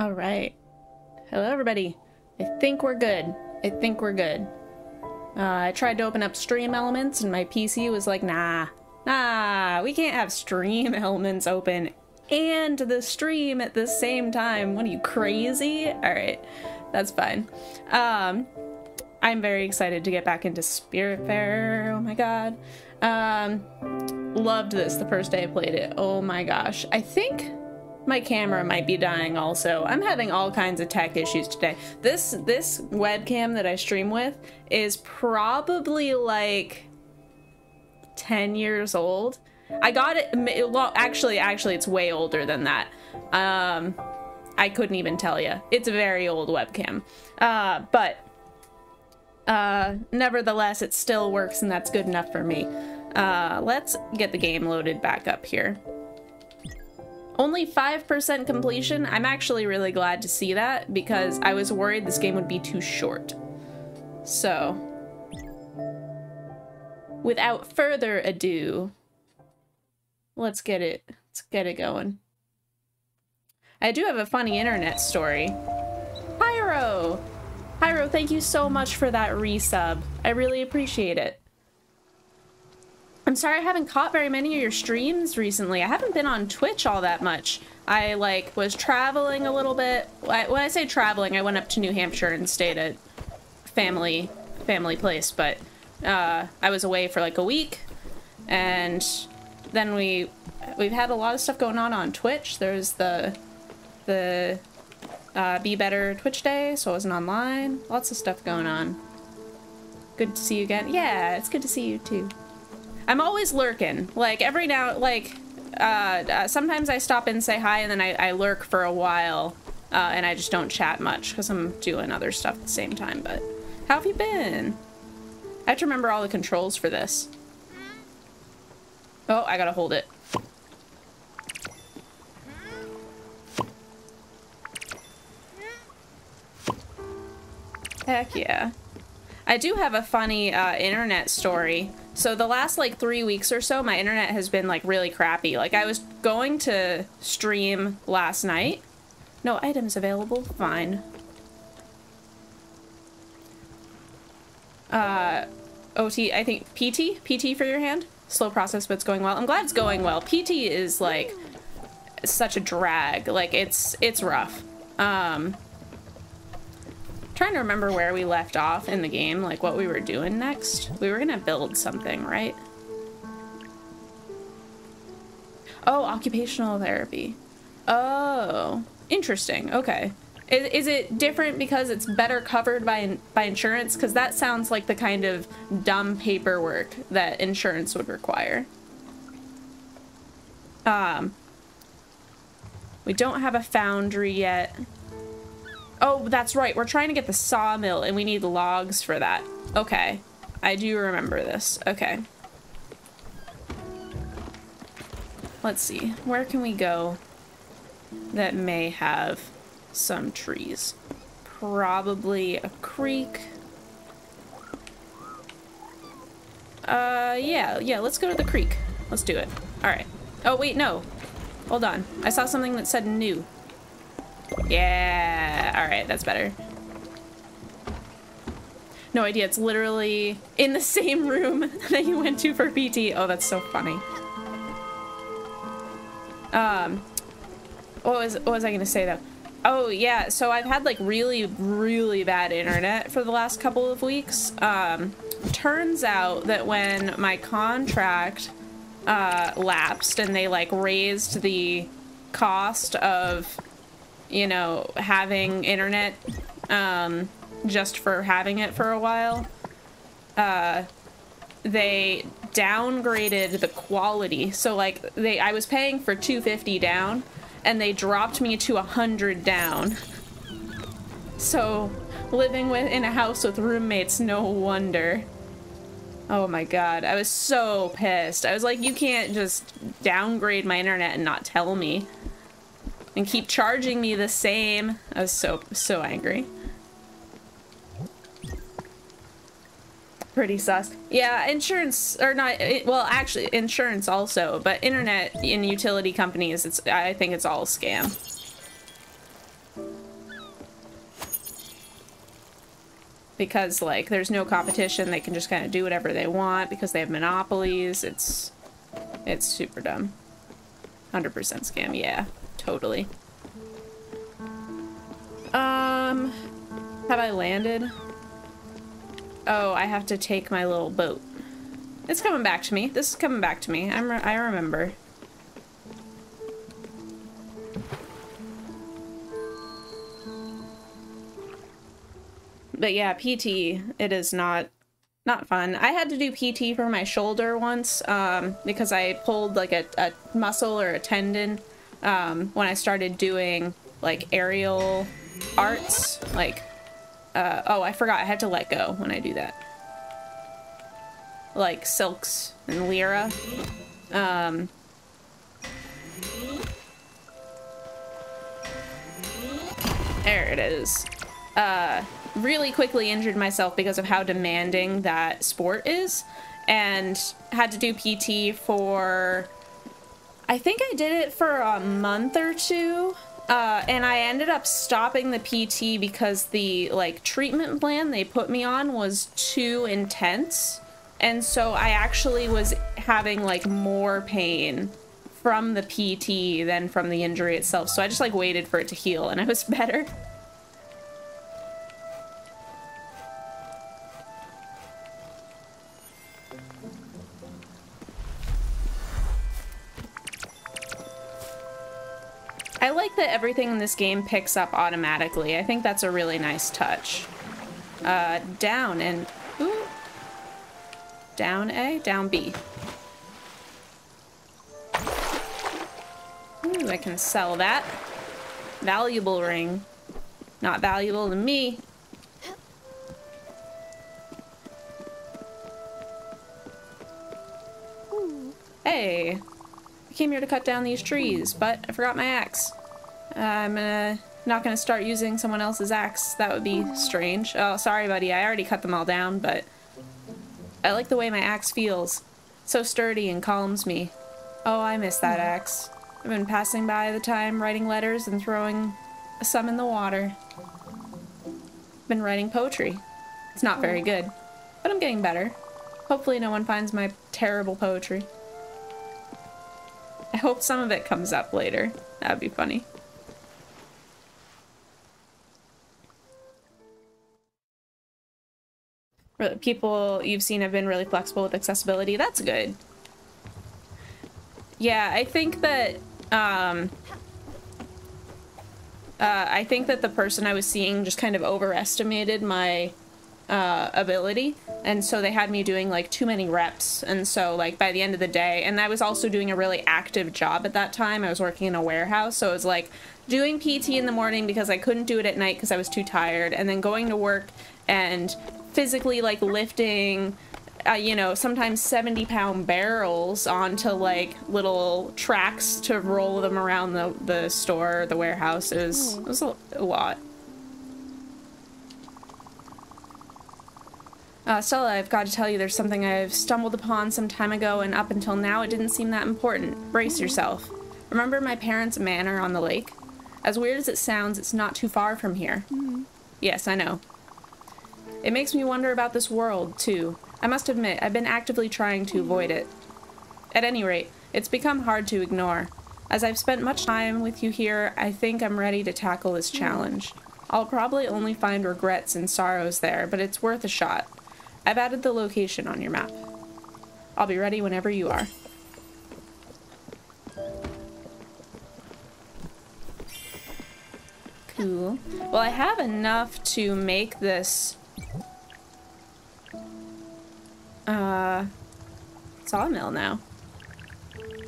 All right. Hello, everybody. I think we're good. I think we're good. Uh, I tried to open up stream elements and my PC was like, nah, nah, we can't have stream elements open and the stream at the same time. What are you, crazy? All right, that's fine. Um, I'm very excited to get back into Spiritfarer. Oh my god. Um, loved this the first day I played it. Oh my gosh. I think my camera might be dying also. I'm having all kinds of tech issues today. This this webcam that I stream with is probably like 10 years old. I got it well actually actually it's way older than that. Um I couldn't even tell you. It's a very old webcam. Uh but uh nevertheless it still works and that's good enough for me. Uh let's get the game loaded back up here. Only 5% completion. I'm actually really glad to see that because I was worried this game would be too short. So, without further ado, let's get it, let's get it going. I do have a funny internet story. Pyro! Pyro, thank you so much for that resub. I really appreciate it. I'm sorry I haven't caught very many of your streams recently. I haven't been on Twitch all that much. I like was traveling a little bit. When I say traveling, I went up to New Hampshire and stayed at family family place, but uh, I was away for like a week, and then we we've had a lot of stuff going on on Twitch. There's the the uh, Be Better Twitch Day, so I wasn't online. Lots of stuff going on. Good to see you again. Yeah, it's good to see you too. I'm always lurking. Like every now, like uh, uh, sometimes I stop and say hi, and then I, I lurk for a while, uh, and I just don't chat much because I'm doing other stuff at the same time. But how have you been? I have to remember all the controls for this. Oh, I gotta hold it. Heck yeah. I do have a funny uh, internet story. So the last like three weeks or so, my internet has been like really crappy. Like I was going to stream last night. No items available. Fine. Uh, OT, I think PT? PT for your hand? Slow process, but it's going well. I'm glad it's going well. PT is like such a drag. Like it's, it's rough. Um, trying to remember where we left off in the game, like what we were doing next. We were gonna build something, right? Oh, occupational therapy. Oh, interesting. Okay. Is, is it different because it's better covered by by insurance? Because that sounds like the kind of dumb paperwork that insurance would require. Um, we don't have a foundry yet. Oh, that's right. We're trying to get the sawmill and we need logs for that. Okay. I do remember this. Okay. Let's see. Where can we go that may have some trees? Probably a creek. Uh, yeah, yeah, let's go to the creek. Let's do it. All right. Oh, wait, no. Hold on. I saw something that said new. Yeah, all right, that's better. No idea, it's literally in the same room that you went to for PT. Oh, that's so funny. Um, what was, what was I gonna say though? Oh yeah, so I've had like really, really bad internet for the last couple of weeks. Um, turns out that when my contract uh, lapsed and they like raised the cost of you know, having internet um, just for having it for a while, uh, they downgraded the quality. So like they, I was paying for 250 down, and they dropped me to 100 down. So living with in a house with roommates, no wonder. Oh my god, I was so pissed. I was like, you can't just downgrade my internet and not tell me and keep charging me the same. I was so, so angry. Pretty sus. Yeah, insurance, or not, well, actually, insurance also, but internet and utility companies, it's, I think it's all a scam. Because, like, there's no competition, they can just kind of do whatever they want because they have monopolies, it's, it's super dumb. 100% scam, yeah totally. Um, have I landed? Oh, I have to take my little boat. It's coming back to me. This is coming back to me. I'm re I remember. But yeah, PT, it is not not fun. I had to do PT for my shoulder once um, because I pulled like a, a muscle or a tendon um, when I started doing like aerial arts. Like, uh, oh, I forgot I had to let go when I do that. Like silks and lyra. Um, there it is. Uh, really quickly injured myself because of how demanding that sport is and had to do PT for I think I did it for a month or two uh, and I ended up stopping the PT because the like treatment plan they put me on was too intense and so I actually was having like more pain from the PT than from the injury itself. So I just like waited for it to heal and I was better I like that everything in this game picks up automatically. I think that's a really nice touch. Uh, down and... Ooh. Down A, down B. Ooh, I can sell that. Valuable ring. Not valuable to me. Hey, came here to cut down these trees, but I forgot my axe. I'm uh, not gonna start using someone else's axe. That would be strange. Oh, sorry, buddy. I already cut them all down, but I like the way my axe feels. So sturdy and calms me. Oh, I miss that axe. I've been passing by the time writing letters and throwing some in the water. Been writing poetry. It's not very good, but I'm getting better. Hopefully no one finds my terrible poetry. I hope some of it comes up later. That'd be funny. People you've seen have been really flexible with accessibility. That's good. Yeah, I think that, um, uh, I think that the person I was seeing just kind of overestimated my uh, ability. And so they had me doing like too many reps. And so like by the end of the day, and I was also doing a really active job at that time. I was working in a warehouse. So it was like doing PT in the morning because I couldn't do it at night because I was too tired. And then going to work and physically like lifting uh, you know, sometimes 70 pound barrels onto like little tracks to roll them around the, the store, the warehouse. It was, it was a, a lot. Uh, Stella, I've got to tell you there's something I've stumbled upon some time ago, and up until now it didn't seem that important. Brace yourself. Remember my parents' manor on the lake? As weird as it sounds, it's not too far from here. Mm -hmm. Yes, I know. It makes me wonder about this world, too. I must admit, I've been actively trying to avoid it. At any rate, it's become hard to ignore. As I've spent much time with you here, I think I'm ready to tackle this challenge. I'll probably only find regrets and sorrows there, but it's worth a shot. I've added the location on your map. I'll be ready whenever you are. Cool. Well, I have enough to make this uh, sawmill now.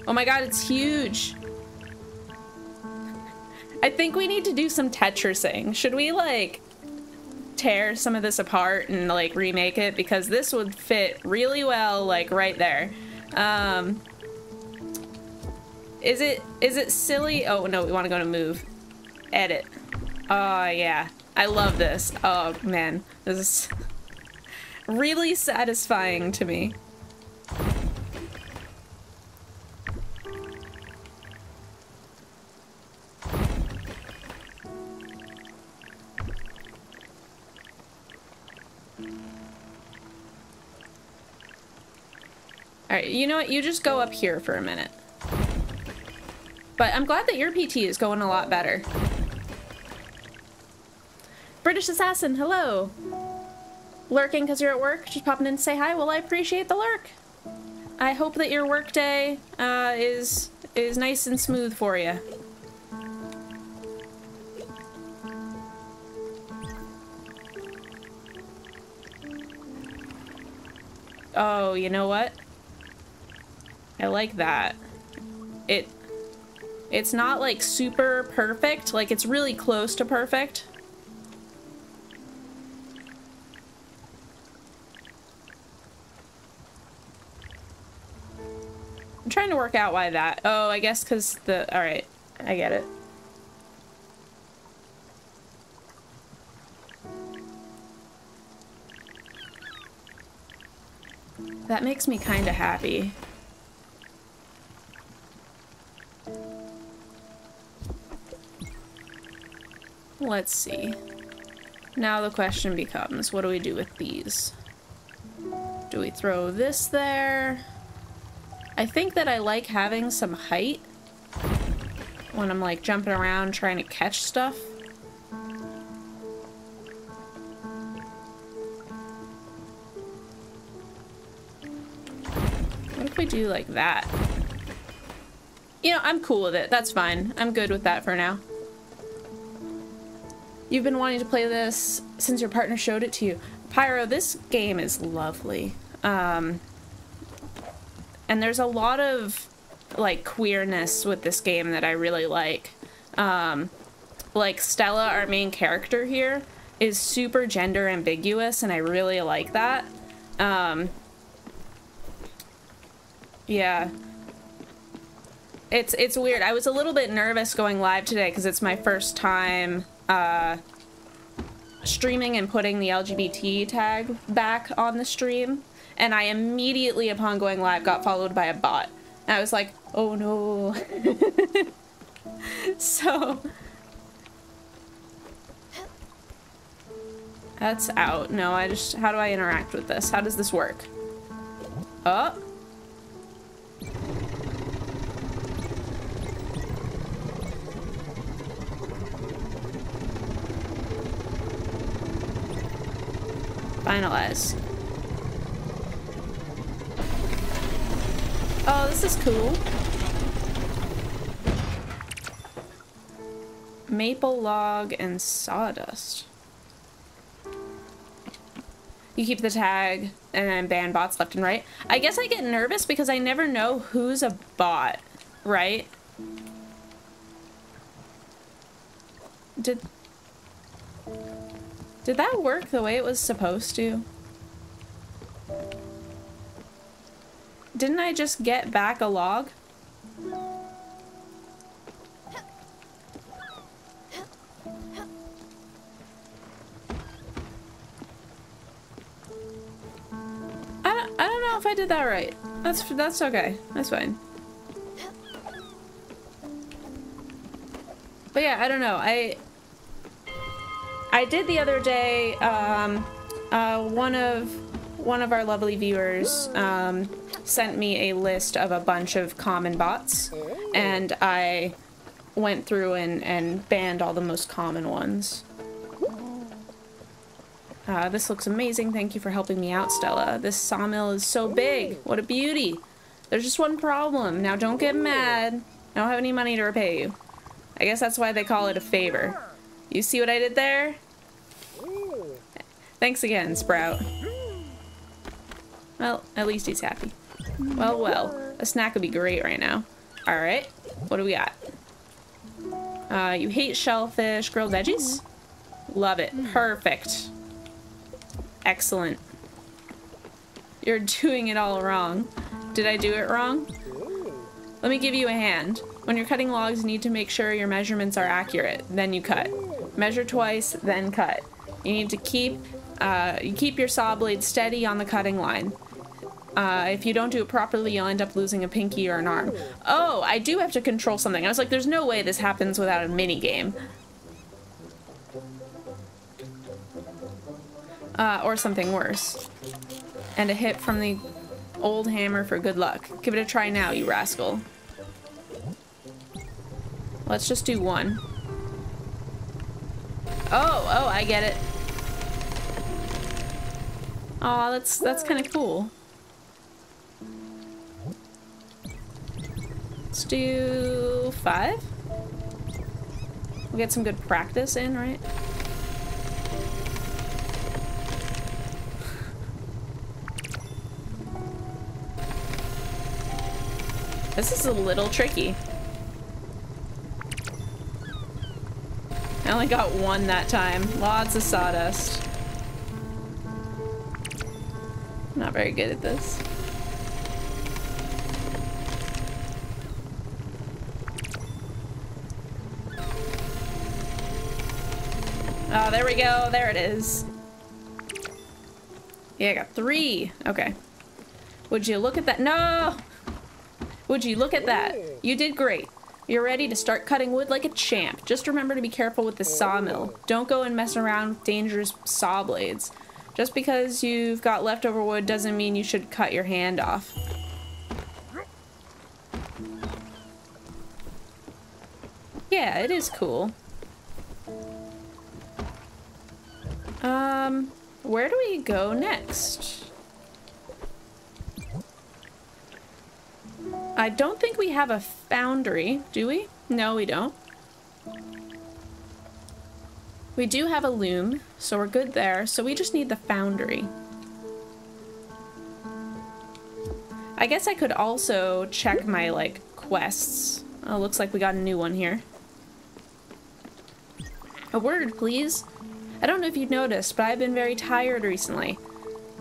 Oh my god, it's huge! I think we need to do some Tetrising. Should we, like, tear some of this apart and like remake it because this would fit really well like right there. Um, is it is it silly? Oh no, we want to go to move. Edit. Oh yeah, I love this. Oh man, this is really satisfying to me. Alright, you know what? You just go up here for a minute. But I'm glad that your PT is going a lot better. British Assassin, hello! Lurking because you're at work? Just popping in to say hi? Well, I appreciate the lurk. I hope that your workday uh, is is nice and smooth for you. Oh, you know what? I like that. It it's not like super perfect, like it's really close to perfect. I'm trying to work out why that. Oh, I guess because the... Alright, I get it. That makes me kind of happy. Let's see. Now the question becomes, what do we do with these? Do we throw this there? I think that I like having some height when I'm like jumping around trying to catch stuff. What if we do like that? You know, I'm cool with it. That's fine. I'm good with that for now. You've been wanting to play this since your partner showed it to you. Pyro, this game is lovely. Um, and there's a lot of like queerness with this game that I really like. Um, like Stella, our main character here, is super gender ambiguous, and I really like that. Um, yeah. It's it's weird. I was a little bit nervous going live today because it's my first time uh, streaming and putting the LGBT tag back on the stream. And I immediately, upon going live, got followed by a bot. And I was like, oh no. so... That's out. No, I just... How do I interact with this? How does this work? Oh. Finalize. Oh, this is cool. Maple log and sawdust. You keep the tag and then ban bots left and right. I guess I get nervous because I never know who's a bot, right? Did did that work the way it was supposed to? Didn't I just get back a log? I don't, I don't know if I did that right. That's that's okay. That's fine. But yeah, I don't know. I I did the other day, um, uh, one of one of our lovely viewers um, sent me a list of a bunch of common bots, and I went through and, and banned all the most common ones. Uh, this looks amazing. Thank you for helping me out, Stella. This sawmill is so big. What a beauty. There's just one problem. Now don't get mad. I don't have any money to repay you. I guess that's why they call it a favor. You see what I did there? Thanks again, Sprout. Well, at least he's happy. Well, well. A snack would be great right now. Alright. What do we got? Uh, you hate shellfish. Grilled veggies? Love it. Perfect. Excellent. You're doing it all wrong. Did I do it wrong? Let me give you a hand. When you're cutting logs, you need to make sure your measurements are accurate. Then you cut. Measure twice, then cut. You need to keep uh, you keep your saw blade steady on the cutting line. Uh, if you don't do it properly, you'll end up losing a pinky or an arm. Oh, I do have to control something. I was like, there's no way this happens without a mini game. Uh, or something worse. And a hit from the old hammer for good luck. Give it a try now, you rascal. Let's just do one. Oh, oh, I get it. Oh, that's that's kind of cool. Let's do five. We'll get some good practice in, right? This is a little tricky. I only got one that time. Lots of sawdust. Not very good at this. Oh, there we go. There it is. Yeah, I got three. Okay. Would you look at that? No! Would you look at that? You did great. You're ready to start cutting wood like a champ. Just remember to be careful with the sawmill. Don't go and mess around with dangerous saw blades. Just because you've got leftover wood doesn't mean you should cut your hand off. Yeah, it is cool. Um, where do we go next? I don't think we have a foundry, do we? No, we don't. We do have a loom, so we're good there. So we just need the foundry. I guess I could also check my, like, quests. Oh, looks like we got a new one here. A word, please. I don't know if you've noticed, but I've been very tired recently.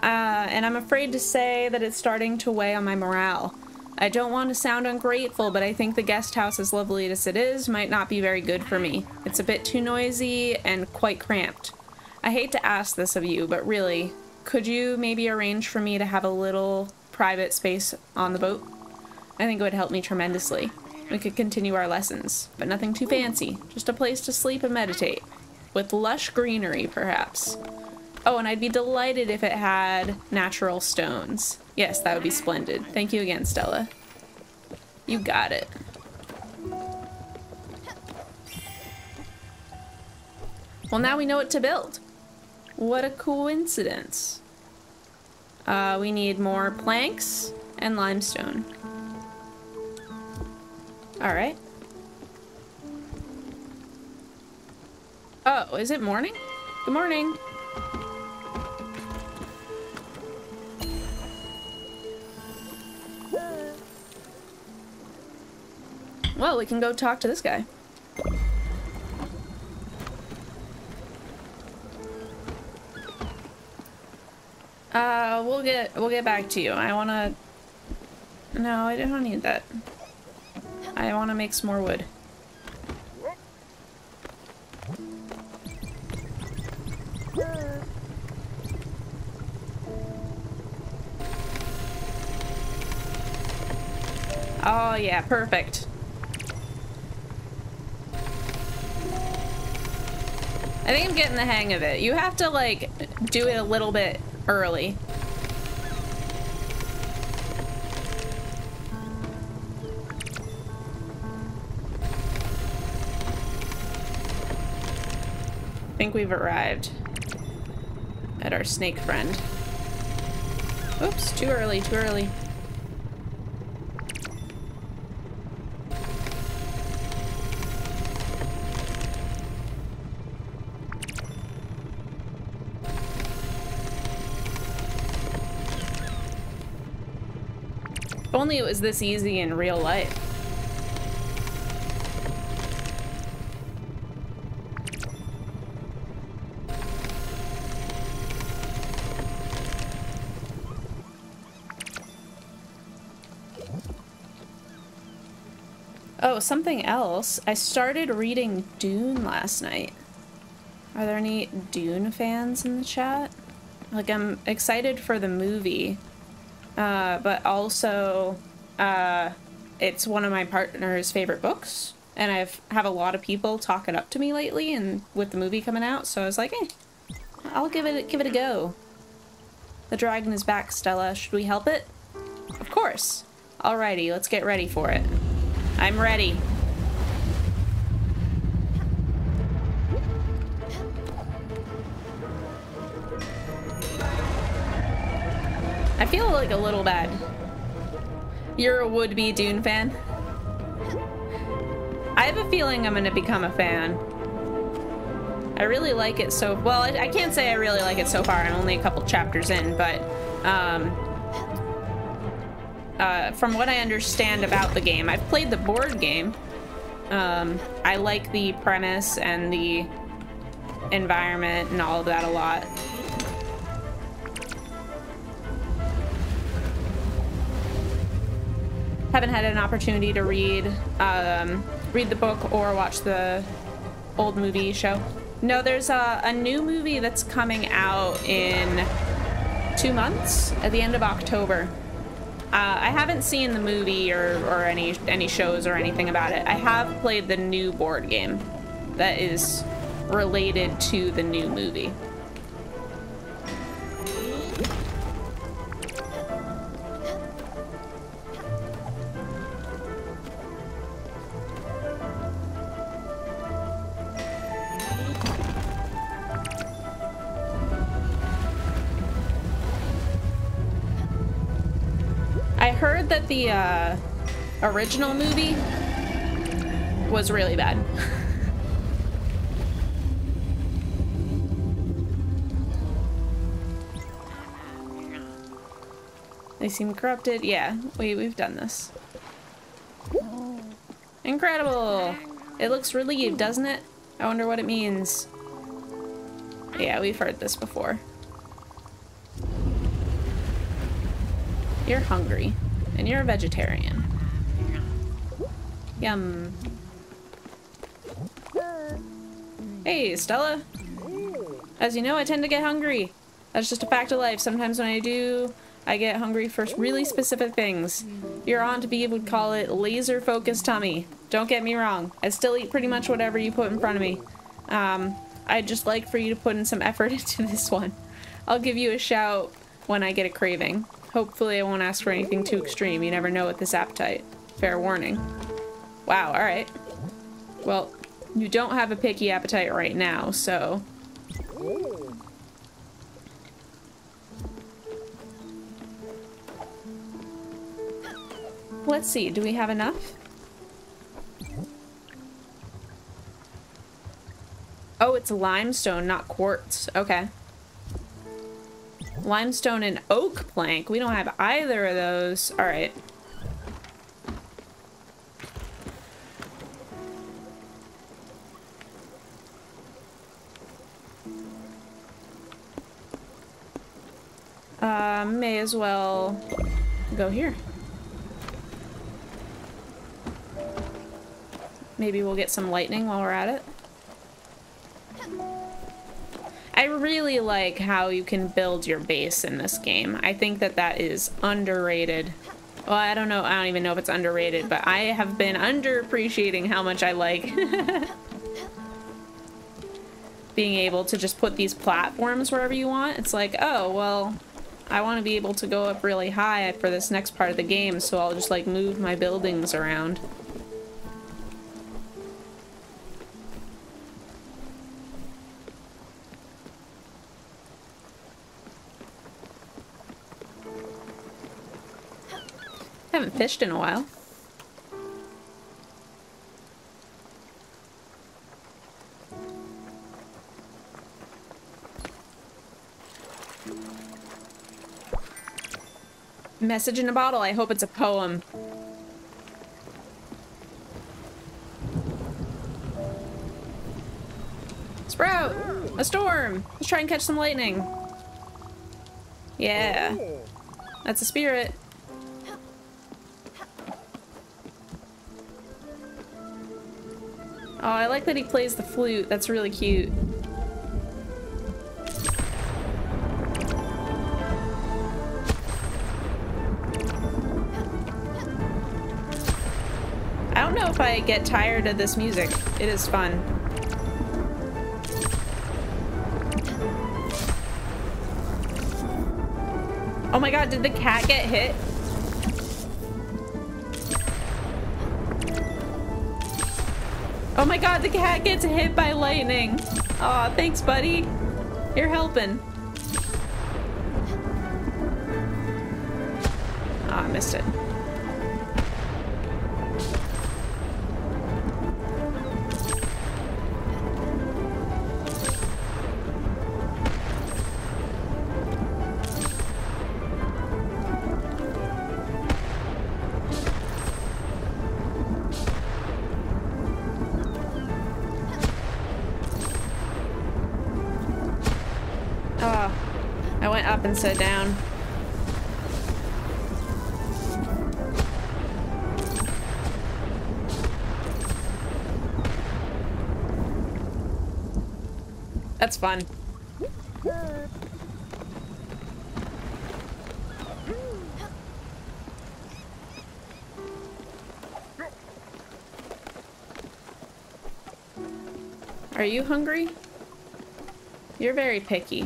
Uh, and I'm afraid to say that it's starting to weigh on my morale. I don't want to sound ungrateful, but I think the guest house, as lovely as it is, might not be very good for me. It's a bit too noisy and quite cramped. I hate to ask this of you, but really, could you maybe arrange for me to have a little private space on the boat? I think it would help me tremendously. We could continue our lessons, but nothing too fancy. Just a place to sleep and meditate. With lush greenery, perhaps. Oh, and I'd be delighted if it had natural stones. Yes, that would be splendid. Thank you again, Stella. You got it. Well, now we know what to build. What a coincidence. Uh, we need more planks and limestone. Alright. Oh, is it morning? Good morning. Well, we can go talk to this guy. Uh, we'll get we'll get back to you. I wanna. No, I don't need that. I wanna make some more wood. Oh yeah, perfect. I think I'm getting the hang of it. You have to, like, do it a little bit early. I think we've arrived at our snake friend. Oops, too early, too early. Only it was this easy in real life. Oh, something else. I started reading Dune last night. Are there any Dune fans in the chat? Like, I'm excited for the movie. Uh, but also, uh, it's one of my partner's favorite books, and I've have a lot of people talk it up to me lately, and with the movie coming out, so I was like, hey, I'll give it give it a go. The dragon is back, Stella. Should we help it? Of course. Alrighty, let's get ready for it. I'm ready. I feel like a little bad. You're a would-be Dune fan? I have a feeling I'm gonna become a fan. I really like it so well. I, I, can't say I really like it so far. I'm only a couple chapters in, but um, uh, from what I understand about the game, I've played the board game. Um, I like the premise and the environment and all of that a lot. Haven't had an opportunity to read um, read the book or watch the old movie show. No, there's a, a new movie that's coming out in two months at the end of October. Uh, I haven't seen the movie or, or any any shows or anything about it. I have played the new board game that is related to the new movie. The uh, original movie was really bad. they seem corrupted. Yeah, we, we've done this. Incredible! It looks relieved, doesn't it? I wonder what it means. Yeah, we've heard this before. You're hungry. And you're a vegetarian. Yum. Hey, Stella. As you know, I tend to get hungry. That's just a fact of life. Sometimes when I do, I get hungry for really specific things. Your aunt be would call it laser-focused tummy. Don't get me wrong. I still eat pretty much whatever you put in front of me. Um, I'd just like for you to put in some effort into this one. I'll give you a shout when I get a craving. Hopefully I won't ask for anything too extreme. You never know with this appetite. Fair warning. Wow, alright. Well, you don't have a picky appetite right now, so... Let's see, do we have enough? Oh, it's limestone, not quartz. Okay. Limestone and oak plank. We don't have either of those. All right. Uh, may as well go here. Maybe we'll get some lightning while we're at it. I really like how you can build your base in this game. I think that that is underrated. Well, I don't know. I don't even know if it's underrated, but I have been underappreciating how much I like being able to just put these platforms wherever you want. It's like, oh, well, I want to be able to go up really high for this next part of the game, so I'll just like move my buildings around. Haven't fished in a while. Message in a bottle. I hope it's a poem. Sprout! A storm! Let's try and catch some lightning. Yeah. That's a spirit. Oh, I like that he plays the flute. That's really cute. I don't know if I get tired of this music. It is fun. Oh my god, did the cat get hit? Oh my god, the cat gets hit by lightning. Aw, thanks, buddy. You're helping. Oh, I missed it. That's fun. Are you hungry? You're very picky.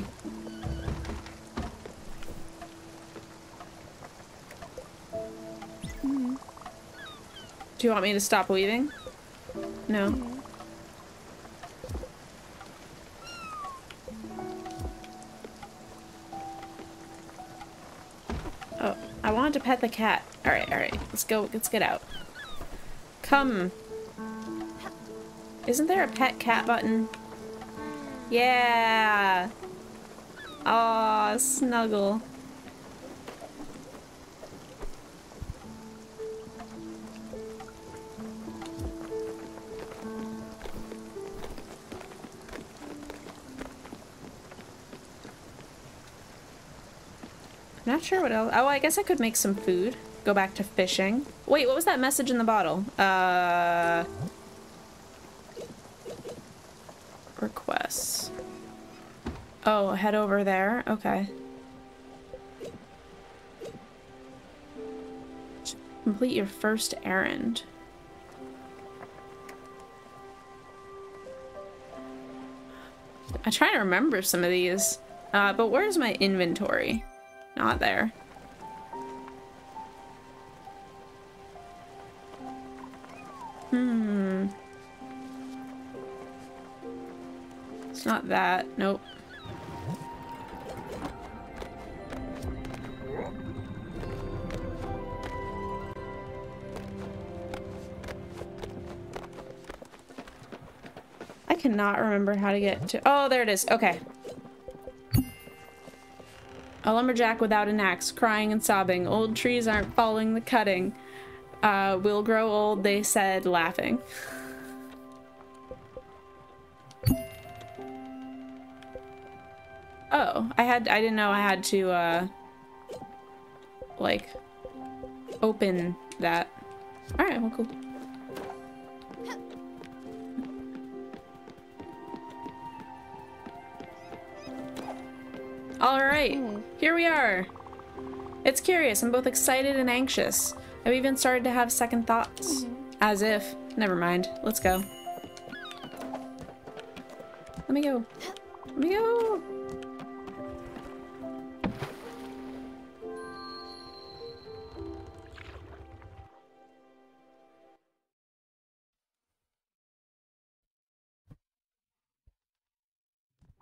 Hmm. Do you want me to stop weaving? No. Pet the cat. Alright, alright. Let's go. Let's get out. Come. Isn't there a pet cat button? Yeah. Aw, snuggle. Not sure what else. Oh, I guess I could make some food. Go back to fishing. Wait, what was that message in the bottle? Uh... Requests. Oh, head over there? Okay. Complete your first errand. I'm trying to remember some of these. Uh, but where's my inventory? Not there. Hmm. It's not that. Nope. I cannot remember how to get to- Oh, there it is. Okay. A lumberjack without an axe, crying and sobbing. Old trees aren't falling the cutting. Uh, we'll grow old, they said, laughing. Oh, I had- I didn't know I had to, uh, like, open that. Alright, well, cool. Alright, hmm. here we are. It's curious, I'm both excited and anxious. I've even started to have second thoughts. Hmm. As if. Never mind, let's go. Let me go. Let me go.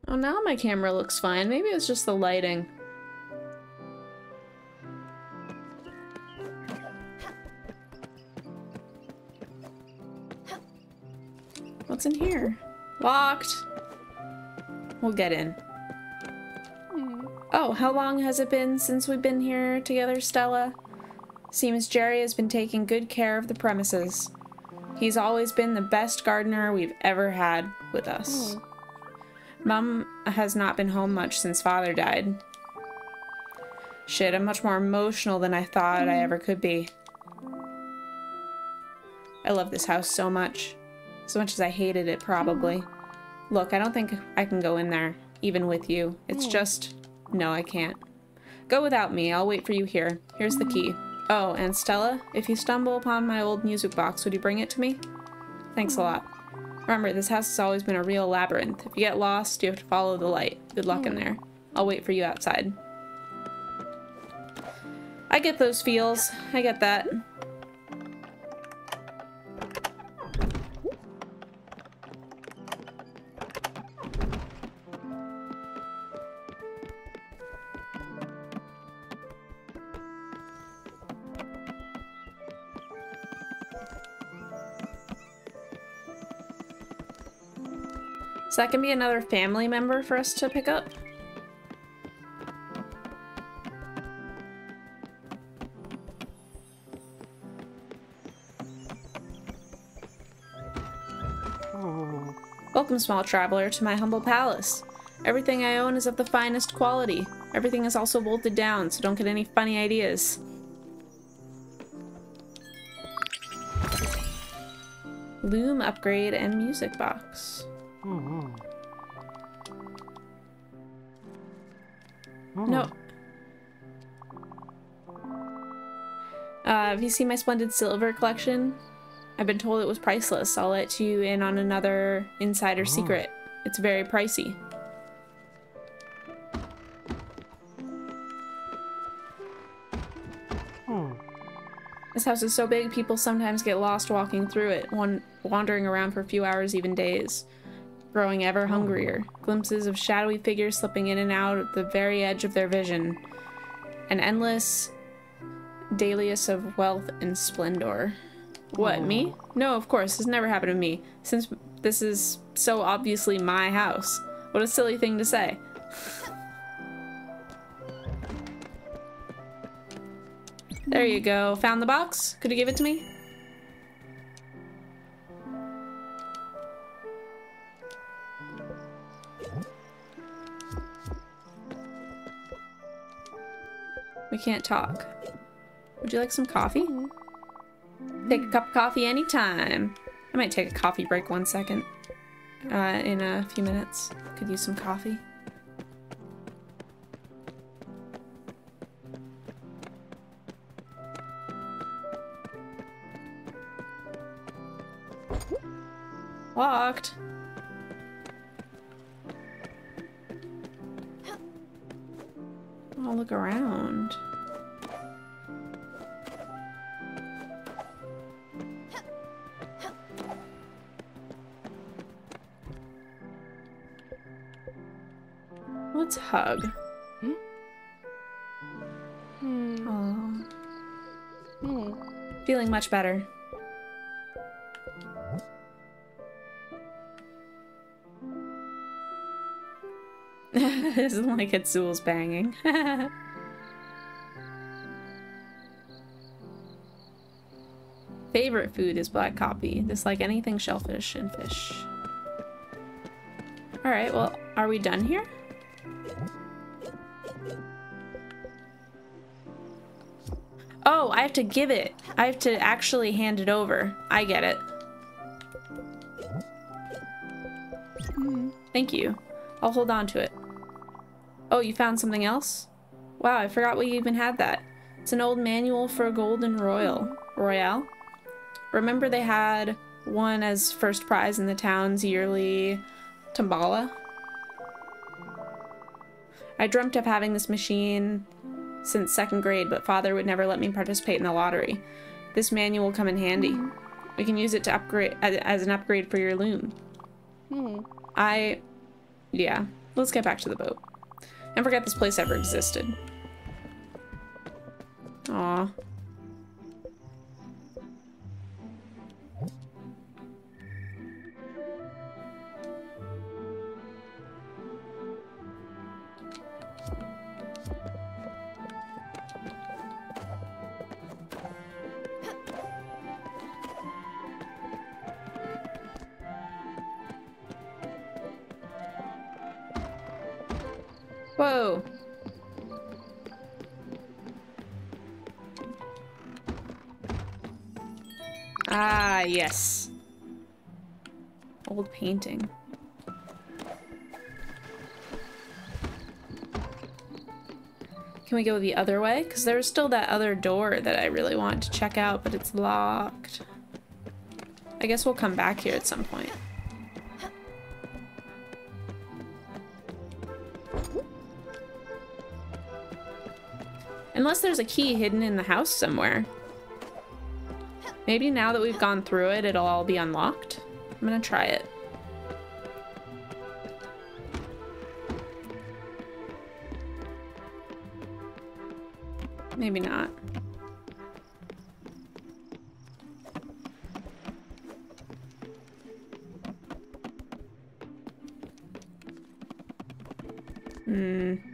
Oh, now my camera looks fine. Maybe it's just the lighting. What's in here? Locked. We'll get in. Oh, how long has it been since we've been here together, Stella? Seems Jerry has been taking good care of the premises. He's always been the best gardener we've ever had with us. Hmm. Mom has not been home much since father died. Shit, I'm much more emotional than I thought I mm-hmm. ever could be. I love this house so much. As much as I hated it, probably. Look, I don't think I can go in there, even with you. It's just... No, I can't. Go without me. I'll wait for you here. Here's the key. Oh, and Stella, if you stumble upon my old music box, would you bring it to me? Thanks a mm. lot. Remember, this house has always been a real labyrinth. If you get lost, you have to follow the light. Good luck in hmm. there. I'll wait for you outside. I get those feels. I get that. So that can be another family member for us to pick up. Welcome, small traveler, to my humble palace. Everything I own is of the finest quality. Everything is also bolted down, so don't get any funny ideas. Loom upgrade and music box. Hmm. No. Uh, have you seen my splendid silver collection? I've been told it was priceless. I'll let you in on another insider secret. It's very pricey. This house is so big, people sometimes get lost walking through it, one wandering around for a few hours, even days, growing ever oh. hungrier. Glimpses of shadowy figures slipping in and out at the very edge of their vision. An endless dahlias of wealth and splendor. What, me? Oh. No, of course, this never happened to me, since this is so obviously my house. What a silly thing to say. There you go. Found the box? Could you give it to me? We can't talk. Would you like some coffee? Take a cup of coffee anytime. I might take a coffee break one second. Uh, in a few minutes. Could use some coffee. Locked. I'll look around. Let's hug. Hmm. Aw. Hmm. Feeling much better. this is like Hitsul's banging. Favorite food is black coffee. Dislike anything shellfish and fish. Alright, well, are we done here? Oh, I have to give it. I have to actually hand it over. I get it. Hmm. Thank you. I'll hold on to it. Oh, you found something else? Wow, I forgot we even had that. It's an old manual for a golden royal. Royale? Remember they had one as first prize in the town's yearly tombola? I dreamt of having this machine since second grade, but father would never let me participate in the lottery. This manual will come in handy. We can use it to upgrade as an upgrade for your loom. Hmm. I, yeah, let's get back to the boat. And forget this place ever existed. Aw. Whoa. Ah, yes. Old painting. Can we go the other way? Because there's still that other door that I really want to check out, but it's locked. I guess we'll come back here at some point. Unless there's a key hidden in the house somewhere. Maybe now that we've gone through it, it'll all be unlocked. I'm gonna try it. Maybe not. Hmm.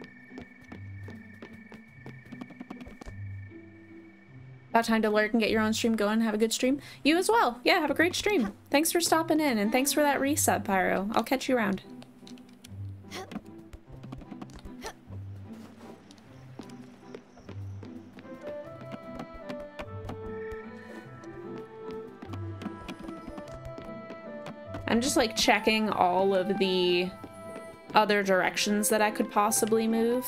About time to lurk and get your own stream going. Have a good stream. You as well. Yeah, have a great stream. Thanks for stopping in, and thanks for that resub, Pyro. I'll catch you around. I'm just like checking all of the other directions that I could possibly move.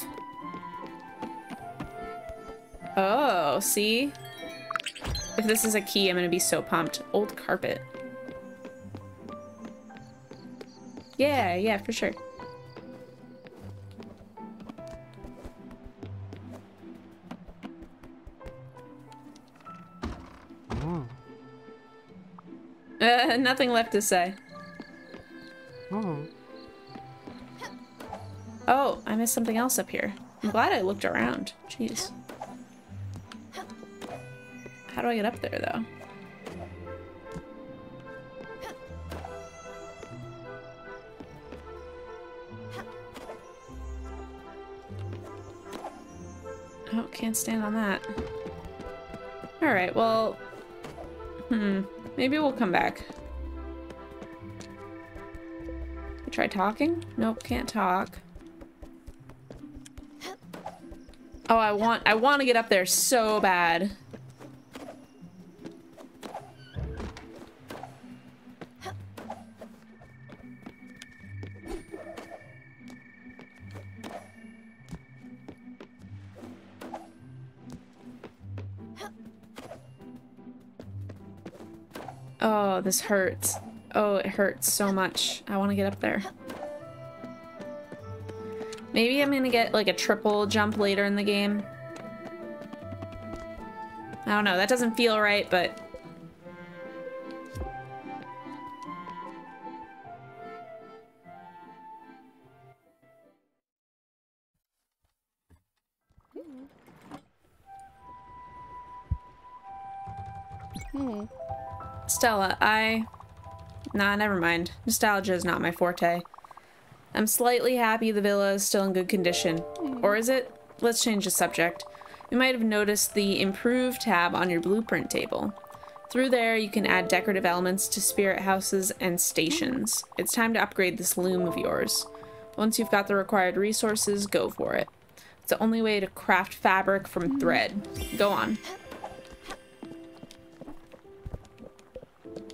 Oh, see? If this is a key, I'm gonna be so pumped. Old carpet. Yeah, yeah, for sure. Uh, nothing left to say. Oh, I missed something else up here. I'm glad I looked around. Jeez. How do I get up there, though? Oh, can't stand on that. Alright, well... Hmm. Maybe we'll come back. Try talking? Nope, can't talk. Oh, I want I want to get up there so bad. Oh, this hurts. Oh, it hurts so much. I want to get up there. Maybe I'm gonna get like a triple jump later in the game. I don't know, that doesn't feel right, but... Hmm. Stella, I... Nah, never mind. Nostalgia is not my forte. I'm slightly happy the villa is still in good condition. Or is it? Let's change the subject. You might have noticed the Improve tab on your blueprint table. Through there, you can add decorative elements to spirit houses and stations. It's time to upgrade this loom of yours. Once you've got the required resources, go for it. It's the only way to craft fabric from thread. Go on.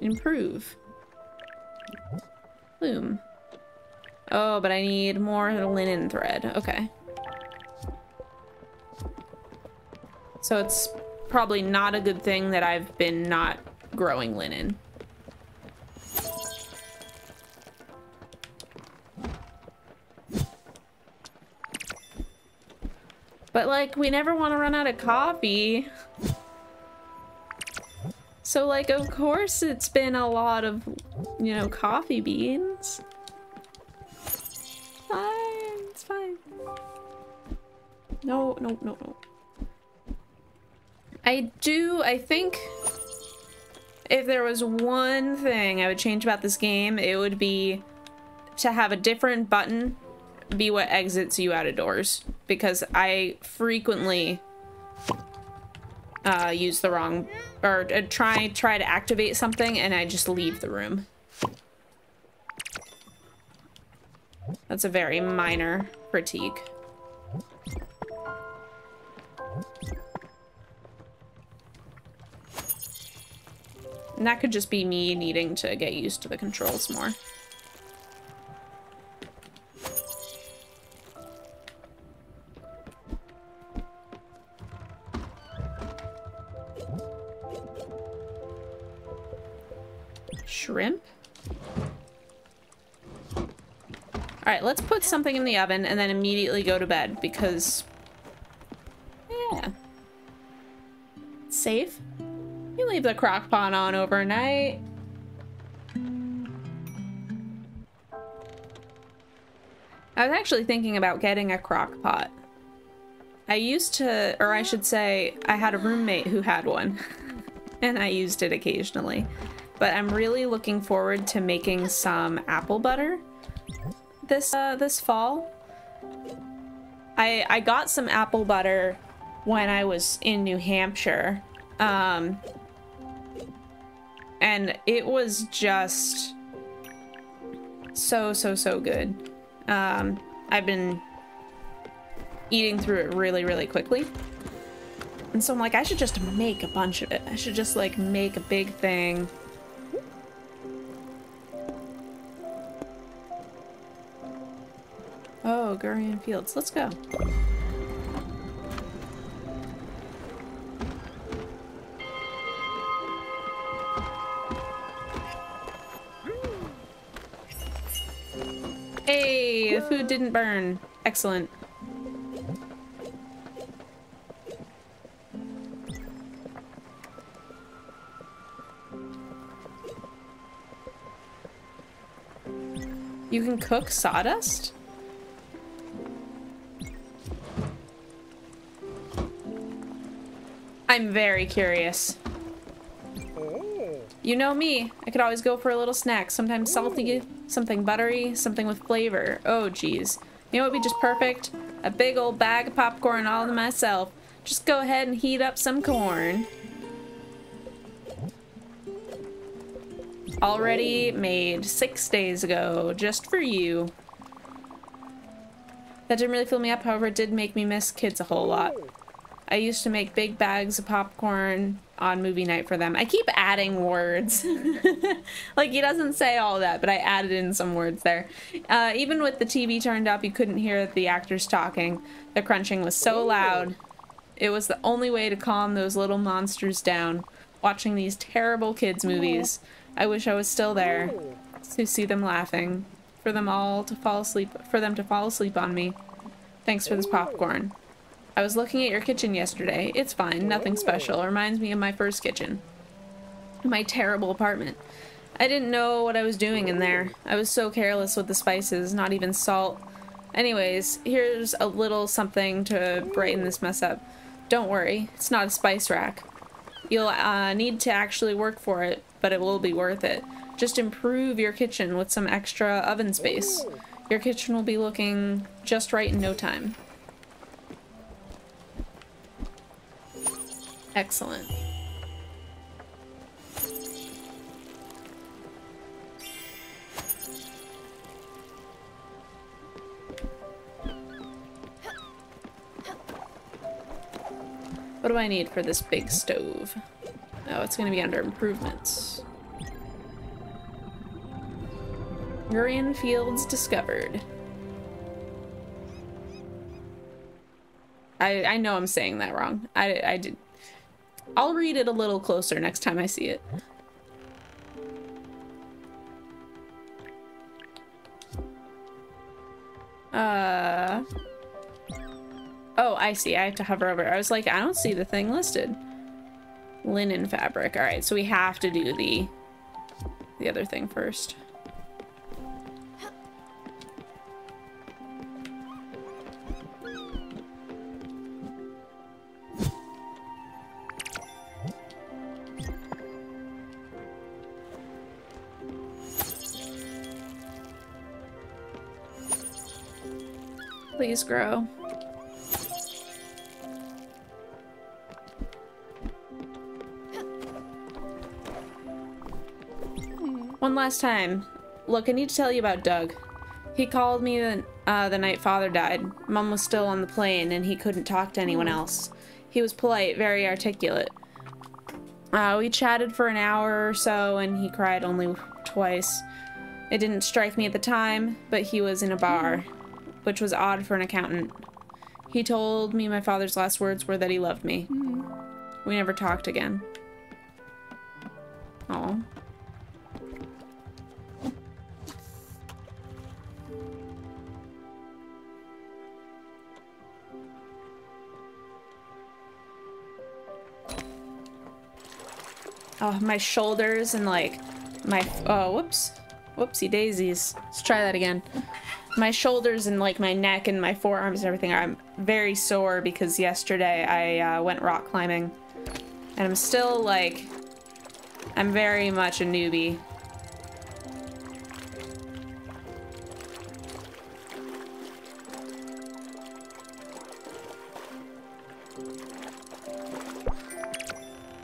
Improve. Loom. Oh, but I need more linen thread. Okay. So it's probably not a good thing that I've been not growing linen. But like, we never want to run out of coffee. So like, of course it's been a lot of, you know, coffee beans. Fine, it's fine. No, no, no, no. I do, I think if there was one thing I would change about this game, it would be to have a different button be what exits you out of doors. Because I frequently uh, use the wrong, or uh, try, try to activate something and I just leave the room. That's a very minor critique. And that could just be me needing to get used to the controls more. Shrimp? Alright, let's put something in the oven and then immediately go to bed because... Yeah. Safe. You leave the crock pot on overnight. I was actually thinking about getting a crock pot. I used to, or I should say, I had a roommate who had one, and I used it occasionally. But I'm really looking forward to making some apple butter this uh, this fall. I I got some apple butter when I was in New Hampshire, um, and it was just so so so good. Um, I've been eating through it really, really quickly. And so I'm like, I should just make a bunch of it. I should just like make a big thing. Oh, Fields. Let's go. Hey, the food didn't burn. Excellent. You can cook sawdust? I'm very curious. You know me. I could always go for a little snack. Sometimes salty, something buttery, something with flavor. Oh, geez. You know what would be just perfect? A big old bag of popcorn all to myself. Just go ahead and heat up some corn. Already made six days ago, just for you. That didn't really fill me up, however, it did make me miss kids a whole lot. I used to make big bags of popcorn on movie night for them. I keep adding words. like, he doesn't say all that, but I added in some words there. Uh, even with the TV turned up, you couldn't hear the actors talking. The crunching was so loud. It was the only way to calm those little monsters down. Watching these terrible kids' movies. I wish I was still there to see them laughing. For them all to fall asleep, for them to fall asleep on me. Thanks for this popcorn. I was looking at your kitchen yesterday. It's fine, nothing special. It reminds me of my first kitchen. My terrible apartment. I didn't know what I was doing in there. I was so careless with the spices, not even salt. Anyways, here's a little something to brighten this mess up. Don't worry, it's not a spice rack. You'll uh, need to actually work for it, but it will be worth it. Just improve your kitchen with some extra oven space. Your kitchen will be looking just right in no time. Excellent. What do I need for this big stove? Oh, it's gonna be under improvements. Gurion Fields discovered. I I know I'm saying that wrong. I I did. I'll read it a little closer next time I see it. Uh. Oh, I see. I have to hover over. I was like, I don't see the thing listed. Linen fabric. All right, so we have to do the the other thing first. Please grow. One last time. Look, I need to tell you about Doug. He called me the, uh, the night father died. Mom was still on the plane and he couldn't talk to anyone else. He was polite, very articulate. Uh, we chatted for an hour or so and he cried only twice. It didn't strike me at the time, but he was in a bar, which was odd for an accountant. He told me my father's last words were that he loved me. Mm. We never talked again. Oh, my shoulders and like my, oh, whoops. Whoopsie daisies. Let's try that again. My shoulders and like my neck and my forearms and everything are very sore because yesterday I uh, went rock climbing. And I'm still like I'm very much a newbie.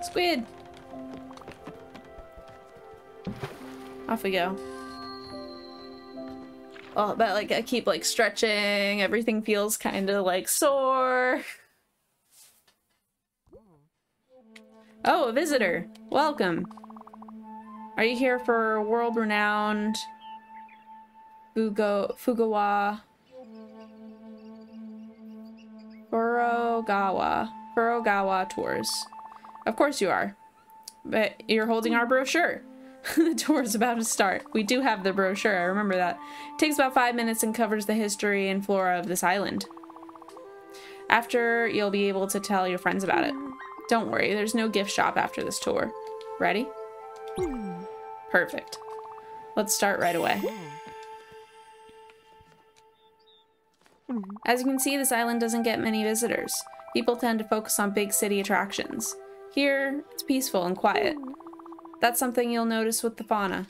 Squid! Off we go. Oh, but like I keep like stretching, everything feels kind of like sore. Oh, a visitor. Welcome. Are you here for world-renowned Fugo Fugawa Furogawa Furogawa tours? Of course you are. But you're holding our brochure. the tour is about to start. We do have the brochure, I remember that. It takes about five minutes and covers the history and flora of this island. After, you'll be able to tell your friends about it. Don't worry, there's no gift shop after this tour. Ready? Perfect. Let's start right away. As you can see, this island doesn't get many visitors. People tend to focus on big city attractions. Here, it's peaceful and quiet. That's something you'll notice with the fauna.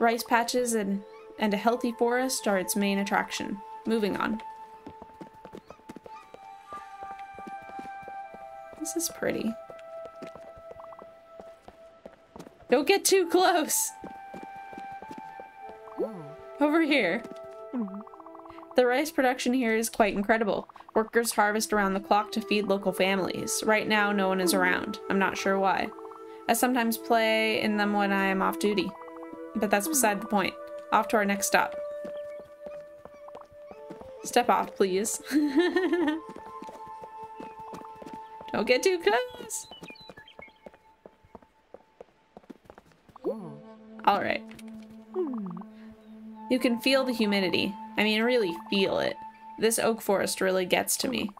Rice patches and, and a healthy forest are its main attraction. Moving on. This is pretty. Don't get too close! Over here. The rice production here is quite incredible. Workers harvest around the clock to feed local families. Right now, no one is around. I'm not sure why. I sometimes play in them when I am off duty. But that's beside the point. Off to our next stop. Step off, please. Don't get too close. Alright. You can feel the humidity. I mean, really feel it. This oak forest really gets to me.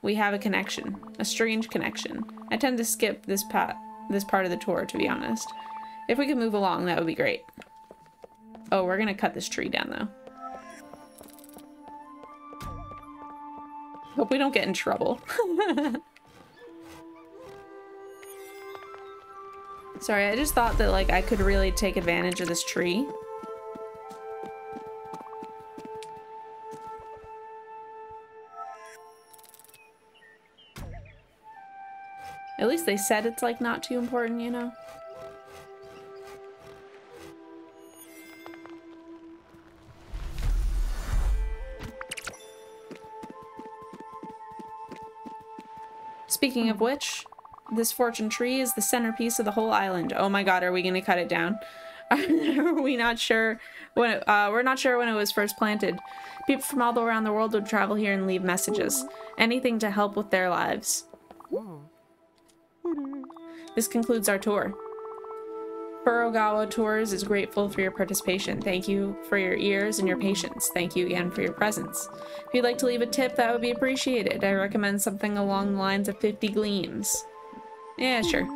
We have a connection. A strange connection. I tend to skip this pat this part of the tour, to be honest. If we could move along, that would be great. Oh, we're gonna cut this tree down, though. Hope we don't get in trouble. Sorry, I just thought that, like, I could really take advantage of this tree. They said it's like not too important, you know? Speaking of which, this fortune tree is the centerpiece of the whole island. Oh my god, are we gonna cut it down? are we not sure when it, uh, we're not sure when it was first planted. People from all around the world would travel here and leave messages. Anything to help with their lives. This concludes our tour. Furogawa Tours is grateful for your participation. Thank you for your ears and your patience. Thank you again for your presence. If you'd like to leave a tip, that would be appreciated. I recommend something along the lines of 50 glims. Yeah, sure.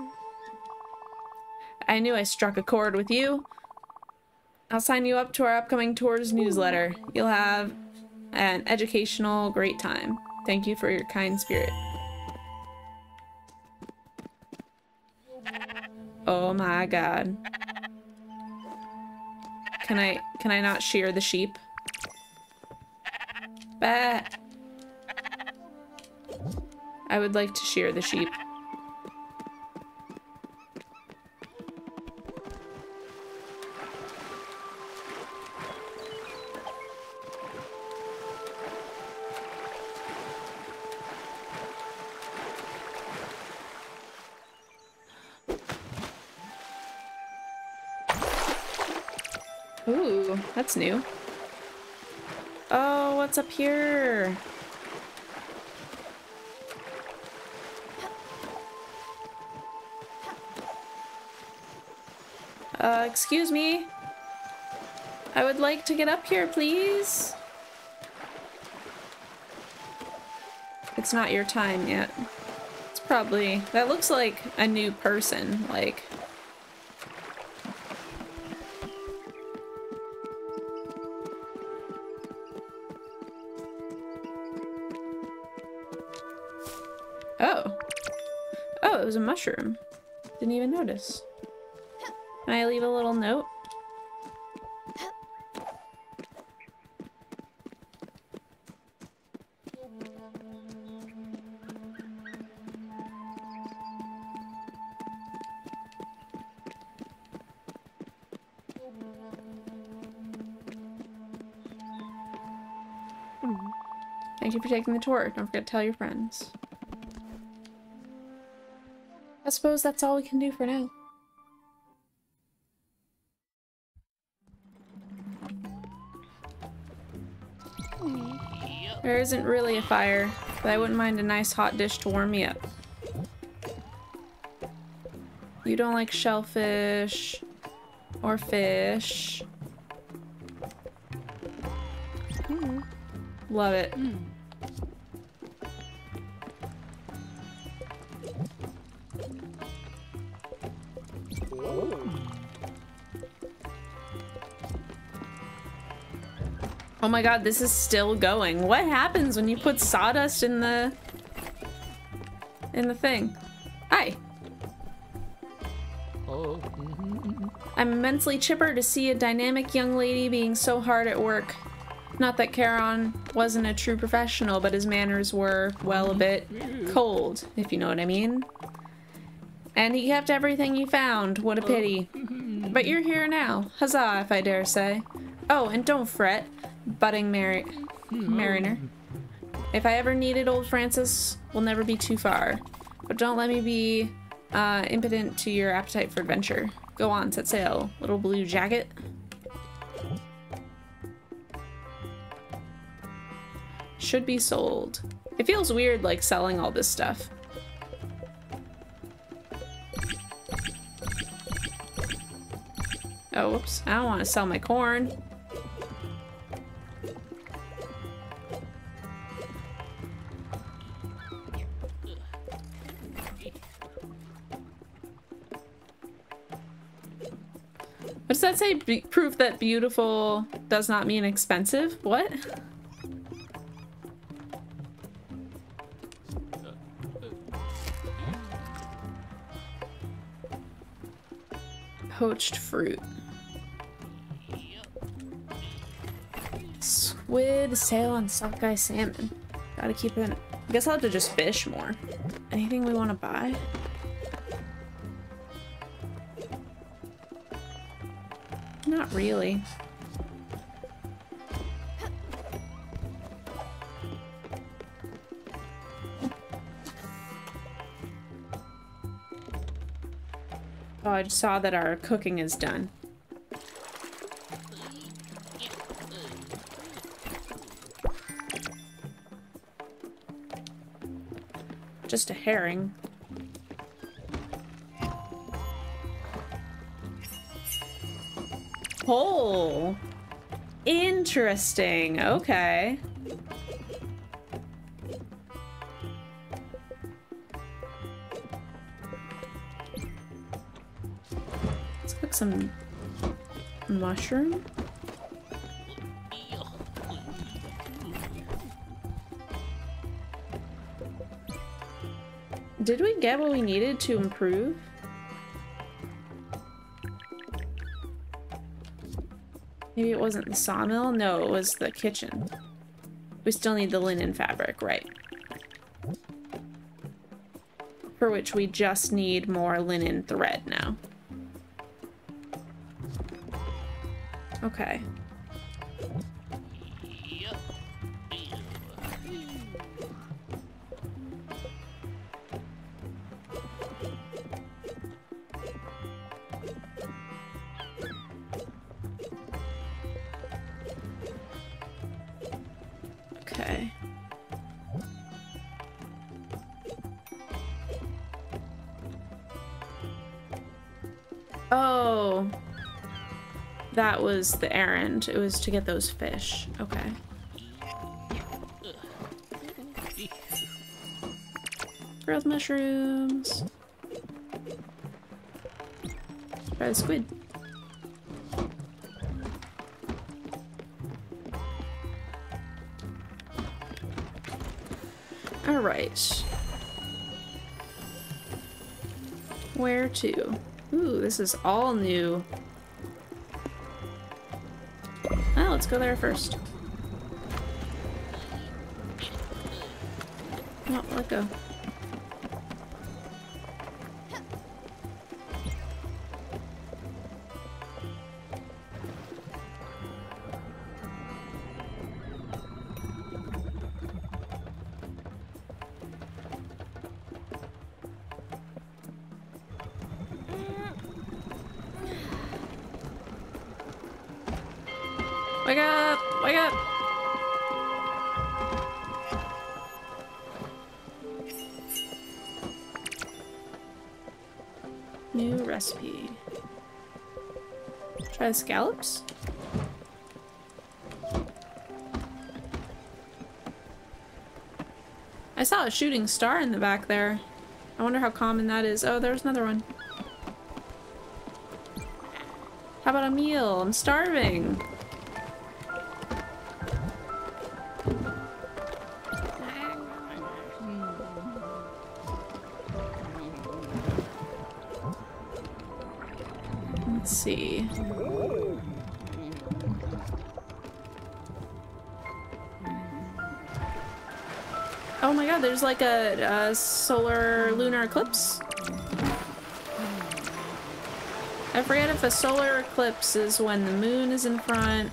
I knew I struck a chord with you. I'll sign you up to our upcoming tours newsletter. You'll have an educational great time. Thank you for your kind spirit. Oh my god. Can I can I not shear the sheep? Bah. I would like to shear the sheep. That's new. Oh, what's up here? Uh, excuse me. I would like to get up here, please. It's not your time yet. It's probably... That looks like a new person. Like, was a mushroom. Didn't even notice. Can I leave a little note? Thank you for taking the tour. Don't forget to tell your friends. I suppose that's all we can do for now. There isn't really a fire, but I wouldn't mind a nice hot dish to warm me up. You don't like shellfish or fish. Mm-hmm. Love it. Oh my god, this is still going. What happens when you put sawdust in the... in the thing? Hi. Oh. Mm-hmm, mm-hmm. I'm immensely chipper to see a dynamic young lady being so hard at work. Not that Charon wasn't a true professional, but his manners were, well, a bit mm-hmm. cold, if you know what I mean. And he kept everything he found. What a pity. Oh. But you're here now. Huzzah, if I dare say. Oh, and don't fret, budding Mari mariner. If I ever needed old Francis, we'll never be too far. But don't let me be uh, impotent to your appetite for adventure. Go on, set sail, little blue jacket. Should be sold. It feels weird, like, selling all this stuff. Oh, whoops. I don't want to sell my corn. Does that say? Be proof that beautiful does not mean expensive? What? Poached fruit. Squid, sail, and sockeye salmon. Gotta keep it. I guess I'll have to just fish more. Anything we want to buy? Not really. Oh, I just saw that our cooking is done. Just a herring. Oh, interesting. Okay. Let's cook some mushroom. Did we get what we needed to improve? Maybe it wasn't the sawmill? No, it was the kitchen. We still need the linen fabric, right. For which we just need more linen thread now. Okay. Okay. Was the errand. It was to get those fish. Okay. Growth mushrooms. Try the squid. Alright. Where to? Ooh, this is all new. Go there first. Oh, let go. The scallops? I saw a shooting star in the back there. I wonder how common that is. Oh, there's another one. How about a meal? I'm starving. Like a, a solar lunar eclipse. I forget if a solar eclipse is when the moon is in front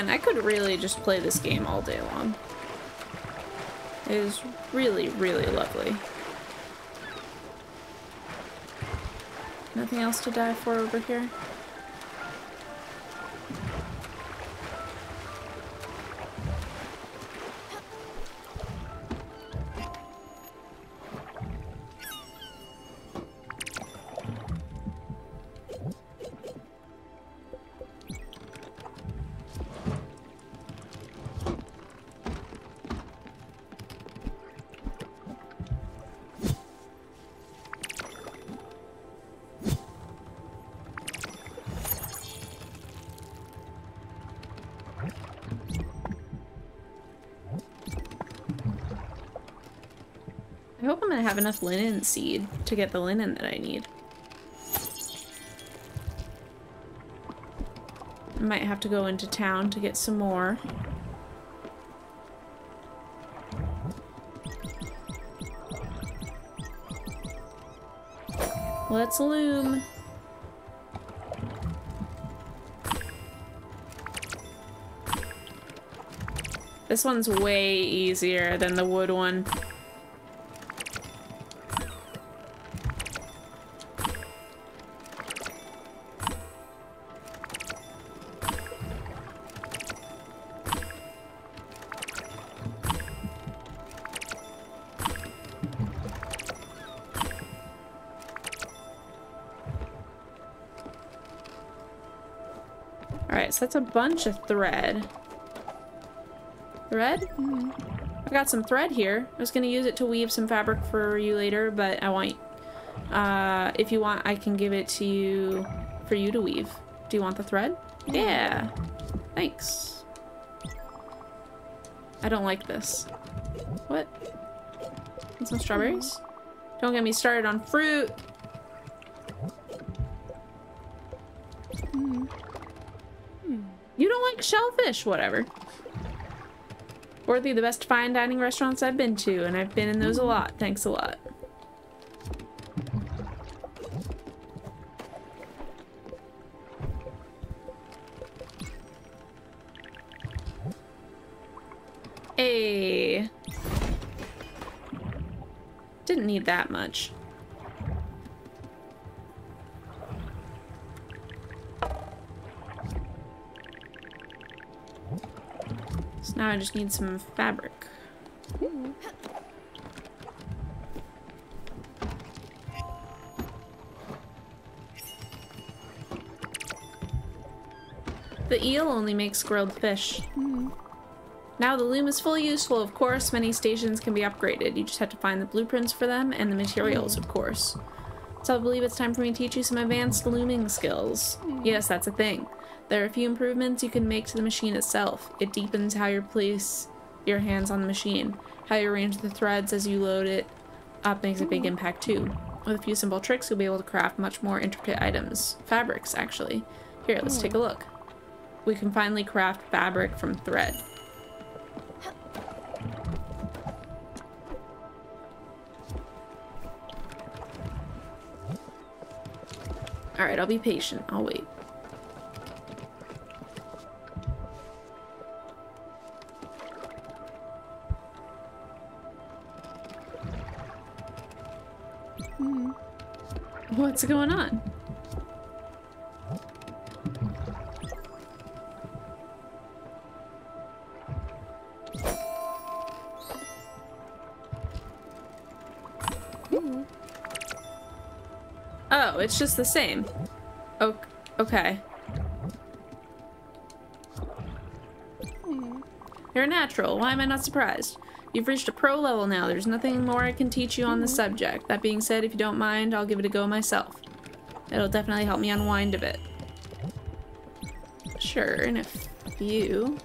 Man, I could really just play this game all day long. It is really, really lovely. Nothing else to die for over here? Have enough linen seed to get the linen that I need. I might have to go into town to get some more. Let's loom. This one's way easier than the wood one. That's a bunch of thread. Thread? I've got some thread here. I was gonna use it to weave some fabric for you later, but I want... Uh, if you want, I can give it to you for you to weave. Do you want the thread? Yeah. Thanks. I don't like this. What? Want some strawberries? Don't get me started on fruit. Shellfish, whatever. Worthy the best fine dining restaurants I've been to, and I've been in those a lot. Thanks a lot. Hey. Didn't need that much. Now I just need some fabric. The eel only makes grilled fish. Now the loom is fully useful, of course. Many stations can be upgraded. You just have to find the blueprints for them and the materials, of course. So I believe it's time for me to teach you some advanced looming skills. Yes, that's a thing. There are a few improvements you can make to the machine itself. It deepens how you place your hands on the machine. How you arrange the threads as you load it up makes a big impact too. With a few simple tricks, you'll be able to craft much more intricate items. Fabrics, actually. Here, let's take a hmm. look. We can finally craft fabric from thread. Alright, I'll be patient. I'll wait. What's going on? Oh, it's just the same. O okay. You're natural. Why am I not surprised? You've reached a pro level now. There's nothing more I can teach you on the subject. That being said, if you don't mind, I'll give it a go myself. It'll definitely help me unwind a bit. Sure, and if few.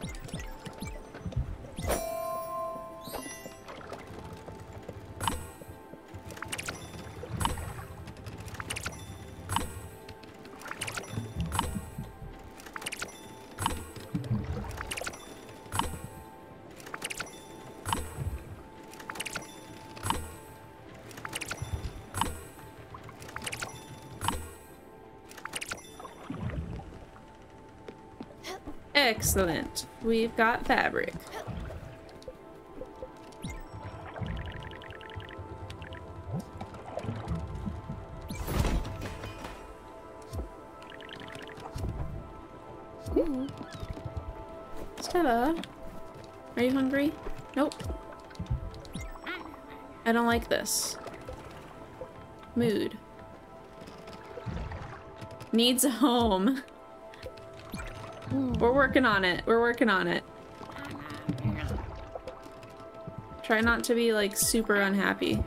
Excellent. We've got fabric. Stella, are you hungry? Nope. I don't like this. Mood. Needs a home. We're working on it. We're working on it. Try not to be like super unhappy.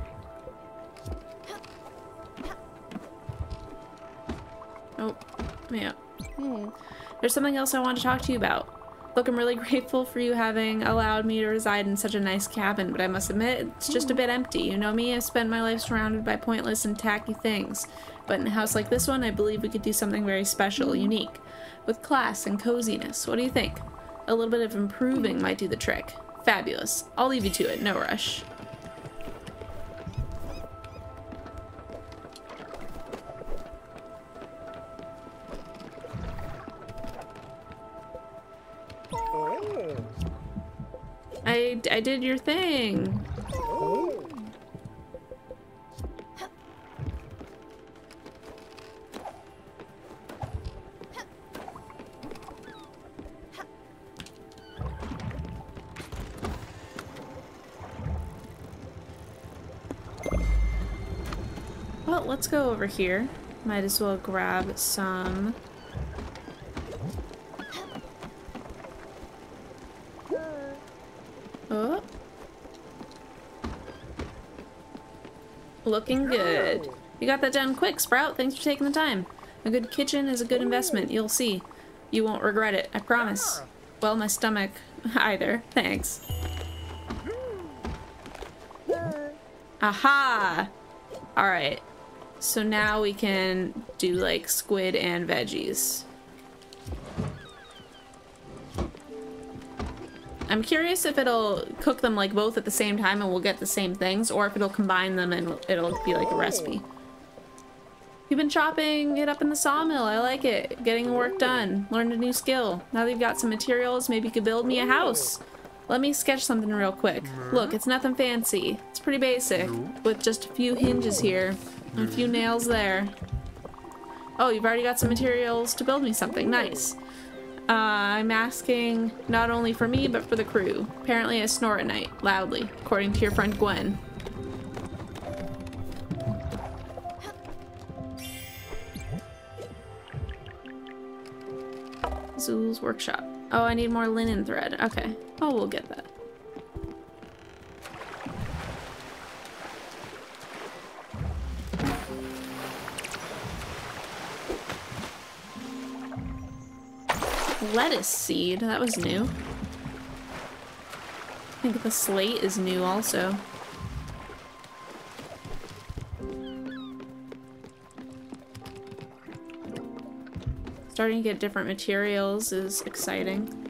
Oh, yeah. Hmm. There's something else I want to talk to you about. Look, I'm really grateful for you having allowed me to reside in such a nice cabin, but I must admit, it's just a hmm. bit empty. You know me, I've spent my life surrounded by pointless and tacky things. But in a house like this one, I believe we could do something very special, hmm. unique, with class and coziness. What do you think? A little bit of improving might do the trick. Fabulous. I'll leave you to it, no rush. Oh. I, I did your thing. Let's go over here. Might as well grab some Oh. Looking good. You got that done quick, Sprout. Thanks for taking the time. A good kitchen is a good investment. You'll see. You won't regret it. I promise. Well, my stomach either. Thanks. Aha! Alright. So now we can do like squid and veggies. I'm curious if it'll cook them like both at the same time and we'll get the same things, or if it'll combine them and it'll be like a recipe. You've been chopping it up in the sawmill. I like it. Getting work done. Learned a new skill. Now that you've got some materials, maybe you could build me a house. Let me sketch something real quick. Look, it's nothing fancy. It's pretty basic, with just a few hinges here a few nails there. Oh, you've already got some materials to build me something. Nice. Uh, I'm asking not only for me, but for the crew. Apparently I snore at night, loudly, according to your friend Gwen. Zool's workshop. Oh, I need more linen thread. Okay. Oh, we'll get that. Lettuce seed. That was new. I think the slate is new also. Starting to get different materials is exciting.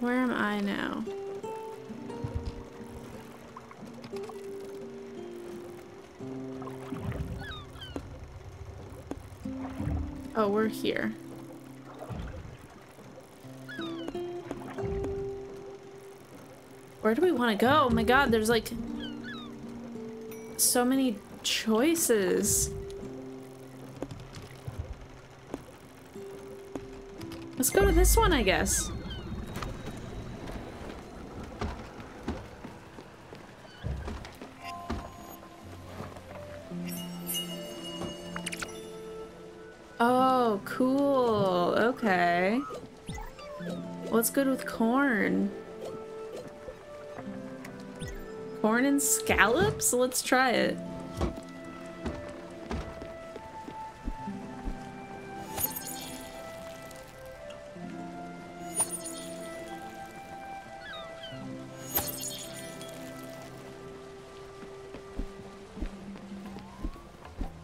Where am I now? Oh, we're here. Where do we want to go? Oh my god, there's like so many choices. Let's go to this one, I guess. Oh, cool. Okay. What's good with corn? Corn and scallops? Let's try it.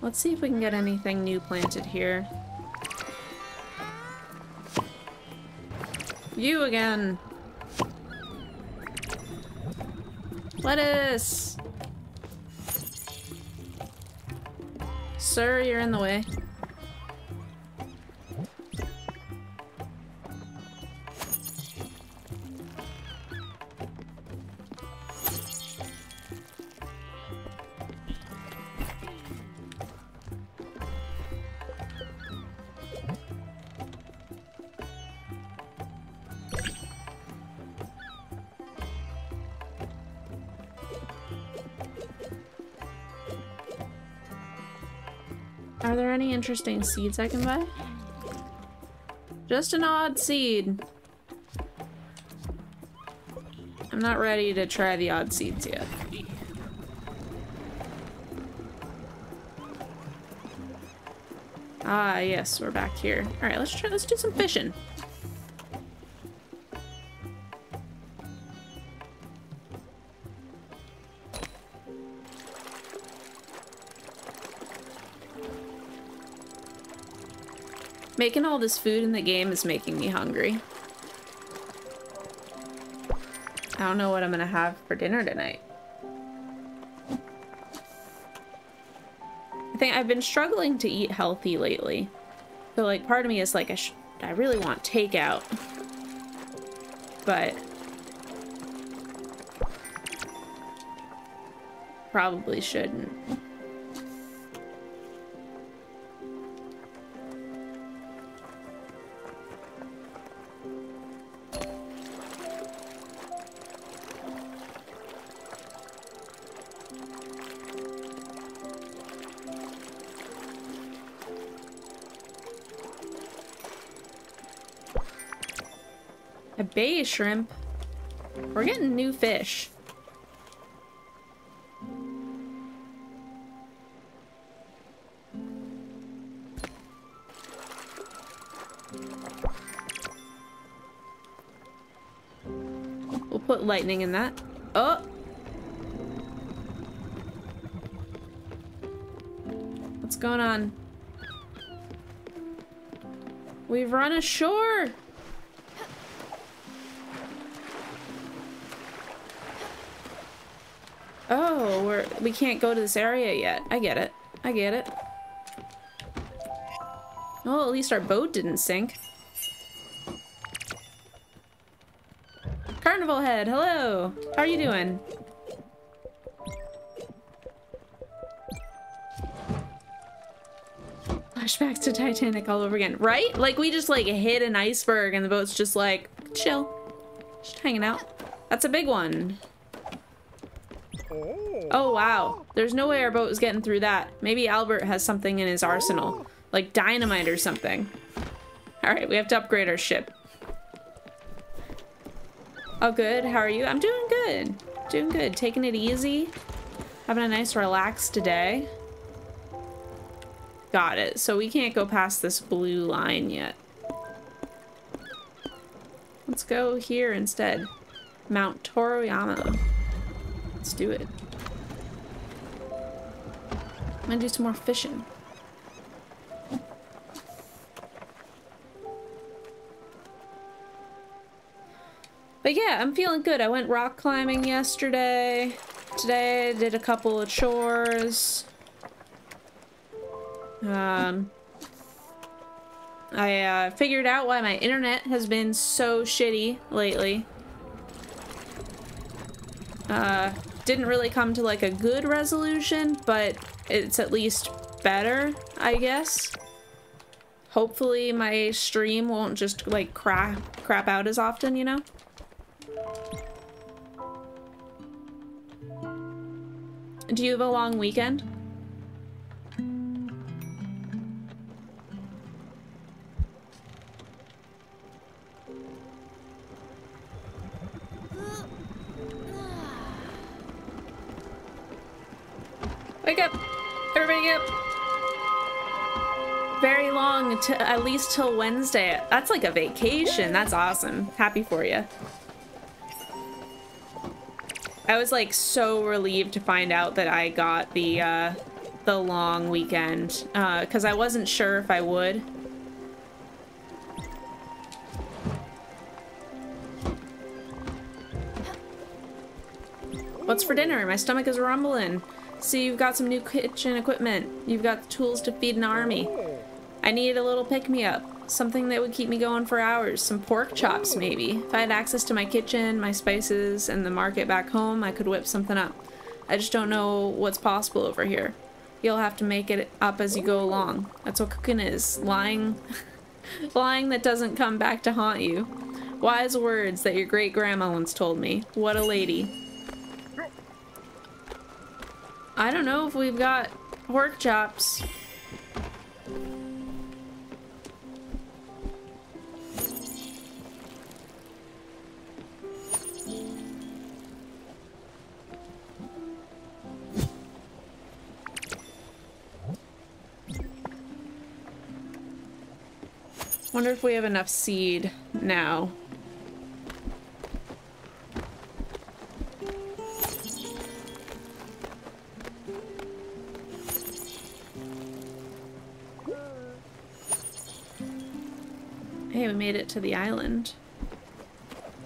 Let's see if we can get anything new planted here. You again! Lettuce! Sir, you're in the way. Are there any interesting seeds I can buy? Just an odd seed. I'm not ready to try the odd seeds yet. Ah, yes, we're back here. All right, let's try. Let's do some fishing. Making all this food in the game is making me hungry. I don't know what I'm gonna have for dinner tonight. I think I've been struggling to eat healthy lately. So like part of me is like, I, I really want takeout. But probably shouldn't. Shrimp. We're getting new fish. We'll put lightning in that. Oh! What's going on? We've run ashore! We can't go to this area yet. I get it. I get it. Well, at least our boat didn't sink. Carnival head, hello. How are you doing? Flashbacks to Titanic all over again, right? Like we just like hit an iceberg and the boat's just like chill. Just hanging out. That's a big one. Oh, wow. There's no way our boat is getting through that. Maybe Albert has something in his arsenal. Like dynamite or something. Alright, we have to upgrade our ship. Oh, good. How are you? I'm doing good. Doing good. Taking it easy. Having a nice relaxed day. Got it. So we can't go past this blue line yet. Let's go here instead. Mount Toroyama. Let's do it. I'm gonna do some more fishing. But yeah, I'm feeling good. I went rock climbing yesterday. Today I did a couple of chores. Um, I uh, figured out why my internet has been so shitty lately. Uh, didn't really come to like a good resolution, but it's at least better, I guess. Hopefully my stream won't just like crap crap out as often, you know? Do you have a long weekend? Wake up! Everybody up! Very long, to, at least till Wednesday. That's like a vacation. That's awesome. Happy for you. I was like so relieved to find out that I got the uh, the long weekend because uh, I wasn't sure if I would. What's for dinner? My stomach is rumbling. See, you've got some new kitchen equipment. You've got the tools to feed an army. I need a little pick-me-up. Something that would keep me going for hours. Some pork chops, maybe. If I had access to my kitchen, my spices, and the market back home, I could whip something up. I just don't know what's possible over here. You'll have to make it up as you go along. That's what cooking is. Lying... lying that doesn't come back to haunt you. Wise words that your great-grandma once told me. What a lady. I don't know if we've got pork chops. Wonder if we have enough seed now. Hey, we made it to the island.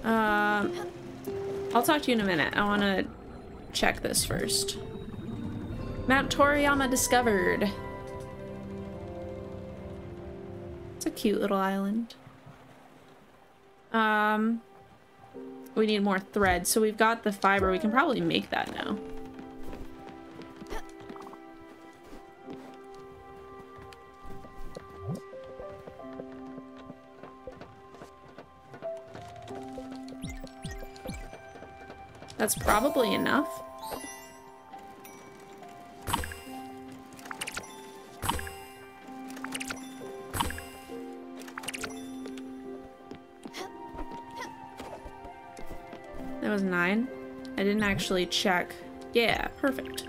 Um, I'll talk to you in a minute. I want to check this first. Mount Toriyama discovered. It's a cute little island. Um, we need more thread. So we've got the fiber. We can probably make that now. That's probably enough. That was nine. I didn't actually check. Yeah, perfect.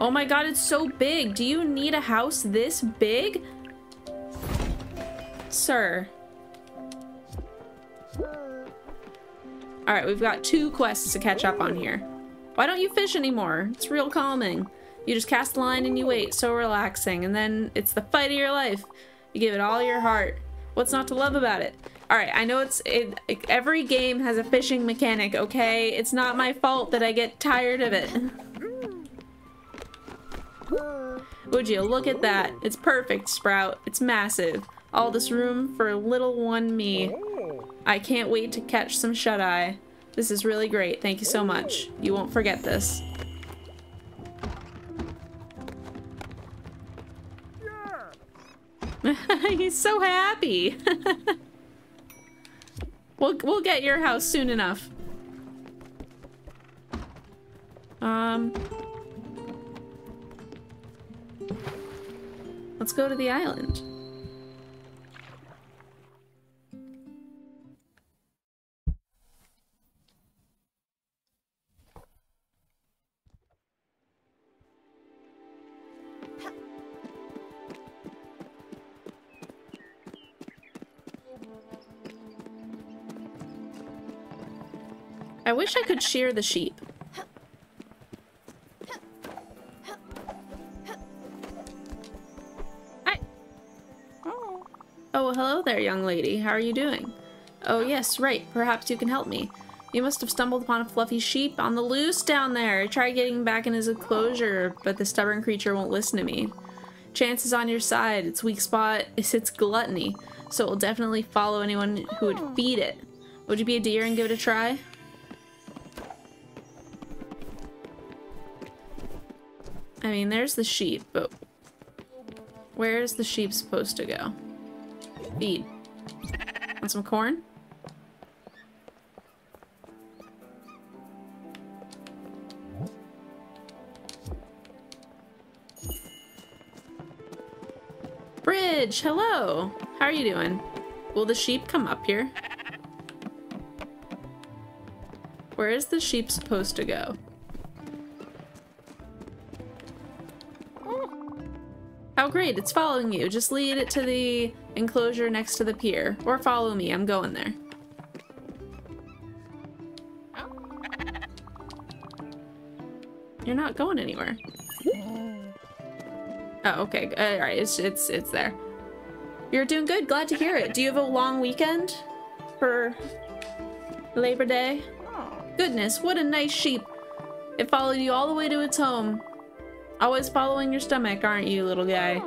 Oh my god, it's so big. Do you need a house this big? Sir. Alright, we've got two quests to catch up on here. Why don't you fish anymore? It's real calming. You just cast the line and you wait, so relaxing, and then it's the fight of your life. You give it all your heart. What's not to love about it? Alright, I know it's it, every game has a fishing mechanic, okay? It's not my fault that I get tired of it. Would you look at that? It's perfect, Sprout. It's massive. All this room for little one me. I can't wait to catch some shut-eye. This is really great. Thank you so much. You won't forget this. He's so happy. We'll we'll get your house soon enough. Um Let's go to the island. I wish I could shear the sheep. Hi. Oh, hello there, young lady. How are you doing? Oh, yes, right. Perhaps you can help me. You must have stumbled upon a fluffy sheep on the loose down there. I tried getting back in his enclosure, but the stubborn creature won't listen to me. Chance is on your side. Its weak spot is its gluttony, so it will definitely follow anyone who would feed it. Would you be a deer and give it a try? I mean, there's the sheep, but where's the sheep supposed to go? Feed. Want some corn? Bridge, hello. How are you doing? Will the sheep come up here? Where is the sheep supposed to go? Oh great, it's following you. Just lead it to the enclosure next to the pier. Or follow me, I'm going there. Oh. You're not going anywhere. Oh, okay. Alright, it's, it's, it's there. You're doing good, glad to hear it. Do you have a long weekend? For Labor Day? Oh. Goodness, what a nice sheep. It followed you all the way to its home. Always following your stomach, aren't you, little guy?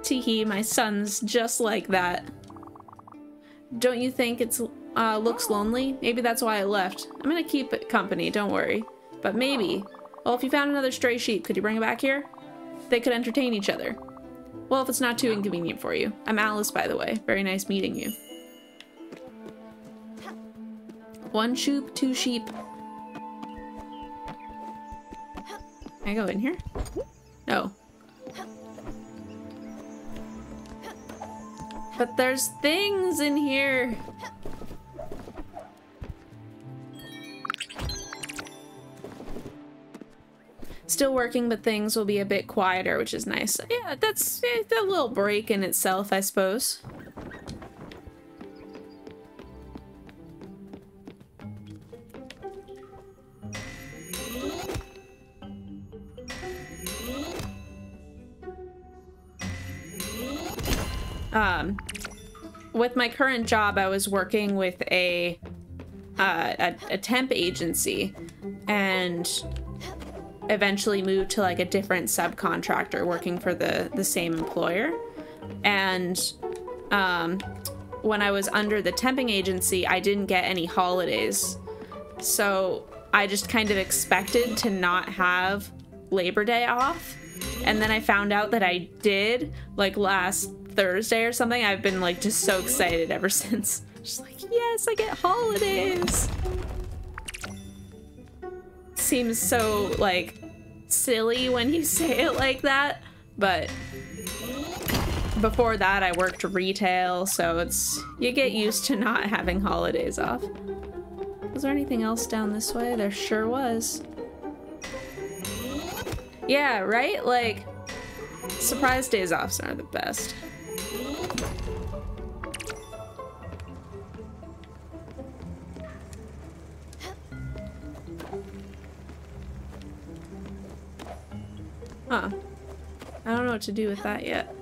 Teehee, my son's just like that. Don't you think it's uh, looks lonely? Maybe that's why I left. I'm gonna keep it company, don't worry. But maybe. Well, if you found another stray sheep, could you bring it back here? They could entertain each other. Well, if it's not too inconvenient for you. I'm Alice, by the way. Very nice meeting you. One sheep, two sheep. Can I go in here? No. But there's things in here. Still working, but things will be a bit quieter, which is nice. Yeah, that's a little break in itself, I suppose. Um, with my current job, I was working with a, uh, a, a temp agency and eventually moved to like a different subcontractor working for the, the same employer. And um, when I was under the temping agency, I didn't get any holidays. So I just kind of expected to not have Labor Day off. And then I found out that I did like last Thursday or something. I've been like just so excited ever since. Just like, yes, I get holidays. Seems so like silly when you say it like that, but before that I worked retail, so it's you get used to not having holidays off. Was there anything else down this way? There sure was. Yeah, right? Like, surprise days offs are the best. Huh. I don't know what to do with that yet.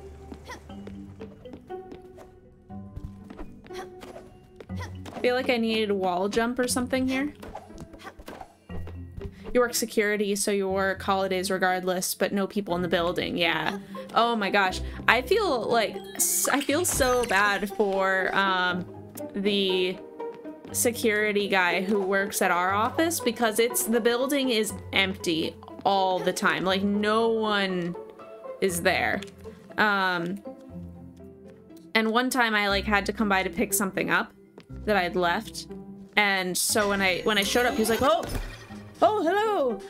I feel like I needed a wall jump or something here. Work security, so you work holidays regardless, but no people in the building. Yeah. Oh my gosh. I feel like I feel so bad for um, the security guy who works at our office because it's the building is empty all the time. Like no one is there. Um, and one time I like had to come by to pick something up that I'd left. And so when I when I showed up, he was like, "Oh, oh, hello.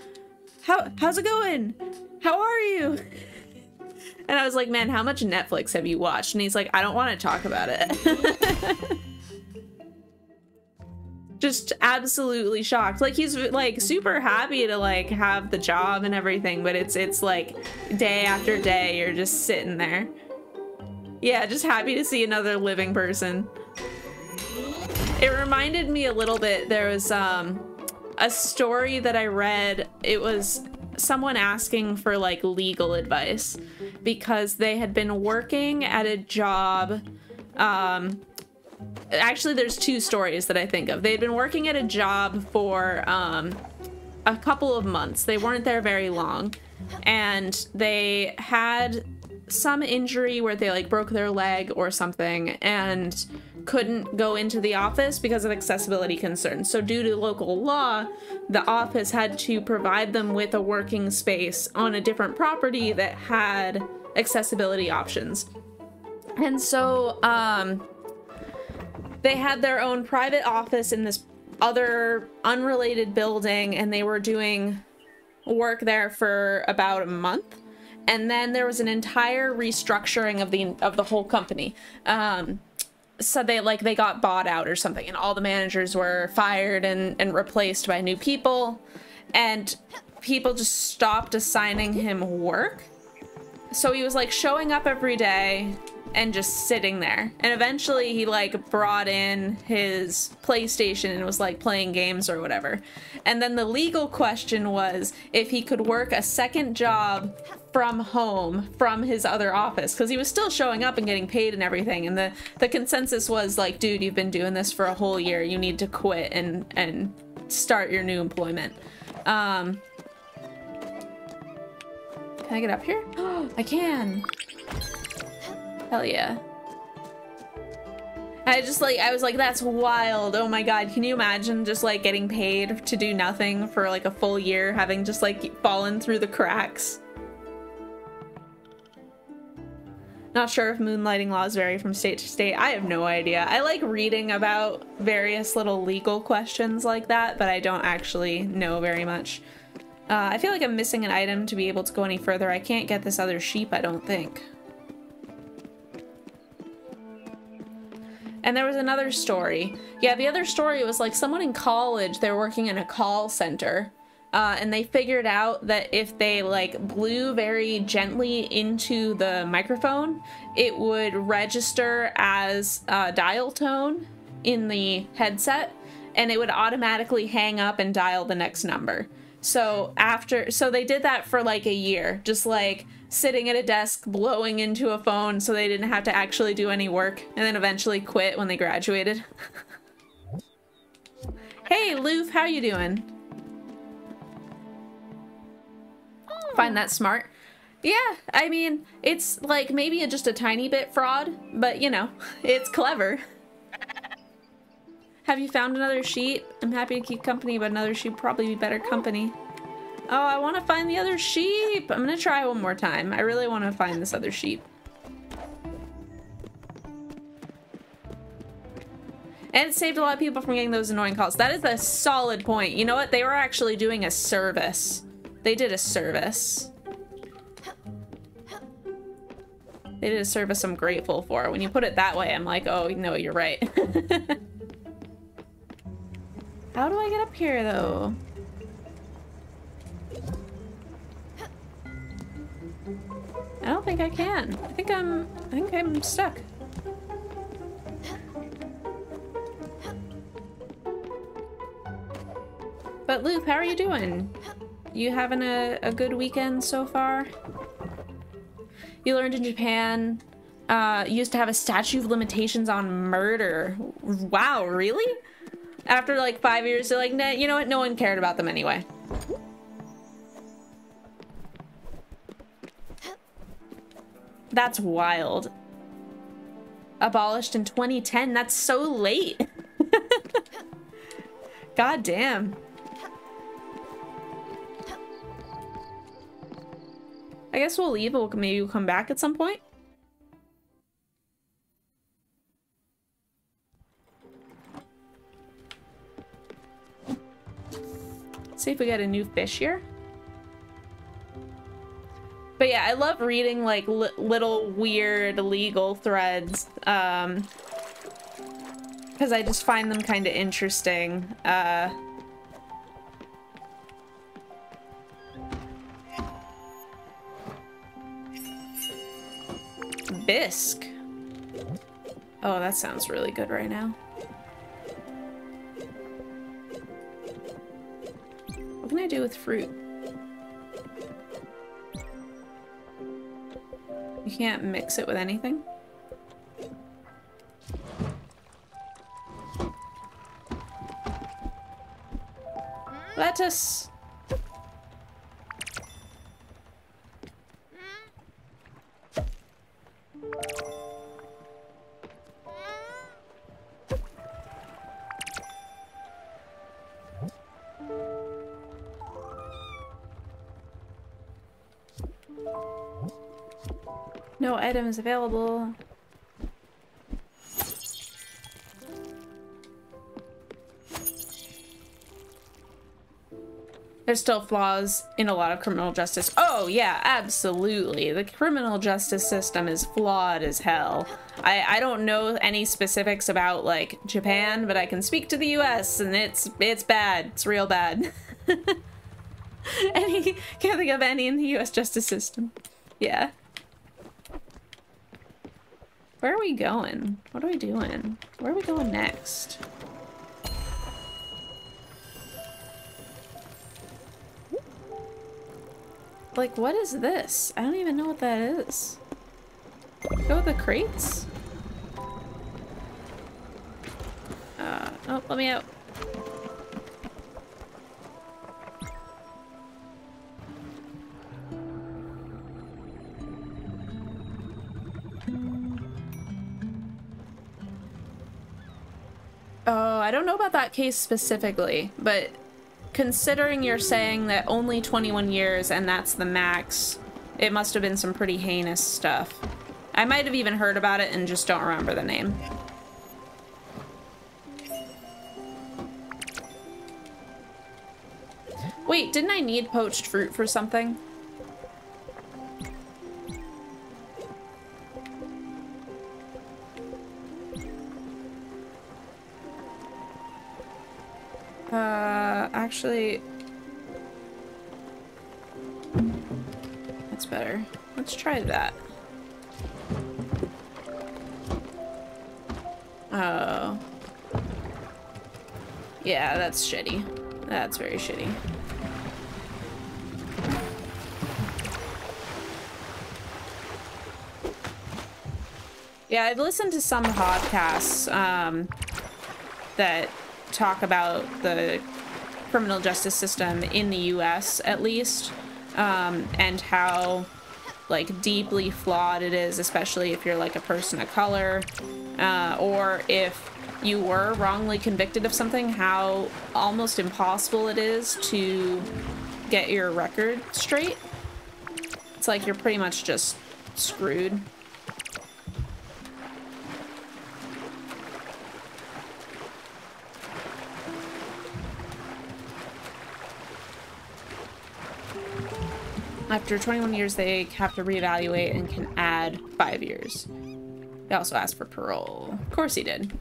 How how's it going? How are you?" And I was like, "Man, how much Netflix have you watched?" And he's like, "I don't want to talk about it." Just absolutely shocked. Like he's like super happy to like have the job and everything, but it's it's like day after day you're just sitting there. Yeah, just happy to see another living person. It reminded me a little bit. There was um, a story that I read. It was someone asking for like legal advice because they had been working at a job. Um, actually, there's two stories that I think of. They had been working at a job for um, a couple of months. They weren't there very long, and they had some injury where they like broke their leg or something and couldn't go into the office because of accessibility concerns. So, due to local law, the office had to provide them with a working space on a different property that had accessibility options. And so, um, they had their own private office in this other unrelated building, and they were doing work there for about a month. And then there was an entire restructuring of the of the whole company. Um, so they like they got bought out or something and all the managers were fired and, and replaced by new people. And people just stopped assigning him work. So he was like showing up every day and just sitting there. And eventually he like brought in his playstation and was like playing games or whatever. And then the legal question was if he could work a second job from home from his other office because he was still showing up and getting paid and everything. And the the consensus was like dude you've been doing this for a whole year. You need to quit and and start your new employment. Um can i get up here? Oh i can. Hell yeah. I just like I was like that's wild. Oh my god, can you imagine just like getting paid to do nothing for like a full year having just like fallen through the cracks? Not sure if moonlighting laws vary from state to state. I have no idea. I like reading about various little legal questions like that, but I don't actually know very much. Uh, I feel like I'm missing an item to be able to go any further. I can't get this other sheep, I don't think. And there was another story. Yeah, the other story was like someone in college, they're working in a call center uh, and they figured out that if they like blew very gently into the microphone, it would register as a dial tone in the headset and it would automatically hang up and dial the next number. So after so they did that for like a year, just like sitting at a desk blowing into a phone so they didn't have to actually do any work and then eventually quit when they graduated. hey, Loof, how you doing? Find that smart. Yeah, I mean, it's like maybe just a tiny bit fraud, but you know, it's clever. Have you found another sheep? I'm happy to keep company, but another sheep probably be better company. Oh, I want to find the other sheep. I'm going to try one more time. I really want to find this other sheep. And it saved a lot of people from getting those annoying calls. That is a solid point. You know what? They were actually doing a service. They did a service. They did a service I'm grateful for. When you put it that way, I'm like, oh, no, you're right. How do I get up here, though? I don't think I can. I think I'm, I think I'm stuck. But Luke, how are you doing? You having a, a good weekend so far? You learned in Japan uh, used to have a statute of limitations on murder. Wow, really? After like five years, they're like, nah, you know what? No one cared about them anyway. That's wild. Abolished in 2010. That's so late. God damn. I guess we'll leave. We'll maybe we'll come back at some point. Let's see if we get a new fish here. But yeah, I love reading like li little weird legal threads. Um, because I just find them kind of interesting. Uh, bisque. Oh, that sounds really good right now. What can I do with fruit? You can't mix it with anything? Lettuce! No items available. There's still flaws in a lot of criminal justice. Oh, yeah, absolutely. The criminal justice system is flawed as hell. I, I don't know any specifics about, like, Japan, but I can speak to the US, and it's it's bad. It's real bad. any, can't think of any in the US justice system. Yeah. Where are we going? What are we doing? Where are we going next? Like, what is this? I don't even know what that is. Go the crates? Uh, oh, let me out. Oh, I don't know about that case specifically, but considering you're saying that only 21 years and that's the max, it must have been some pretty heinous stuff. I might have even heard about it and just don't remember the name. Wait, didn't I need poached fruit for something? Uh, actually... That's better. Let's try that. Oh. Yeah, that's shitty. That's very shitty. Yeah, I've listened to some podcasts um, that talk about the criminal justice system in the US at least um, and how like deeply flawed it is especially if you're like a person of color uh, or if you were wrongly convicted of something how almost impossible it is to get your record straight. It's like you're pretty much just screwed After 21 years, they have to reevaluate and can add five years. They also asked for parole. Of course he did.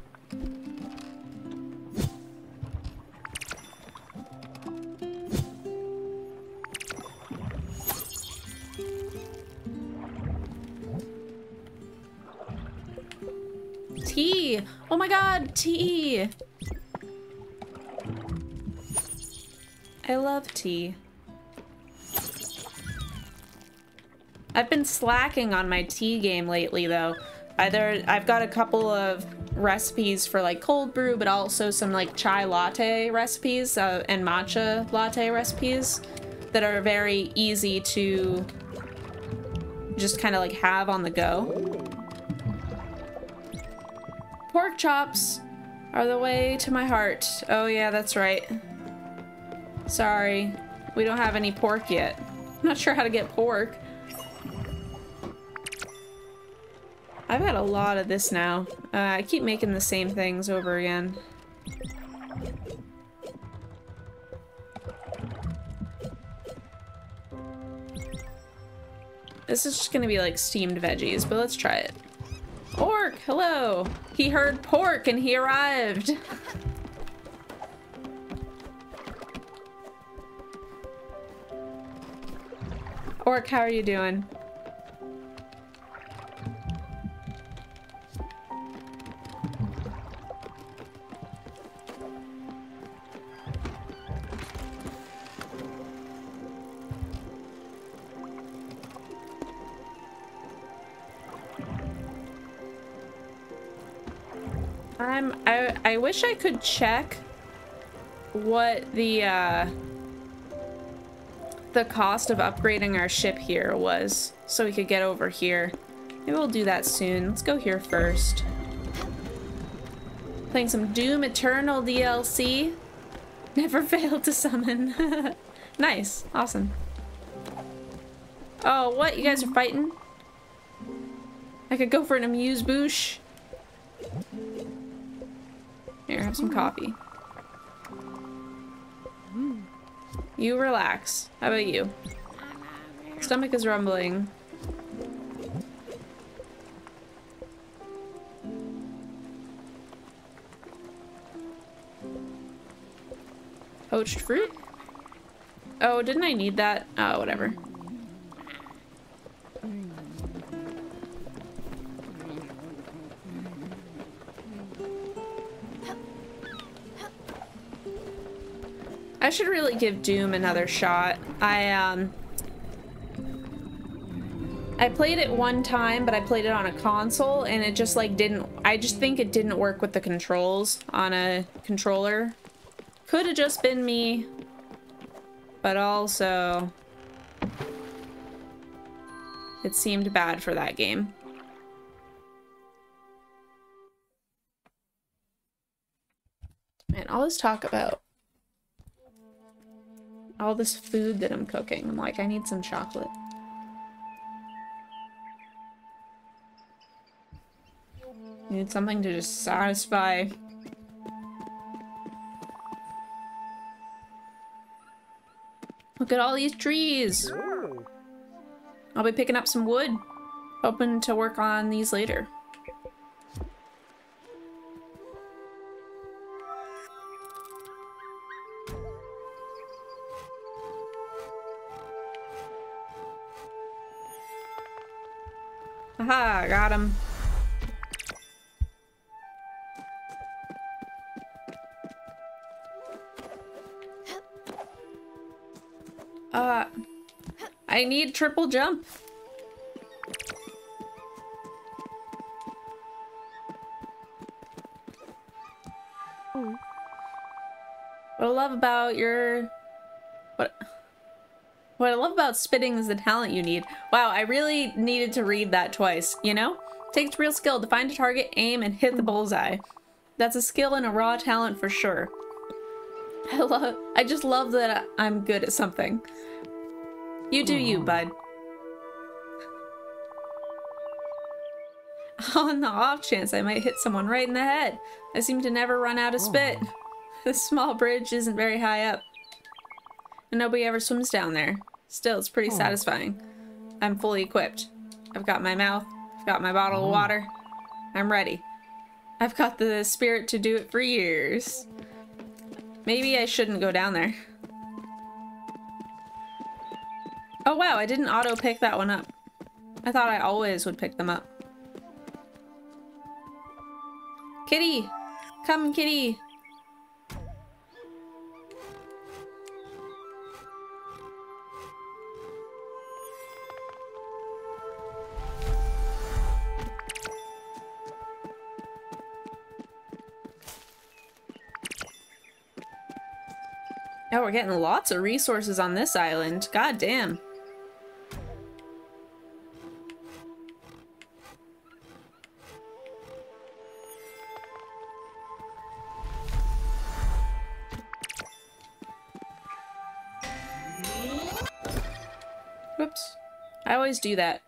Tea! Oh my god, tea! I love tea. I've been slacking on my tea game lately though. Either I've got a couple of recipes for like cold brew, but also some like chai latte recipes uh, and matcha latte recipes that are very easy to just kind of like have on the go. Pork chops are the way to my heart. Oh yeah, that's right. Sorry, we don't have any pork yet. I'm not sure how to get pork. I've had a lot of this now. Uh, I keep making the same things over again. This is just gonna be like steamed veggies, but let's try it. Orc, hello! He heard pork and he arrived! Orc, how are you doing? I'm I I wish I could check what the uh the cost of upgrading our ship here was so we could get over here. Maybe we'll do that soon. Let's go here first. Playing some Doom Eternal DLC. Never failed to summon. nice. Awesome. Oh, what? You guys are fighting? I could go for an amuse bouche. Here, have some coffee. You relax. How about you? Stomach is rumbling. Poached fruit? Oh, didn't I need that? Oh, whatever. I should really give Doom another shot. I, um... I played it one time, but I played it on a console, and it just, like, didn't... I just think it didn't work with the controls on a controller. Could have just been me, but also... It seemed bad for that game. Man, all this talk about all this food that I'm cooking. I'm like, I need some chocolate. Need something to just satisfy. Look at all these trees. I'll be picking up some wood. Hoping to work on these later. Aha, got him. Uh, I need triple jump. What I love about your... What... What I love about spitting is the talent you need. Wow, I really needed to read that twice, you know? Takes real skill to find a target, aim, and hit the bullseye. That's a skill and a raw talent for sure. I love- I just love that I'm good at something. You do you, mm. bud. On the off chance I might hit someone right in the head. I seem to never run out of spit. Oh. This small bridge isn't very high up. And nobody ever swims down there. Still, it's pretty hmm. satisfying. I'm fully equipped. I've got my mouth. I've got my bottle of hmm. water. I'm ready. I've got the spirit to do it for years. Maybe I shouldn't go down there. Oh wow, I didn't auto pick that one up. I thought I always would pick them up. Kitty! Come, kitty! Oh, we're getting lots of resources on this island. God damn. Whoops. I always do that.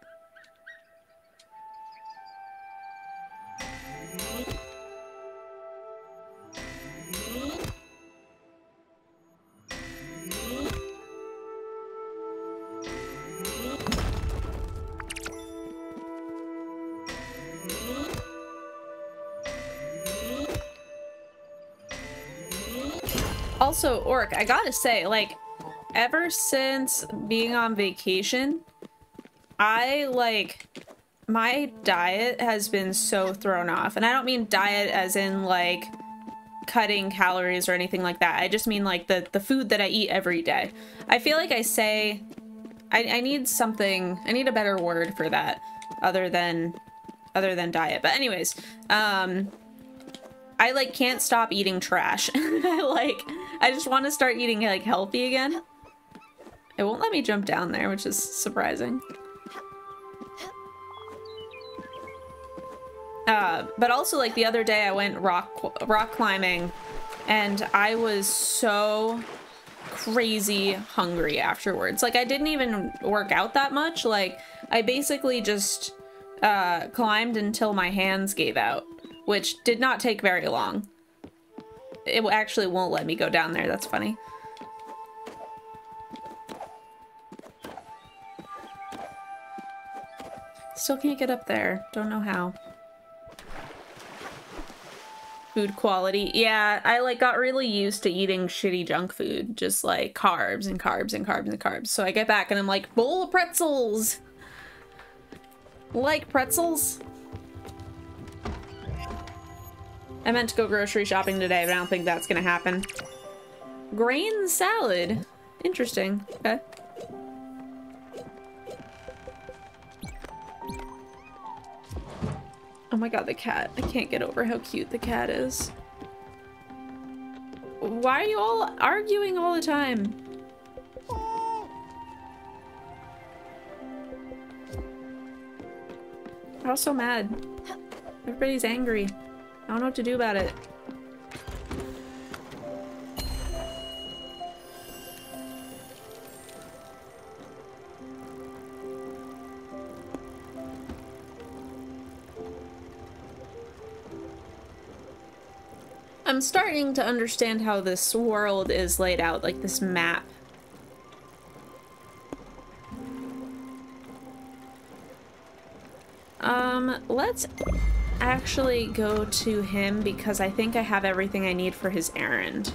Orc, I gotta say, like, ever since being on vacation, I, like, my diet has been so thrown off. And I don't mean diet as in, like, cutting calories or anything like that. I just mean, like, the, the food that I eat every day. I feel like I say... I, I need something... I need a better word for that other than other than diet. But anyways, um, I like can't stop eating trash. I like, I just want to start eating like healthy again. It won't let me jump down there, which is surprising. Uh, but also like the other day I went rock rock climbing and I was so crazy hungry afterwards. Like I didn't even work out that much. Like I basically just uh, climbed until my hands gave out, which did not take very long. It actually won't let me go down there. That's funny. Still can't get up there. Don't know how. Food quality. Yeah, I like got really used to eating shitty junk food. Just like carbs and carbs and carbs and carbs. So I get back and I'm like, bowl of pretzels! Like pretzels? I meant to go grocery shopping today, but I don't think that's gonna happen. Grain salad. Interesting. Okay. Oh my god, the cat. I can't get over how cute the cat is. Why are you all arguing all the time? I was so mad. Everybody's angry. I don't know what to do about it. I'm starting to understand how this world is laid out, like this map. Um, let's actually go to him because I think I have everything I need for his errand.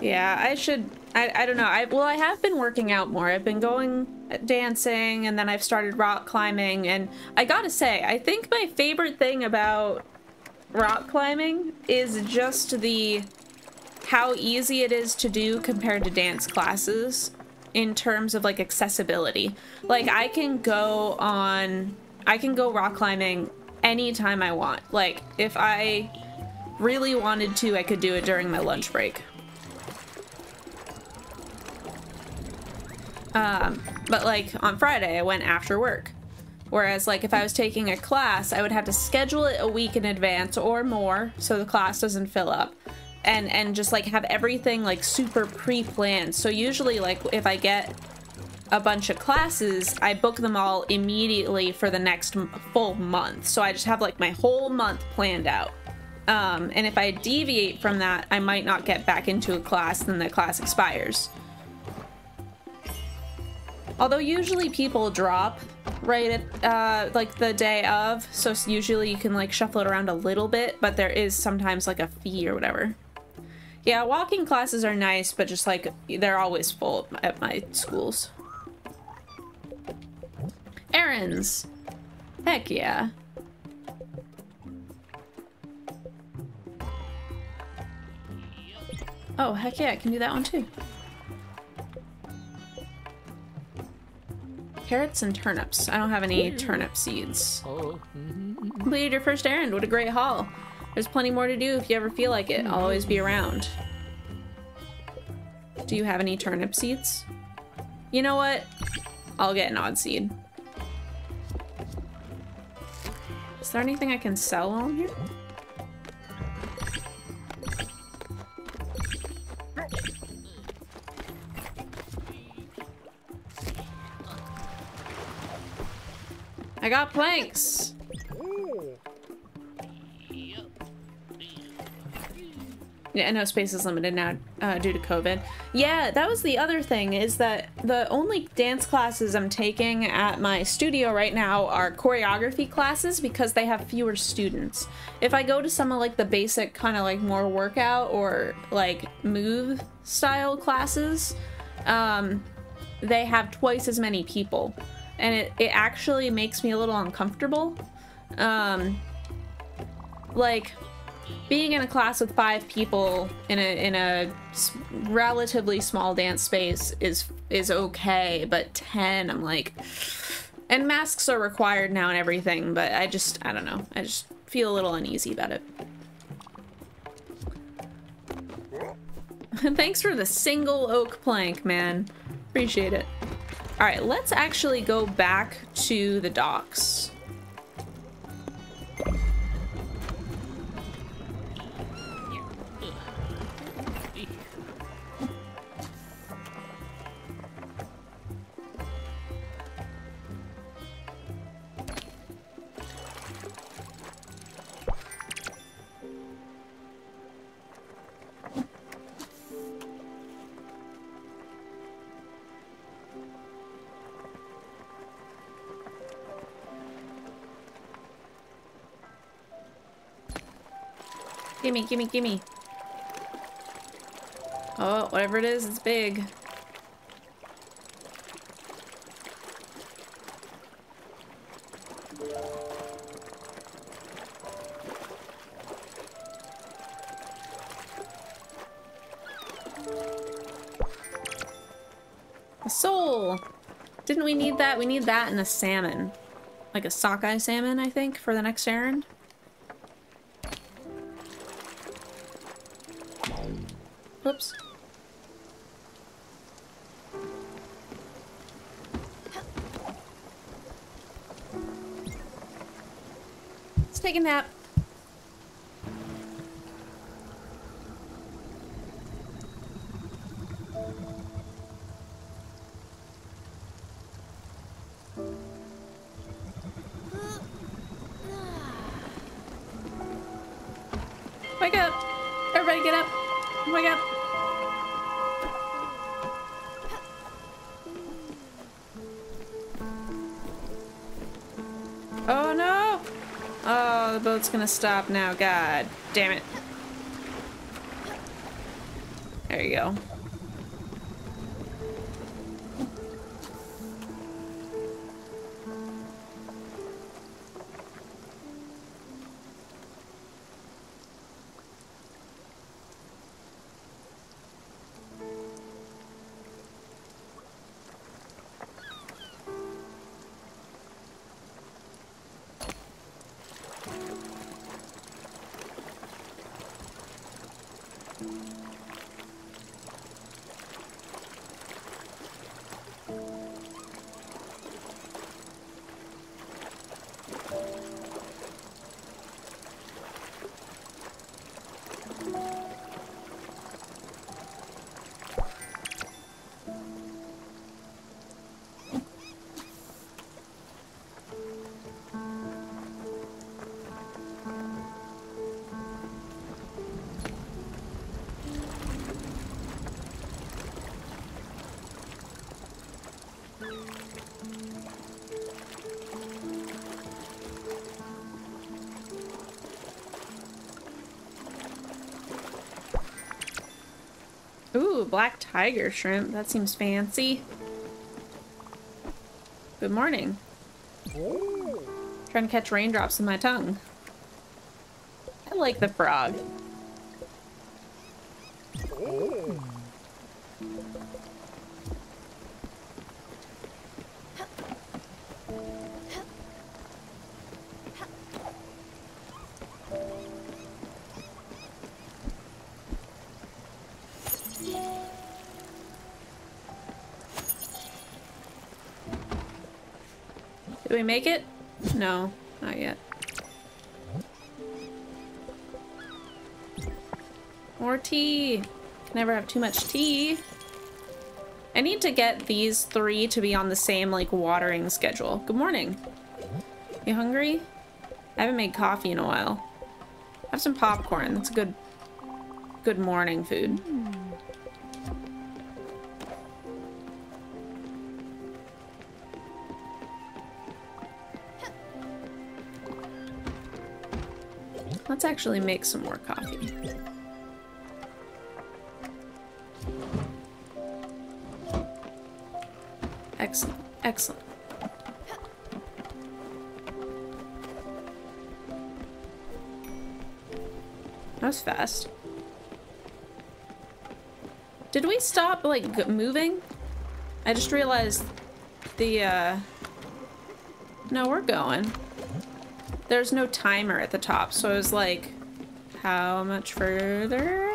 Yeah, I should, I, I don't know. I Well, I have been working out more. I've been going uh, dancing and then I've started rock climbing and I gotta say, I think my favorite thing about rock climbing is just the how easy it is to do compared to dance classes in terms of like accessibility. Like I can go on, I can go rock climbing anytime I want. Like if I really wanted to, I could do it during my lunch break. Um, but like on Friday, I went after work. Whereas like if I was taking a class, I would have to schedule it a week in advance or more so the class doesn't fill up and and just like have everything like super pre-planned. So usually like if I get a bunch of classes, I book them all immediately for the next full month. So I just have like my whole month planned out. Um, and if I deviate from that, I might not get back into a class, then the class expires. Although usually people drop right at uh, like the day of, so usually you can like shuffle it around a little bit, but there is sometimes like a fee or whatever. Yeah, walking classes are nice, but just like they're always full at my schools. Errands. Heck yeah. Oh, heck yeah, I can do that one too. Carrots and turnips. I don't have any turnip seeds. Oh, mm-hmm. Completed your first errand. What a great haul. There's plenty more to do if you ever feel like it. I'll always be around. Do you have any turnip seeds? You know what? I'll get an odd seed. Is there anything I can sell on here? I got planks! Yeah, I know space is limited now uh, due to COVID. Yeah, that was the other thing is that the only dance classes I'm taking at my studio right now are choreography classes because they have fewer students. If I go to some of like the basic kind of like more workout or like move style classes, um, they have twice as many people. And it, it actually makes me a little uncomfortable. Um, like, being in a class with five people in a in a relatively small dance space is is okay, but ten, I'm like, and masks are required now and everything, but I just I don't know, I just feel a little uneasy about it. Thanks for the single oak plank, man. Appreciate it. All right, let's actually go back to the docks. Gimme, gimme, gimme. Oh, whatever it is, it's big. A soul! Didn't we need that? We need that and a salmon. Like a sockeye salmon, I think, for the next errand. Take a nap. Gonna stop now. God damn it. There you go. Black tiger shrimp. That seems fancy. Good morning. Oh. Trying to catch raindrops in my tongue. I like the frog. We make it? No, not yet. More tea. Can never have too much tea. I need to get these three to be on the same, like, watering schedule. Good morning. You hungry? I haven't made coffee in a while. Have some popcorn. That's a good... good morning food. Actually make some more coffee. Excellent, excellent. That was fast. Did we stop, like, moving? I just realized the, uh... No, we're going. There's no timer at the top, so I was like, how much further?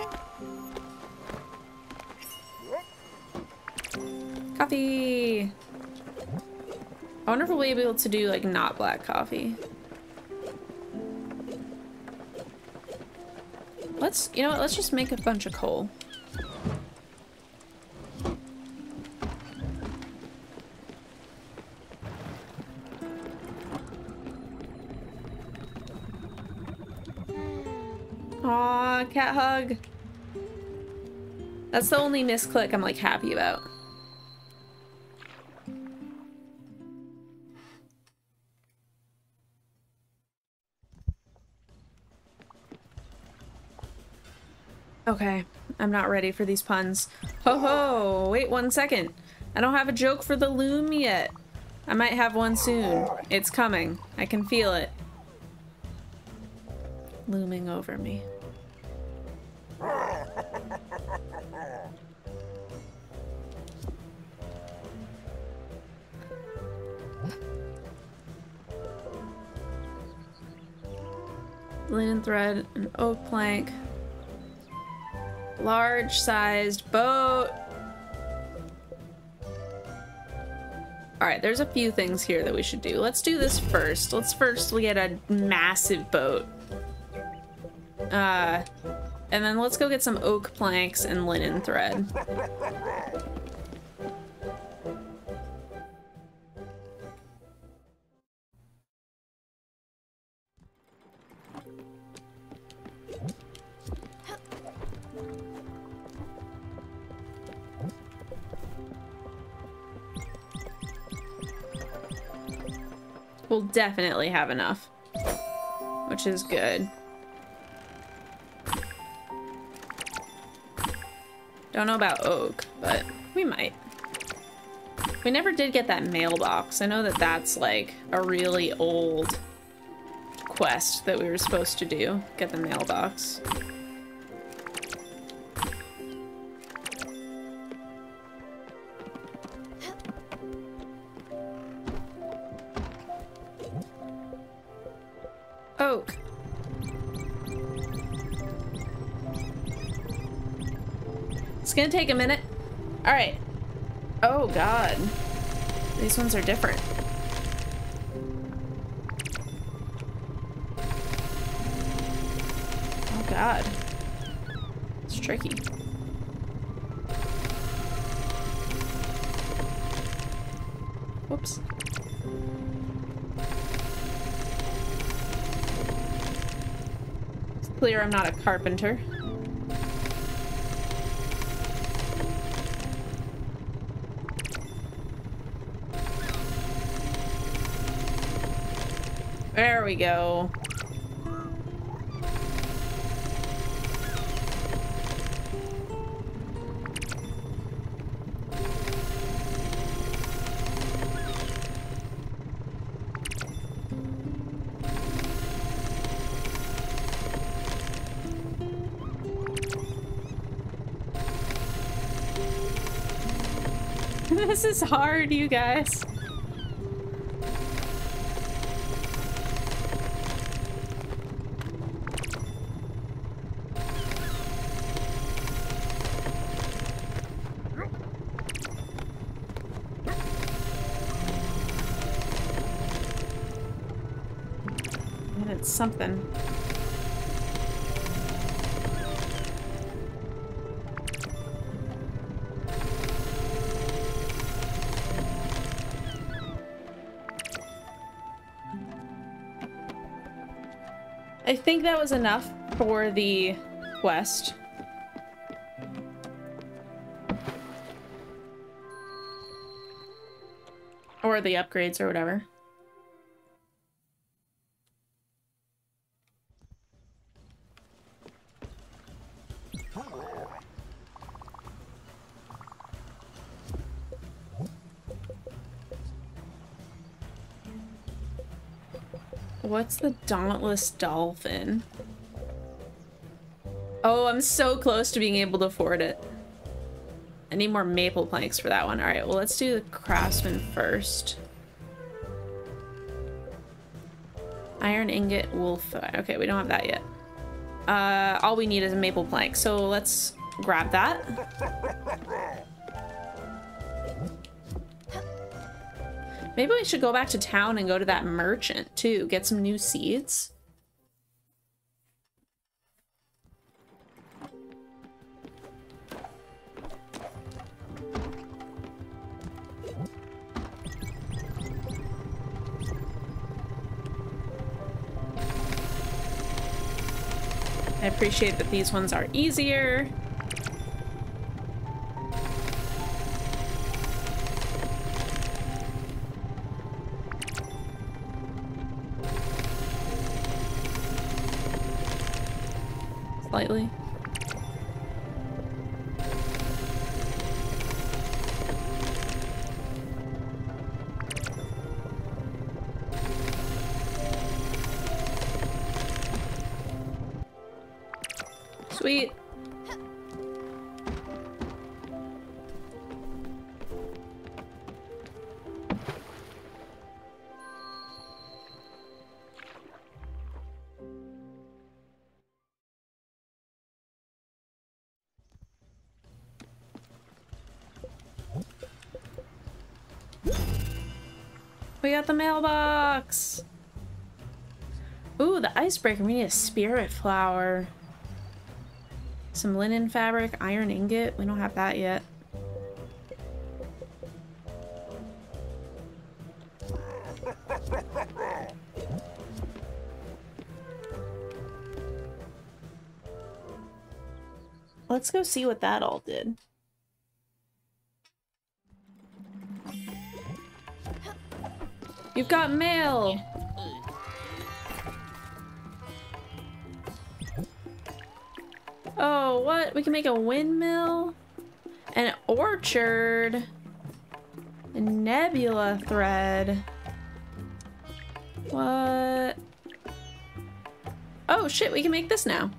Coffee! I wonder if we'll be able to do, like, not black coffee. Let's, you know what, let's just make a bunch of coal. That's the only misclick I'm like happy about. Okay, I'm not ready for these puns. Ho ho, wait one second. I don't have a joke for the loom yet. I might have one soon. It's coming. I can feel it. Looming over me. Thread, an oak plank, large sized boat. Alright, there's a few things here that we should do. Let's do this first. Let's first we get a massive boat. Uh, and then let's go get some oak planks and linen thread. definitely have enough. Which is good. Don't know about oak, but we might. We never did get that mailbox. I know that that's like a really old quest that we were supposed to do. Get the mailbox. Gonna take a minute. Alright. Oh god. These ones are different. Oh god. It's tricky. Whoops. It's clear I'm not a carpenter. We go. this is hard, you guys. something. I think that was enough for the quest. Or the upgrades or whatever. What's the Dauntless Dolphin? Oh, I'm so close to being able to afford it. I need more maple planks for that one. All right, well, let's do the craftsman first. Iron ingot, wolf. Okay, we don't have that yet. Uh, all we need is a maple plank, so let's grab that. Maybe we should go back to town and go to that merchant too, get some new seeds. I appreciate that these ones are easier. Got the mailbox. Ooh, the icebreaker. We need a spirit flower. Some linen fabric, iron ingot. We don't have that yet. Let's go see what that all did. You've got mail! Oh, what? We can make a windmill? An orchard? A nebula thread? What? Oh shit, we can make this now.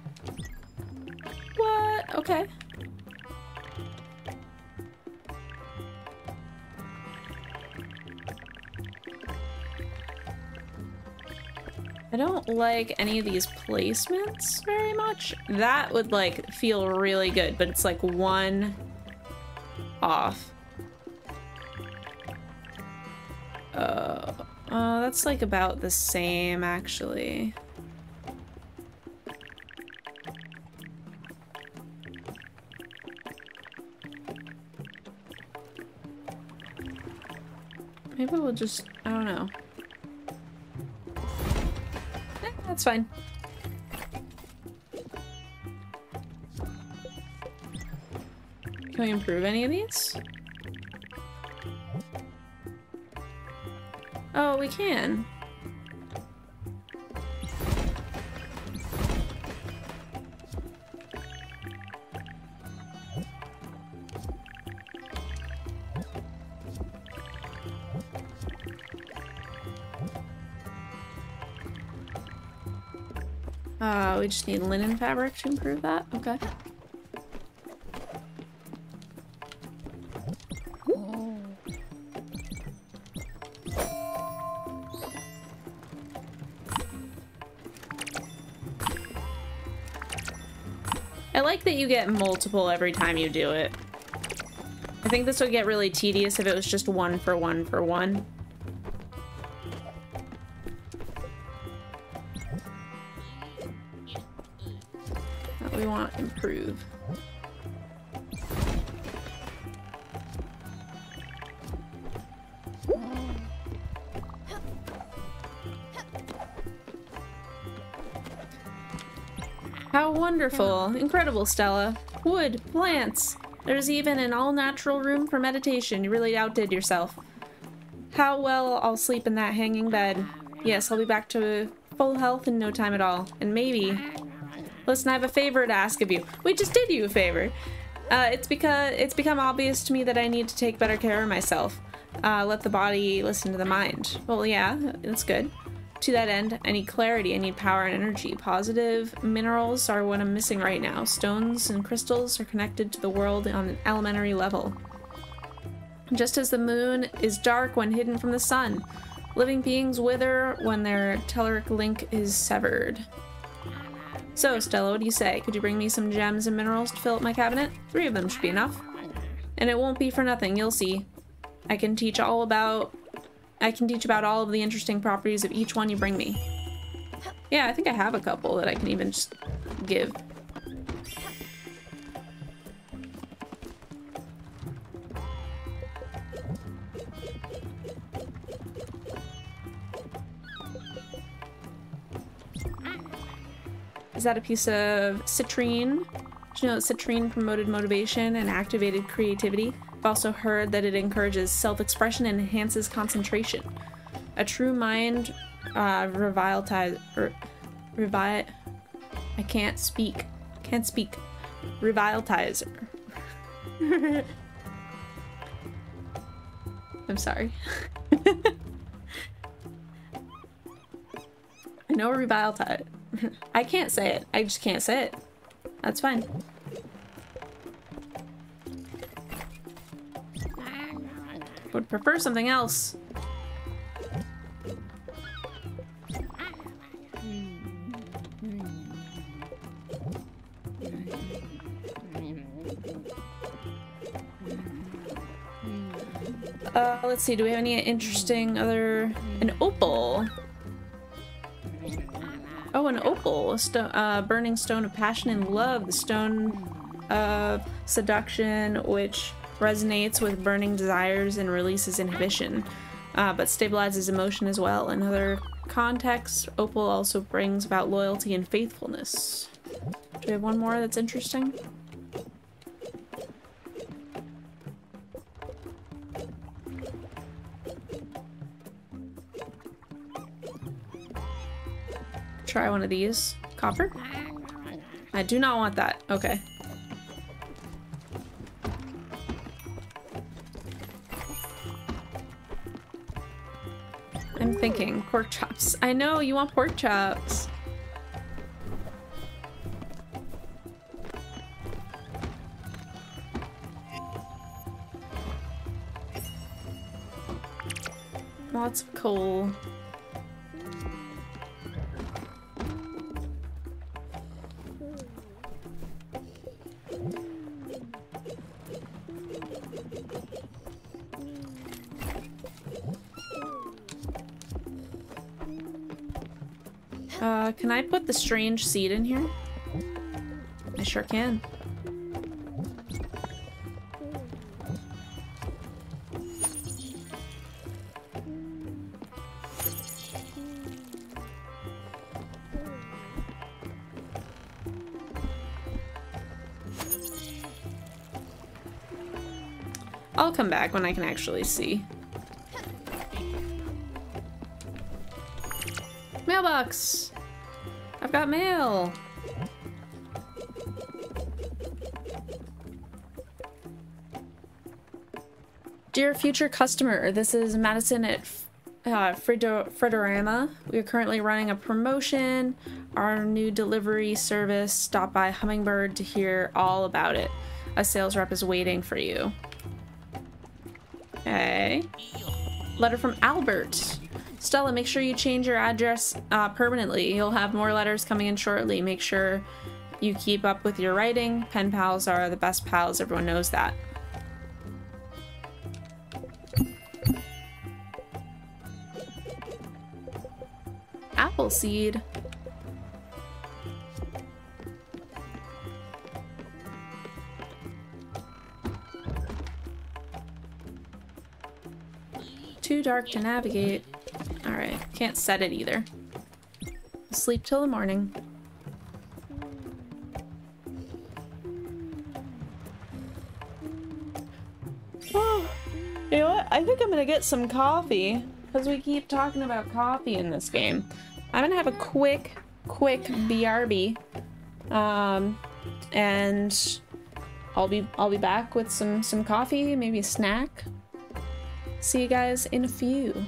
Like any of these placements very much. That would like feel really good, but it's like one off. Uh, uh, that's like about the same actually. Maybe we'll just, I don't know. That's fine. Can we improve any of these? Oh, we can. We just need linen fabric to improve that. Okay. I like that you get multiple every time you do it. I think this would get really tedious if it was just one for one for one. Want improve. How wonderful. Incredible, Stella. Wood, plants. There's even an all-natural room for meditation. You really outdid yourself. how well I'll sleep in that hanging bed. Yes, I'll be back to full health in no time at all. And maybe... Listen, I have a favor to ask of you. We just did you a favor. Uh, it's because it's become obvious to me that I need to take better care of myself. Uh, let the body listen to the mind. Well, yeah, that's good. To that end, I need clarity, I need power and energy. Positive minerals are what I'm missing right now. Stones and crystals are connected to the world on an elementary level. Just as the moon is dark when hidden from the sun, living beings wither when their telluric link is severed. So, Stella, what do you say? Could you bring me some gems and minerals to fill up my cabinet? Three of them should be enough. And it won't be for nothing, you'll see. I can teach all about I can teach about all of the interesting properties of each one you bring me. Yeah, I think I have a couple that I can even just give. Is that a piece of citrine? Did you know that citrine promoted motivation and activated creativity? I've also heard that it encourages self-expression and enhances concentration. A true mind uh, revitalize... Er, revi... I can't speak. Can't speak. Revitalizer. I'm sorry. I know revitalize. I can't say it. I just can't say it. That's fine. Would prefer something else. Uh, let's see, do we have any interesting other... An opal! Oh, an opal! A sto uh, burning stone of passion and love. The stone of seduction, which resonates with burning desires and releases inhibition, uh, but stabilizes emotion as well. In other contexts, opal also brings about loyalty and faithfulness. Do we have one more that's interesting? Try one of these. Copper? I do not want that. Okay. I'm thinking pork chops. I know you want pork chops. Lots of coal. Uh, can I put the strange seed in here? I sure can. I'll come back when I can actually see. Mailbox! I've got mail! Dear future customer, this is Madison at uh, Fredorama. We are currently running a promotion. Our new delivery service. Stop by Hummingberg to hear all about it. A sales rep is waiting for you. Okay. Letter from Albert. Stella, make sure you change your address uh, permanently. You'll have more letters coming in shortly. Make sure you keep up with your writing. Pen pals are the best pals. Everyone knows that. Apple seed. Too dark to navigate. Alright, can't set it either. Sleep till the morning. Oh, You know what? I think I'm gonna get some coffee because we keep talking about coffee in this game. I'm gonna have a quick, quick BRB, um, and I'll be I'll be back with some some coffee, maybe a snack. See you guys in a few.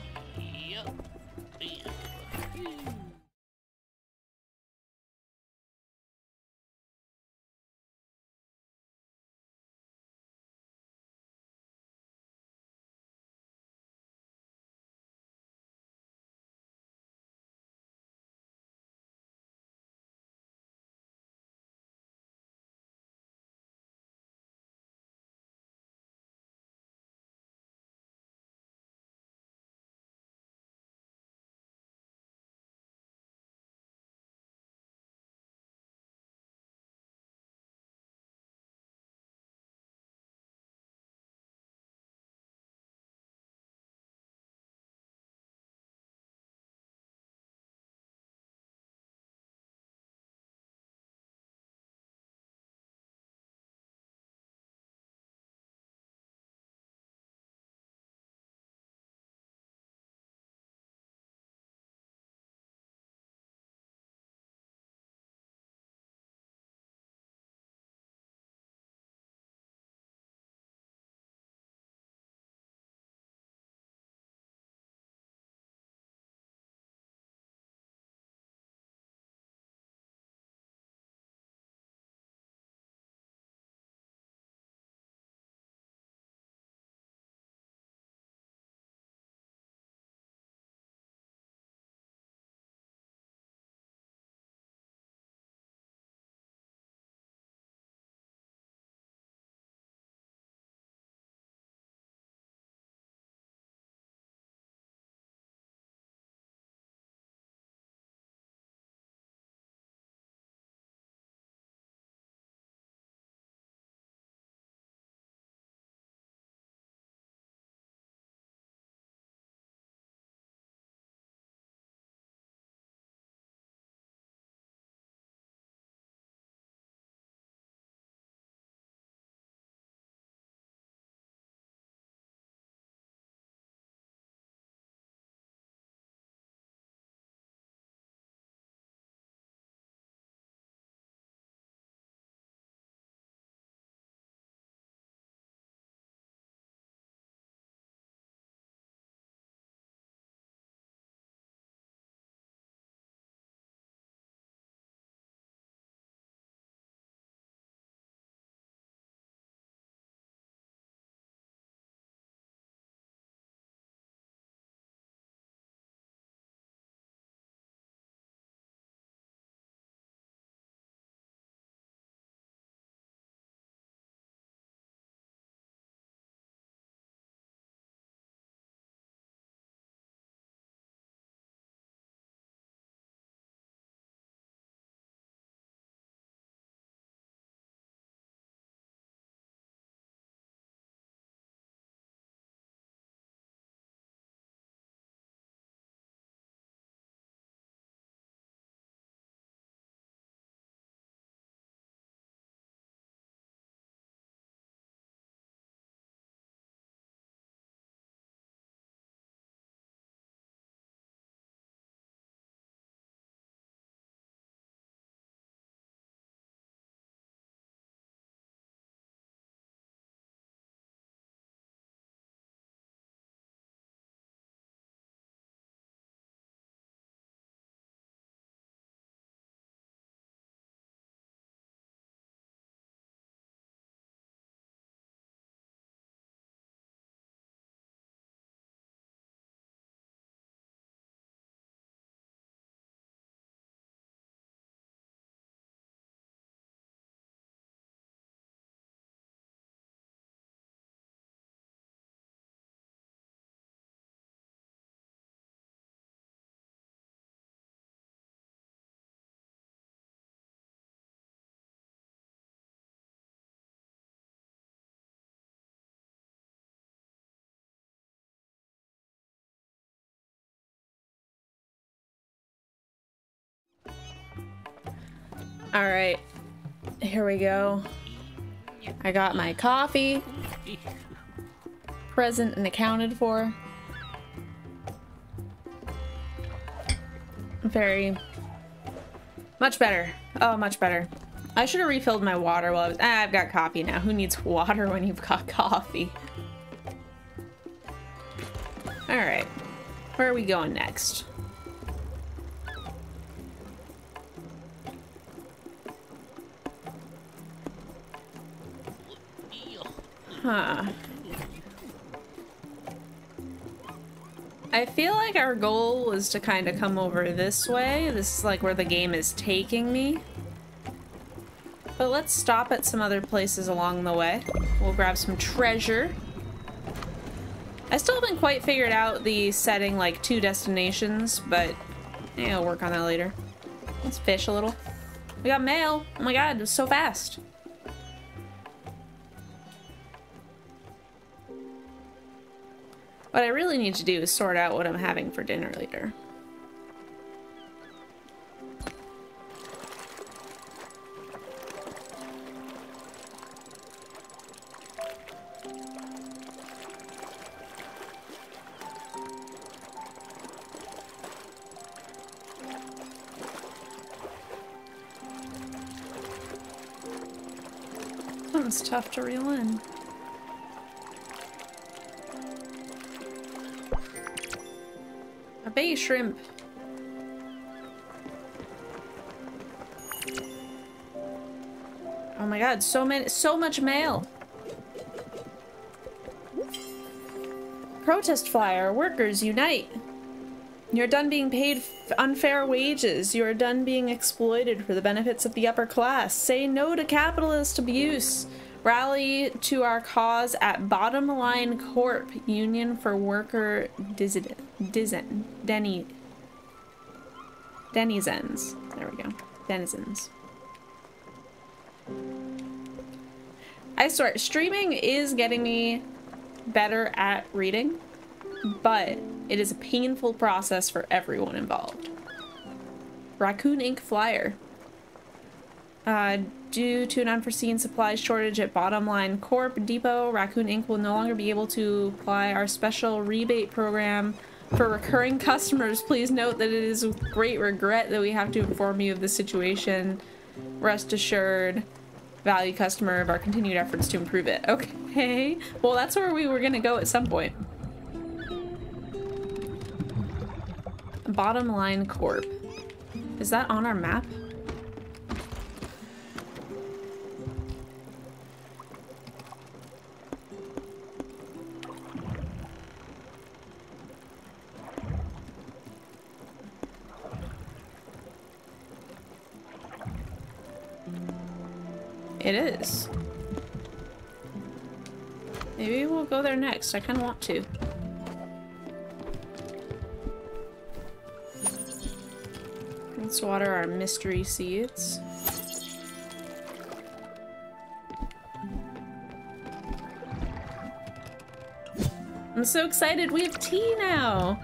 All right, here we go. I got my coffee. present and accounted for. Very... Much better. Oh, much better. I should have refilled my water while I was- ah, I've got coffee now. Who needs water when you've got coffee? Alright. Where are we going next? Huh. I feel like our goal was to kind of come over this way. This is like where the game is taking me. But let's stop at some other places along the way. We'll grab some treasure. I still haven't quite figured out the setting like two destinations, but yeah, I'll work on that later. Let's fish a little. We got mail. Oh my god, it was so fast. What I really need to do is sort out what I'm having for dinner later. That was tough to reel in. Bay shrimp. Oh my god, so many so much mail. Protest flyer, workers unite. You're done being paid unfair wages. You are done being exploited for the benefits of the upper class. Say no to capitalist abuse. Rally to our cause at Bottom Line Corp, Union for Worker Dissident. Denny. Denizens. There we go. Denizens. I swear, streaming is getting me better at reading, but it is a painful process for everyone involved. Raccoon Inc. Flyer. Uh, due to an unforeseen supply shortage at Bottom Line Corp Depot, Raccoon Inc. will no longer be able to apply our special rebate program for recurring customers. Please note that it is with great regret that we have to inform you of the situation. Rest assured, value customer of our continued efforts to improve it. Okay, well that's where we were gonna go at some point. Bottom Line Corp. Is that on our map? It is. Maybe we'll go there next. I kind of want to. Let's water our mystery seeds. I'm so excited. We have tea now.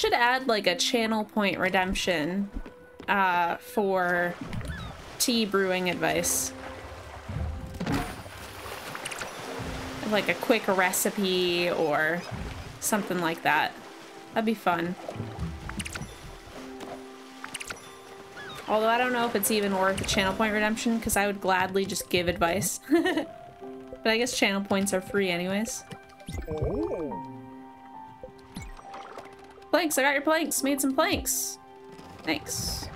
Should add like a channel point redemption uh, for tea brewing advice. Like a quick recipe or something like that. That'd be fun. Although I don't know if it's even worth a channel point redemption because I would gladly just give advice. but I guess channel points are free anyways. Planks, I got your planks. Made some planks. Thanks.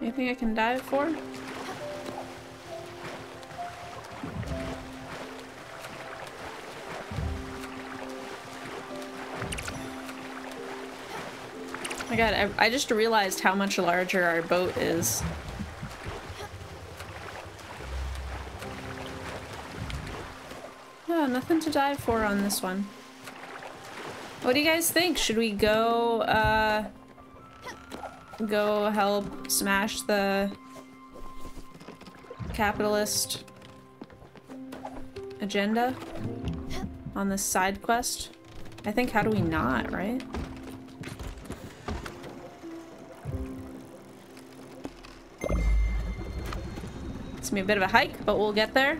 Anything I can dive for? God, I, I just realized how much larger our boat is. Yeah, nothing to dive for on this one. What do you guys think? Should we go, uh... go help smash the capitalist agenda on this side quest? I think how do we not, right? It's gonna be a bit of a hike, but we'll get there.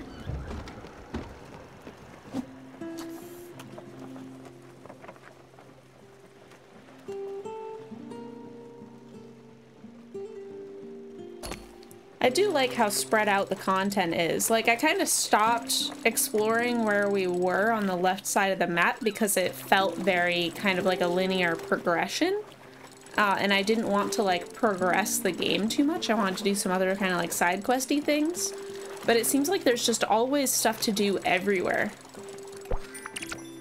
I do like how spread out the content is. Like, I kind of stopped exploring where we were on the left side of the map because it felt very kind of like a linear progression. Uh, and I didn't want to, like, progress the game too much. I wanted to do some other kind of, like, side questy things. But it seems like there's just always stuff to do everywhere.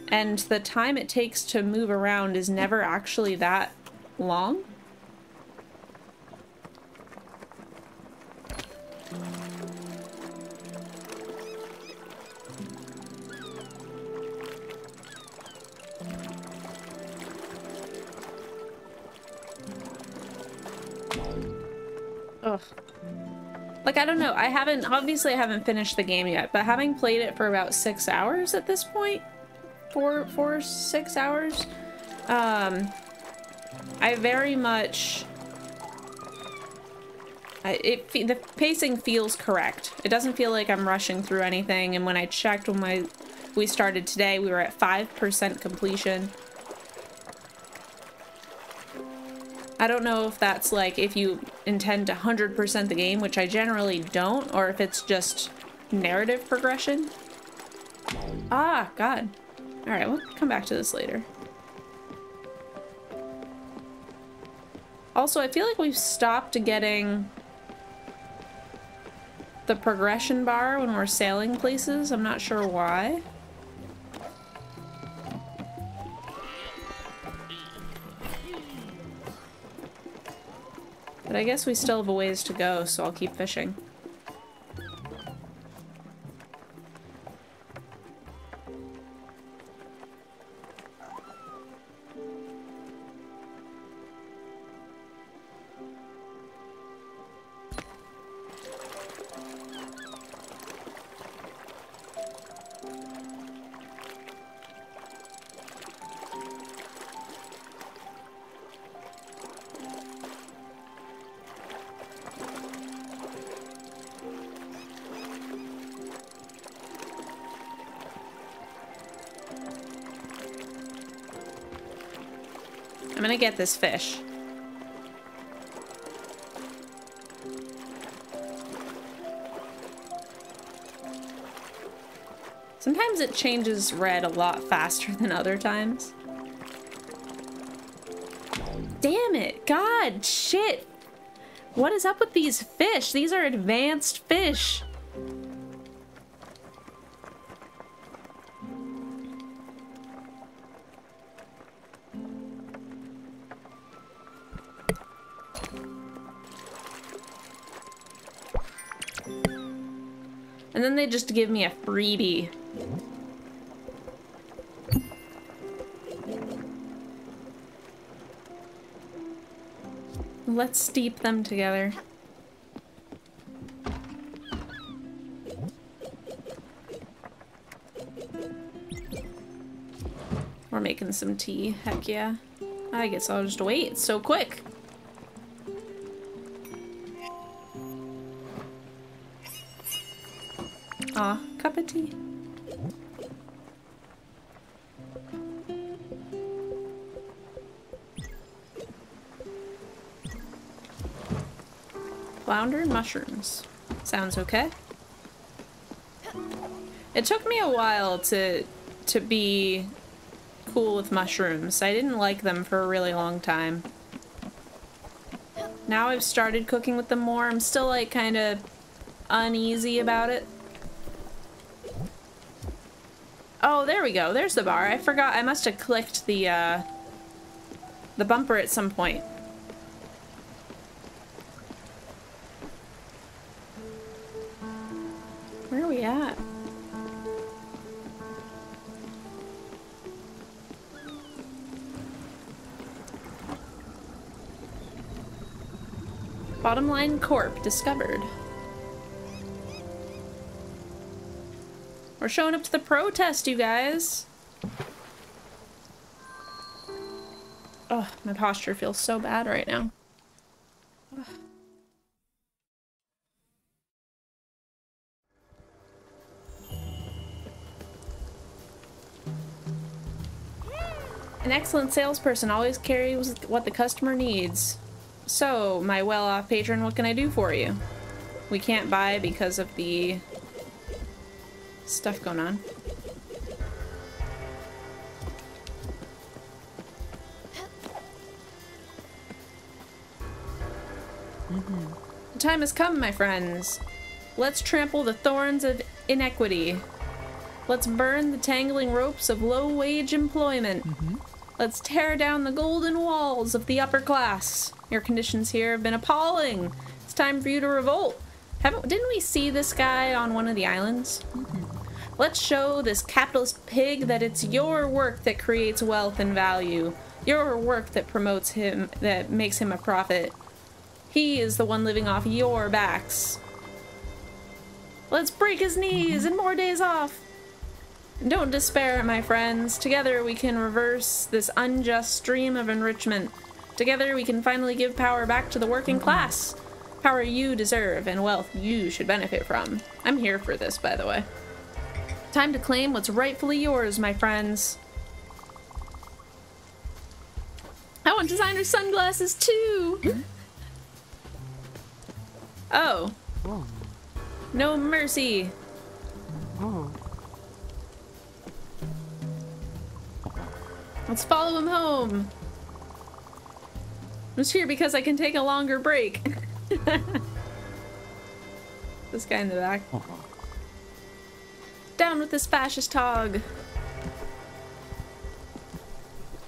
And the time it takes to move around is never actually that long. Ugh. Like, I don't know. I haven't, obviously I haven't finished the game yet, but having played it for about six hours at this point, four, four, six hours, um, I very much, I, it, the pacing feels correct. It doesn't feel like I'm rushing through anything, and when I checked when my, we started today, we were at 5% completion. I don't know if that's like if you intend to 100% the game, which I generally don't, or if it's just narrative progression. Ah, God. Alright, we'll come back to this later. Also, I feel like we've stopped getting the progression bar when we're sailing places. I'm not sure why. But I guess we still have a ways to go, so I'll keep fishing. Get this fish. Sometimes it changes red a lot faster than other times. Damn it! God, shit! What is up with these fish? These are advanced fish. And then they just give me a freebie. Let's steep them together. We're making some tea. Heck yeah. I guess I'll just wait. It's so quick. Flounder and mushrooms. Sounds okay. It took me a while to to be cool with mushrooms. I didn't like them for a really long time. Now I've started cooking with them more. I'm still like kind of uneasy about it. Oh, there we go. There's the bar. I forgot. I must have clicked the, uh, the bumper at some point. Where are we at? Bottom line corp discovered. We're showing up to the protest, you guys. Oh, my posture feels so bad right now. Ugh. An excellent salesperson always carries what the customer needs. So, my well-off patron, what can I do for you? We can't buy because of the stuff going on. The time has come, my friends. Let's trample the thorns of inequity. Let's burn the tangling ropes of low-wage employment. Mm-hmm. Let's tear down the golden walls of the upper class. Your conditions here have been appalling. It's time for you to revolt. Haven't, didn't we see this guy on one of the islands? Mm-hmm. Let's show this capitalist pig that it's your work that creates wealth and value. Your work that promotes him, that makes him a profit. He is the one living off your backs. Let's break his knees and more days off. Don't despair, my friends. Together we can reverse this unjust stream of enrichment. Together we can finally give power back to the working class. Power you deserve and wealth you should benefit from. I'm here for this, by the way. Time to claim what's rightfully yours, my friends. I want designer sunglasses too! Oh. Oh. No mercy. Oh. Let's follow him home. I'm just here because I can take a longer break. this guy in the back. Oh, Down with this fascist hog.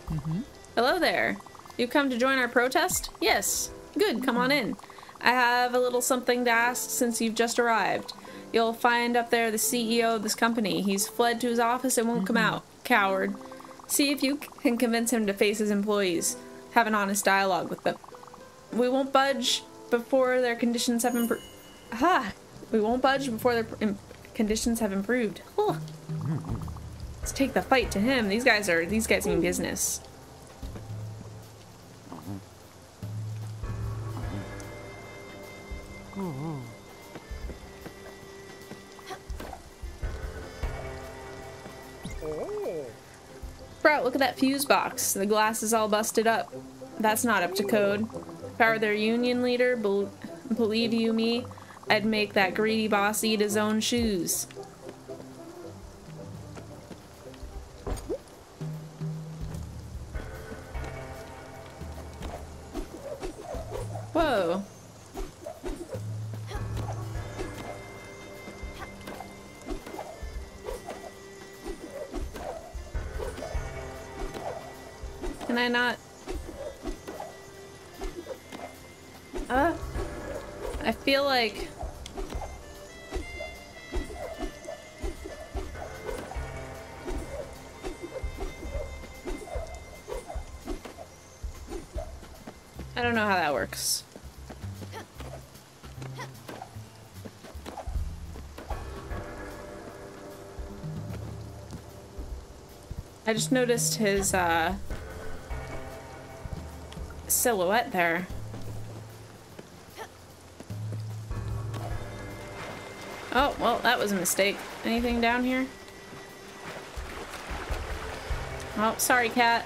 Mm-hmm. Hello there. You come to join our protest? Yes. Good, come on in. I have a little something to ask since you've just arrived. You'll find up there the CEO of this company. He's fled to his office and won't come mm-hmm. out. Coward. See if you can convince him to face his employees. Have an honest dialogue with them. We won't budge before their conditions have improved. Ha! We won't budge before their conditions have improved. Huh. Let's take the fight to him. These guys are these guys mean business. Sprout, look at that fuse box. The glass is all busted up. That's not up to code. If I were their union leader, bel believe you me, I'd make that greedy boss eat his own shoes. Whoa. Can I not? Uh, I feel like I don't know how that works. I just noticed his uh silhouette there. Oh, well, that was a mistake. Anything down here? Oh, sorry, cat.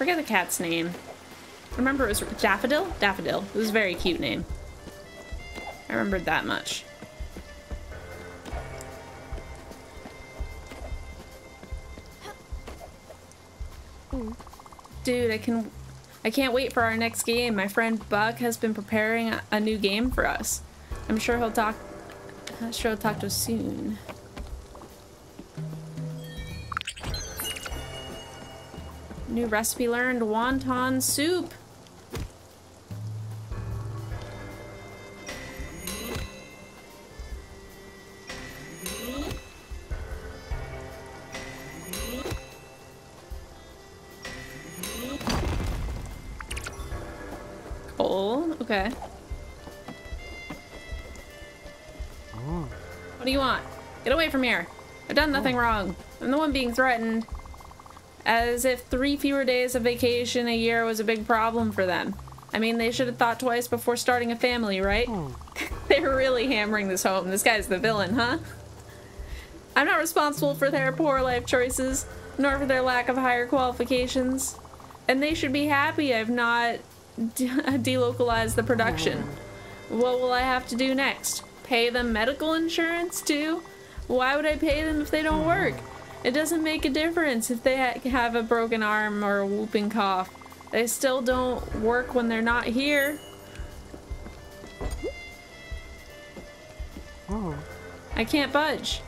Forget the cat's name. Remember it was Daffodil? Daffodil. It was a very cute name. I remembered that much. Dude, I can I can't wait for our next game. My friend Buck has been preparing a, a new game for us. I'm sure he'll talk I'm sure he'll talk to us soon. New recipe learned, wonton soup. Okay. Oh. What do you want? Get away from here. I've done nothing mm. wrong. I'm the one being threatened. As if three fewer days of vacation a year was a big problem for them. I mean, they should have thought twice before starting a family, right? Hmm. Oh. They're really hammering this home. This guy's the villain, huh? I'm not responsible for their poor life choices, nor for their lack of higher qualifications. And they should be happy I've not de- delocalized the production. What will I have to do next? Pay them medical insurance too? Why would I pay them if they don't work? It doesn't make a difference if they ha- have a broken arm or a whooping cough. They still don't work when they're not here. Oh. I can't budge.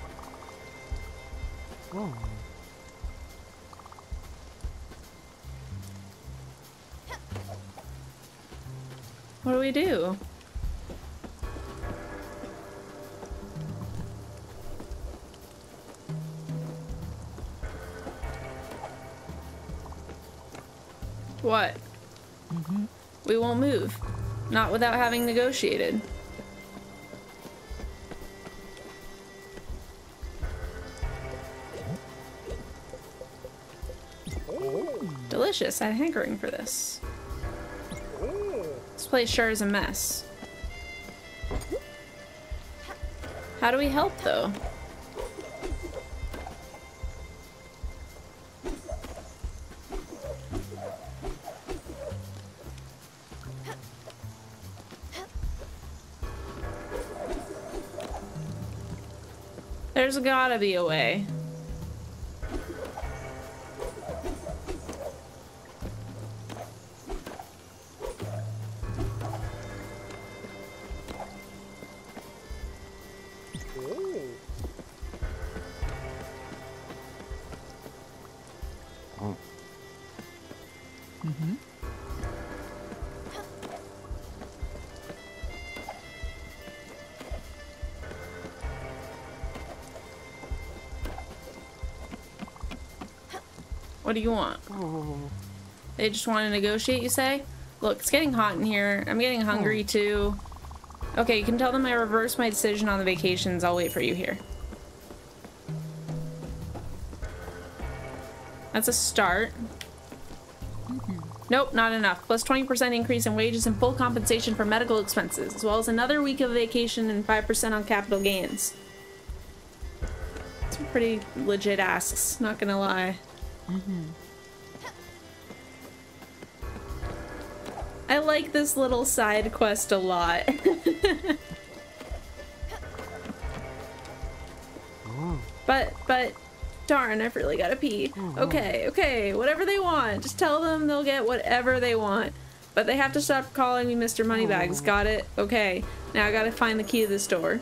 Oh. What do we do? What? We won't move. Not without having negotiated. Delicious. I'm hankering for this. This place sure is a mess. How do we help, though? There's gotta be a way. What do you want? Oh. They just want to negotiate, you say? Look, it's getting hot in here. I'm getting hungry oh. too. Okay, you can tell them I reversed my decision on the vacations. I'll wait for you here. That's a start. Mm-hmm. Nope, not enough. Plus 20% increase in wages and full compensation for medical expenses, as well as another week of vacation and 5% on capital gains. Some pretty legit asks, not gonna lie. Mm-hmm. I like this little side quest a lot. Oh. but, but, darn, I've really gotta pee. Oh, okay, okay, whatever they want. Just tell them they'll get whatever they want. But they have to stop calling me Mr. Moneybags. Oh. Got it? Okay. Now I gotta find the key to this door.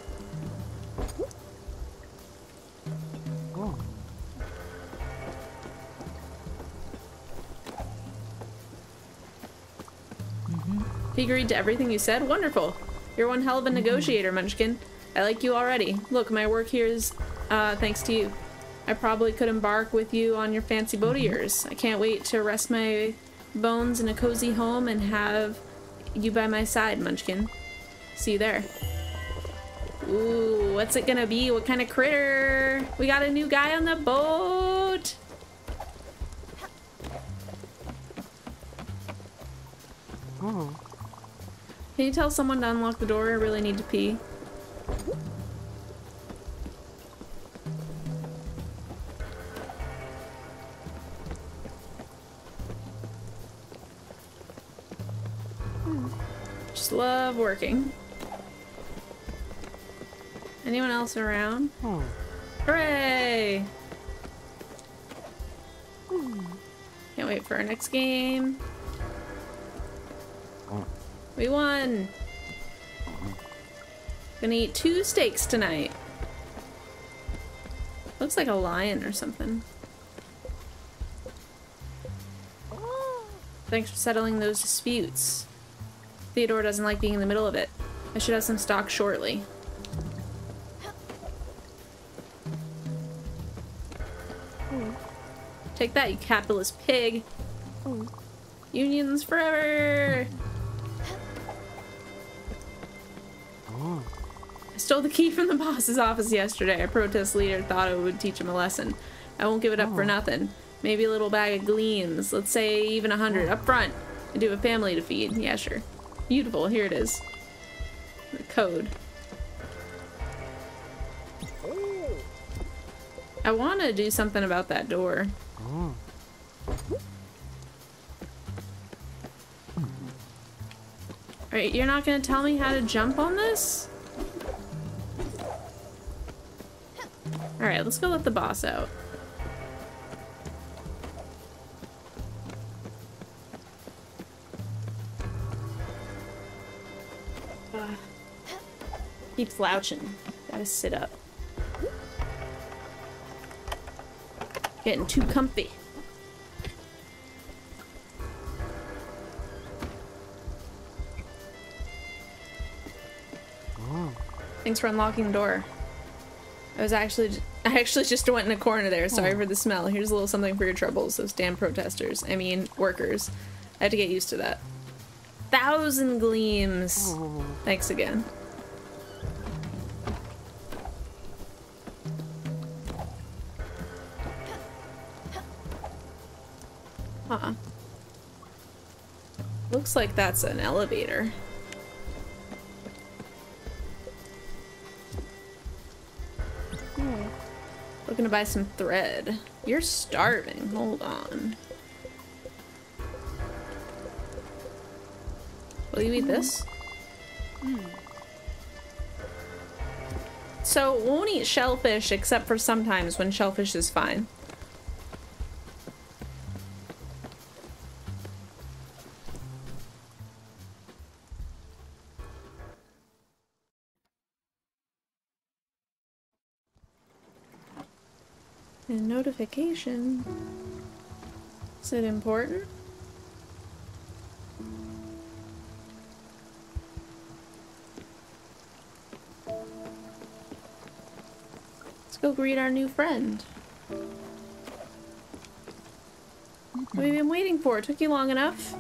Agreed to everything you said? Wonderful. You're one hell of a negotiator, Munchkin. I like you already. Look, my work here is uh, thanks to you. I probably could embark with you on your fancy boat of yours. I can't wait to rest my bones in a cozy home and have you by my side, Munchkin. See you there. Ooh, what's it gonna be? What kind of critter? We got a new guy on the boat! Can you tell someone to unlock the door? I really need to pee. Hmm. Just love working. Anyone else around? Oh. Hooray! Hmm. Can't wait for our next game. We won! Gonna eat two steaks tonight. Looks like a lion or something. Thanks for settling those disputes. Theodore doesn't like being in the middle of it. I should have some stock shortly. Take that, you capitalist pig. Unions forever! Stole the key from the boss's office yesterday. A protest leader thought it would teach him a lesson. I won't give it up for oh. nothing. Maybe a little bag of glims. Let's say even a hundred up front. I do have a family to feed. Yeah, sure. Beautiful. Here it is. The code. Oh. I want to do something about that door. Oh. Alright, you're not gonna tell me how to jump on this? Alright, let's go let the boss out. Keep slouching. Gotta sit up. Getting too comfy. Oh. Thanks for unlocking the door. I was actually, I actually just went in a corner there. Sorry oh. for the smell. Here's a little something for your troubles. Those damn protesters. I mean, workers. I have to get used to that. Thousand glims. Oh. Thanks again. Huh. Looks like that's an elevator. Looking to buy some thread. You're starving. Hold on. Will you eat this? Hmm. So, won't eat shellfish except for sometimes when shellfish is fine. And notification. Is it important? Let's go greet our new friend. What have you been waiting for? It took you long enough?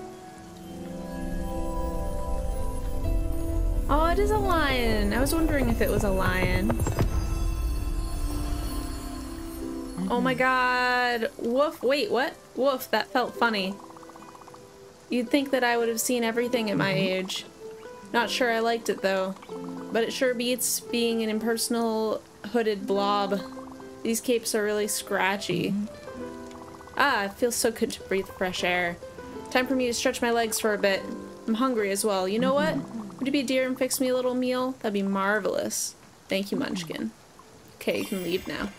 Oh, it is a lion. I was wondering if it was a lion. Oh my god. Woof. Wait, what? Woof, that felt funny. You'd think that I would have seen everything at my mm-hmm. age. Not sure I liked it though. But it sure beats being an impersonal hooded blob. These capes are really scratchy. Mm-hmm. Ah, it feels so good to breathe fresh air. Time for me to stretch my legs for a bit. I'm hungry as well. You know what? Mm-hmm. Would you be a dear and fix me a little meal? That'd be marvelous. Thank you, Munchkin. Okay, you can leave now.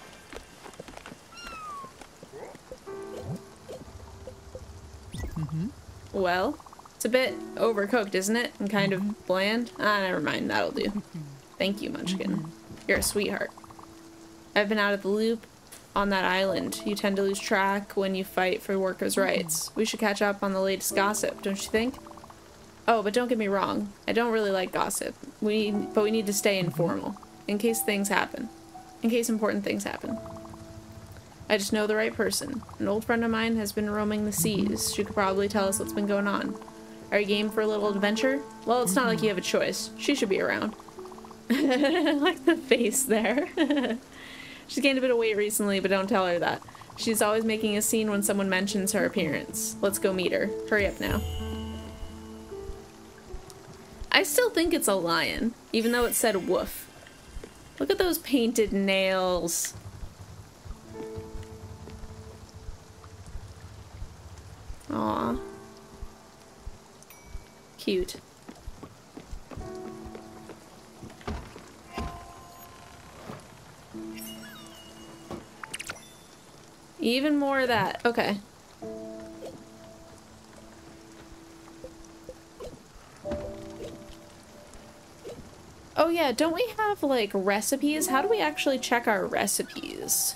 Well, it's a bit overcooked, isn't it? And kind of mm-hmm. bland? Ah, never mind. That'll do. Mm-hmm. Thank you, Munchkin. Mm-hmm. You're a sweetheart. I've been out of the loop on that island. You tend to lose track when you fight for workers' mm. rights. We should catch up on the latest gossip, don't you think? Oh, but don't get me wrong. I don't really like gossip. We, but we need to stay informal in case things happen. In case important things happen. I just know the right person. An old friend of mine has been roaming the seas. She could probably tell us what's been going on. Are you game for a little adventure? Well, it's not like you have a choice. She should be around. like the face there. She's gained a bit of weight recently, but don't tell her that. She's always making a scene when someone mentions her appearance. Let's go meet her. Hurry up now. I still think it's a lion, even though it said woof. Look at those painted nails. Aw. Cute. Even more of that. Okay. Oh yeah, don't we have like recipes? How do we actually check our recipes?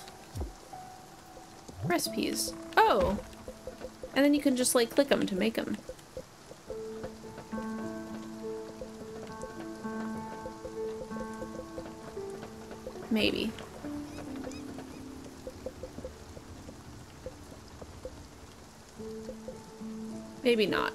Recipes. Oh. And then you can just like click them to make them. Maybe. Maybe not.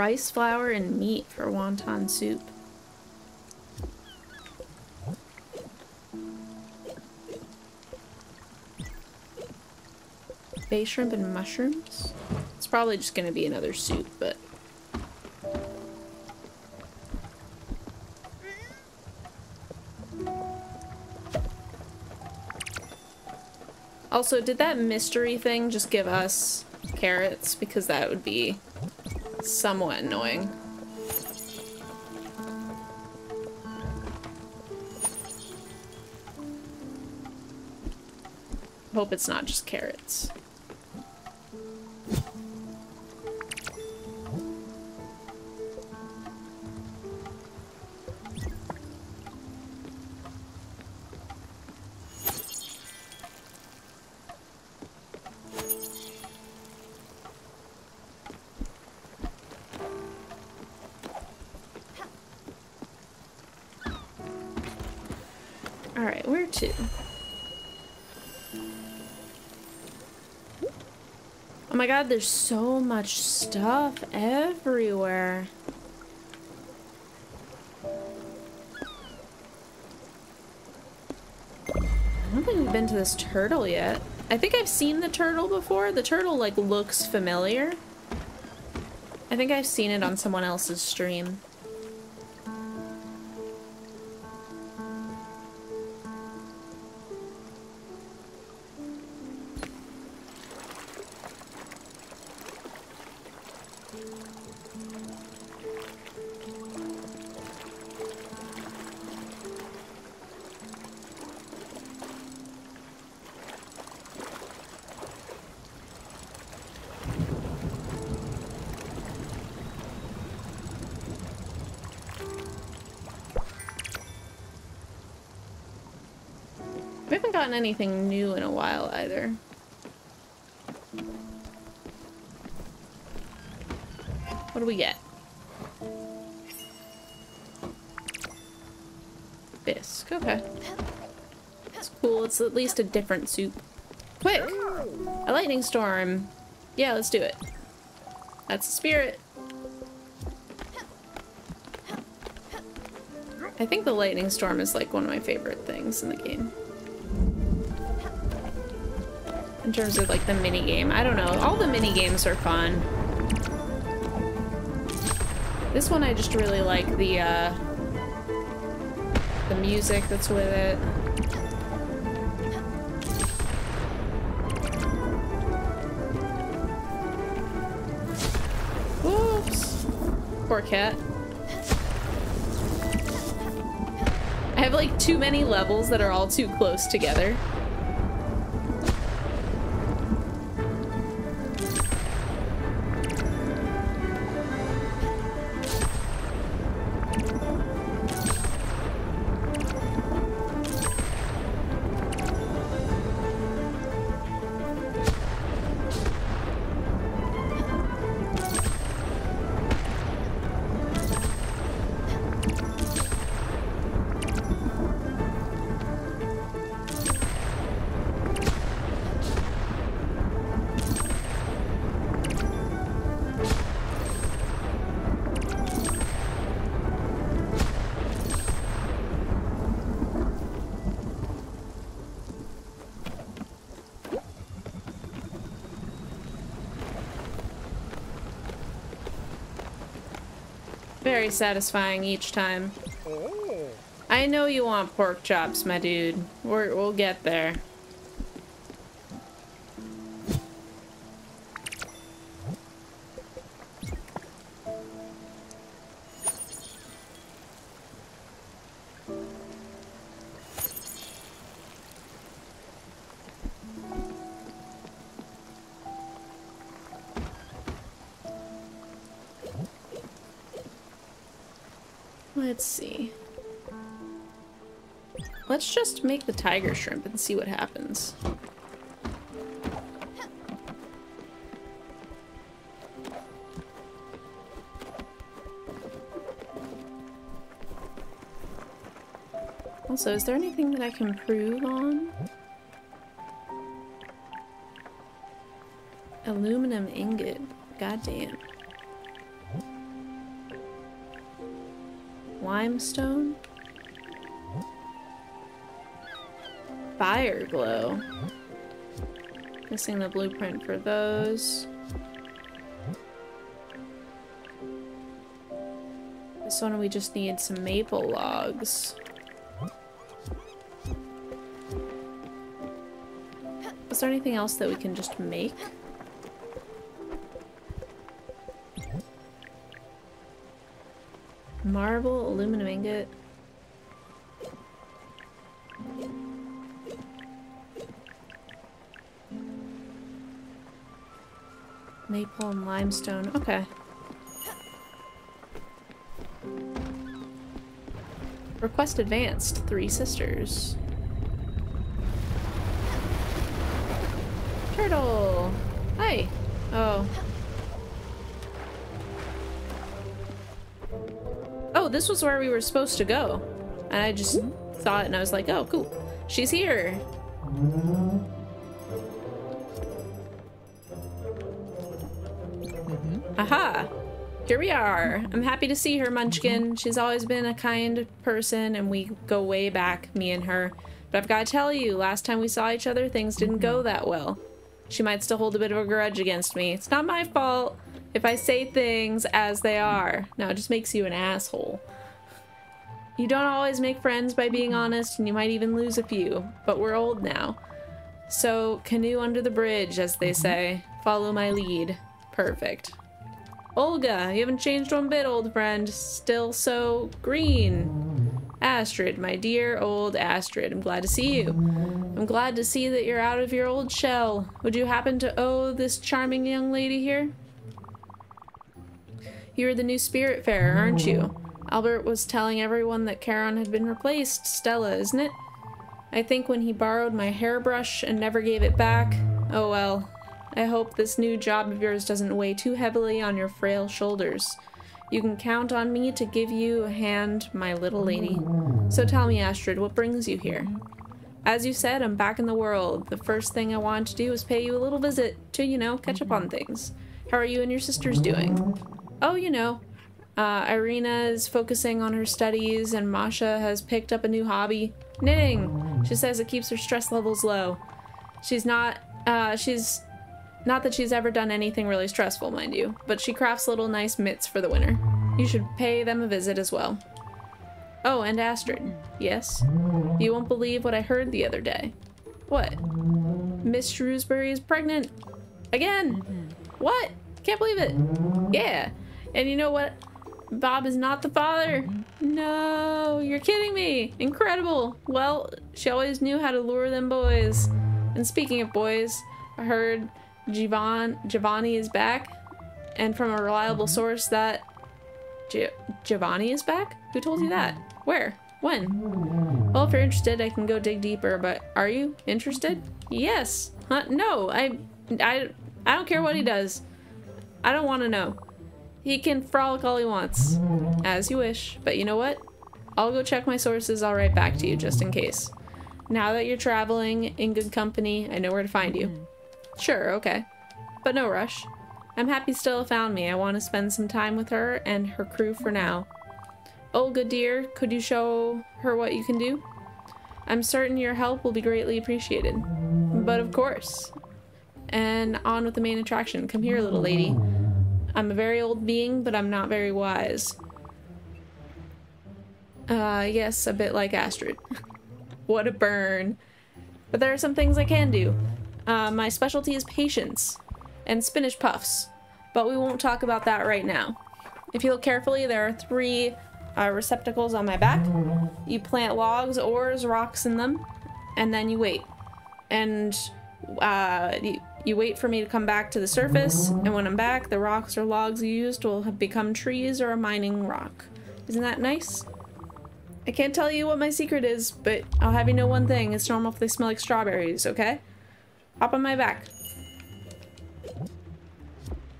Rice flour and meat for wonton soup. Bay shrimp and mushrooms? It's probably just gonna be another soup, but... Also, did that mystery thing just give us carrots? Because that would be somewhat annoying. Hope it's not just carrots. God, there's so much stuff everywhere. I don't think we've been to this turtle yet. I think I've seen the turtle before. The turtle, like, looks familiar. I think I've seen it on someone else's stream. Gotten anything new in a while either. What do we get? Bisque, okay. It's cool, it's at least a different soup. Quick! A lightning storm! Yeah, let's do it. That's the spirit. I think the lightning storm is like one of my favorite things in the game. In terms of like the mini game. I don't know. All the mini games are fun. This one I just really like the uh the music that's with it. Whoops. Poor cat. I have like too many levels that are all too close together. Satisfying each time. I know you want pork chops, my dude. We're, we'll get there. Make the tiger shrimp and see what happens. Also, is there anything that I can prove on? Aluminum ingot. Goddamn. limestone. Fire glow. Missing the blueprint for those. This one we just need some maple logs. Is there anything else that we can just make? Marble, aluminum ingot. Maple and limestone. Okay. Request advanced. Three sisters. Turtle! Hi! Oh. Oh, this was where we were supposed to go. And I just thought and I was like, oh, cool. She's here. Here we are. I'm happy to see her, Munchkin. She's always been a kind person, and we go way back, me and her. But I've got to tell you, last time we saw each other, things didn't go that well. She might still hold a bit of a grudge against me. It's not my fault if I say things as they are. No, it just makes you an asshole. You don't always make friends by being honest, and you might even lose a few, but we're old now. So, canoe under the bridge, as they say. Follow my lead. Perfect. Olga, you haven't changed one bit, old friend. Still so green. Astrid, my dear old Astrid, I'm glad to see you. I'm glad to see that you're out of your old shell. Would you happen to owe this charming young lady here? You're the new spirit Spiritfarer, aren't you? Albert was telling everyone that Charon had been replaced. Stella, isn't it? I think when he borrowed my hairbrush and never gave it back. Oh well. I hope this new job of yours doesn't weigh too heavily on your frail shoulders. You can count on me to give you a hand, my little lady. So tell me, Astrid, what brings you here? As you said, I'm back in the world. The first thing I wanted to do was pay you a little visit to, you know, catch up on things. How are you and your sisters doing? Oh, you know. Uh, Irina is focusing on her studies, and Masha has picked up a new hobby knitting. She says it keeps her stress levels low. She's not, uh, she's not that she's ever done anything really stressful, mind you, but she crafts little nice mitts for the winter. You should pay them a visit as well. Oh, and Astrid. Yes? You won't believe what I heard the other day. What? Miss Shrewsbury is pregnant. Again? What? Can't believe it. Yeah. And you know what? Bob is not the father. No, you're kidding me. Incredible. Well, she always knew how to lure them boys. And speaking of boys, I heard Giovanni, Giovanni is back, and from a reliable mm-hmm. source that Gi Giovanni is back? Who told you that? Where? When? Well, if you're interested, I can go dig deeper, but are you interested? Yes. Huh? No, I, I, I don't care what he does. I don't want to know. He can frolic all he wants. As you wish. But you know what? I'll go check my sources. I'll write back to you just in case. Now that you're traveling in good company, I know where to find you. Mm-hmm. Sure, okay. But no rush. I'm happy Stella found me. I want to spend some time with her and her crew for now. Olga, dear, could you show her what you can do? I'm certain your help will be greatly appreciated. But of course. And on with the main attraction. Come here, little lady. I'm a very old being, but I'm not very wise. Uh, yes, a bit like Astrid. what a burn. But there are some things I can do. Uh, my specialty is patience and spinach puffs, but we won't talk about that right now. If you look carefully, there are three uh, receptacles on my back. You plant logs, ores, rocks in them, and then you wait. And uh, you, you wait for me to come back to the surface, and when I'm back, the rocks or logs you used will have become trees or a mining rock. Isn't that nice? I can't tell you what my secret is, but I'll have you know one thing. It's normal if they smell like strawberries, okay? Hop on my back.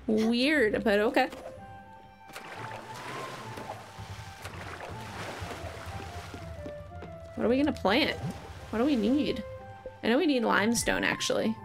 Weird, but okay. What are we gonna plant? What do we need? I know we need limestone, actually.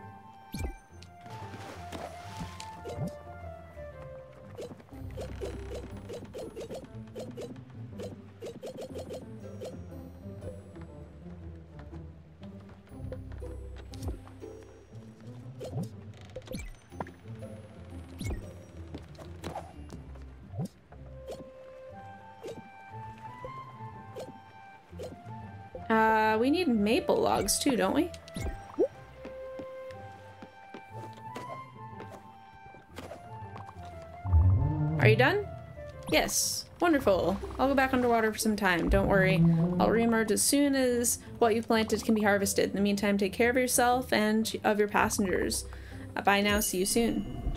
Uh, we need maple logs too, don't we? Are you done? Yes. Wonderful. I'll go back underwater for some time. Don't worry. I'll reemerge as soon as what you've planted can be harvested. In the meantime, take care of yourself and of your passengers. Uh, bye now. See you soon.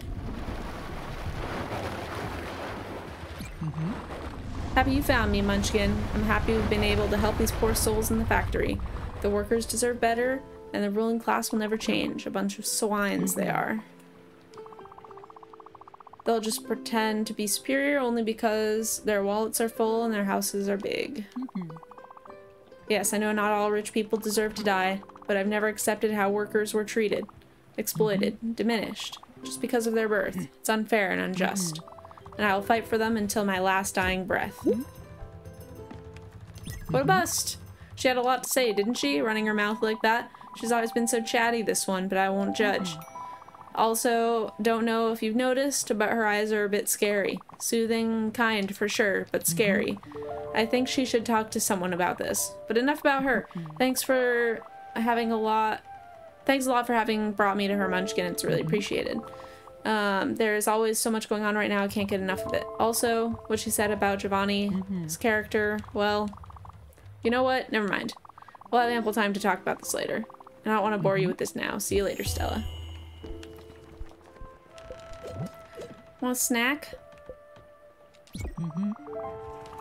Happy you found me, Munchkin. I'm happy we've been able to help these poor souls in the factory. The workers deserve better, and the ruling class will never change. A bunch of swines they are. They'll just pretend to be superior only because their wallets are full and their houses are big. Mm-hmm. Yes, I know not all rich people deserve to die, but I've never accepted how workers were treated, exploited, mm-hmm. diminished, just because of their birth. It's unfair and unjust. Mm-hmm. And I will fight for them until my last dying breath. What a bust! She had a lot to say, didn't she? Running her mouth like that. She's always been so chatty, this one, but I won't judge. Also, don't know if you've noticed, but her eyes are a bit scary. Soothing, kind for sure, but mm-hmm. scary. I think she should talk to someone about this. But enough about her. Thanks for having a lot. Thanks a lot for having brought me to her munchkin. It's really mm-hmm. appreciated. Um, there's always so much going on right now. I can't get enough of it. Also, what she said about Giovanni's mm-hmm. character, well, you know what? Never mind. We'll have ample time to talk about this later. And I don't want to bore you mm-hmm. with this now. See you later, Stella. Want a snack? Mm-hmm.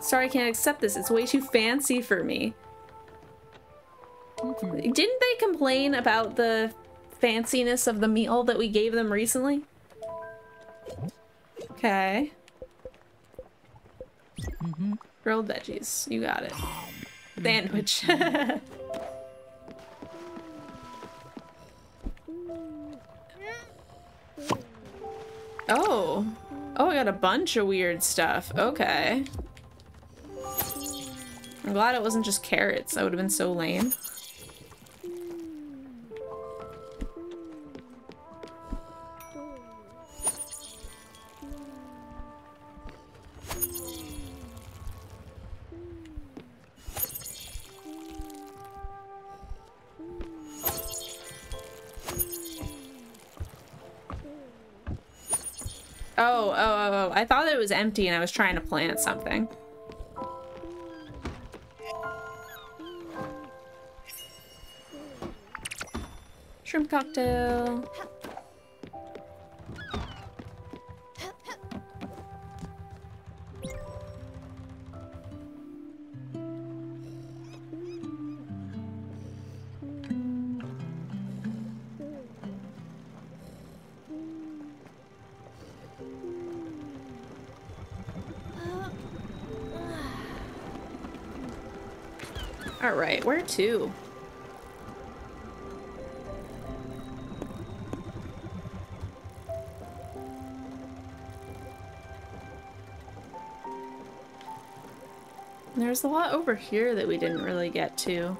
Sorry, I can't accept this. It's way too fancy for me. Didn't they complain about the fanciness of the meal that we gave them recently? Okay. Mm -hmm. Grilled veggies. You got it. Sandwich. oh. Oh, I got a bunch of weird stuff. Okay. I'm glad it wasn't just carrots. That would have been so lame. Oh, oh, oh, oh, oh. I thought it was empty and I was trying to plant something. Shrimp cocktail. All right, where to? There's a lot over here that we didn't really get to.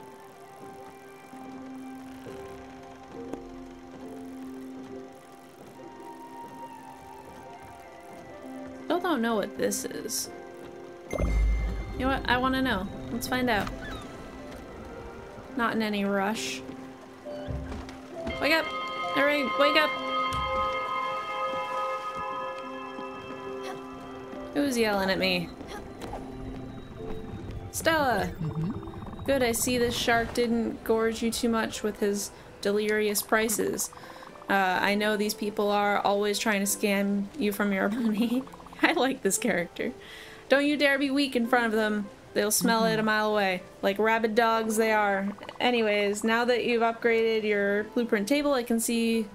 Still don't know what this is. You know what? I want to know. Let's find out. Not in any rush. Wake up! Alright, wake up! Who's yelling at me? Stella! Good, I see this shark didn't gorge you too much with his delirious prices. Uh, I know these people are always trying to scam you from your money. I like this character. Don't you dare be weak in front of them. They'll smell it a mile away. Like rabid dogs they are. Anyways, now that you've upgraded your blueprint table, I can see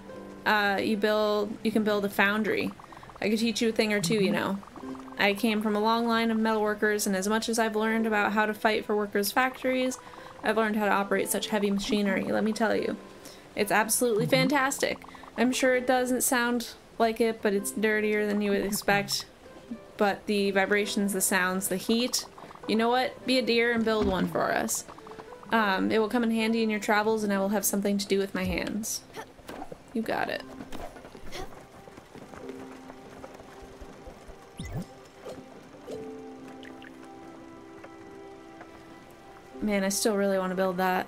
uh, you build you can build a foundry. I could teach you a thing or two, you know. I came from a long line of metalworkers, and as much as I've learned about how to fight for workers' factories, I've learned how to operate such heavy machinery, let me tell you. It's absolutely fantastic. I'm sure it doesn't sound like it, but it's dirtier than you would expect. But the vibrations, the sounds, the heat, you know what? Be a dear and build one for us. Um, it will come in handy in your travels, and I will have something to do with my hands. You got it. Man, I still really want to build that.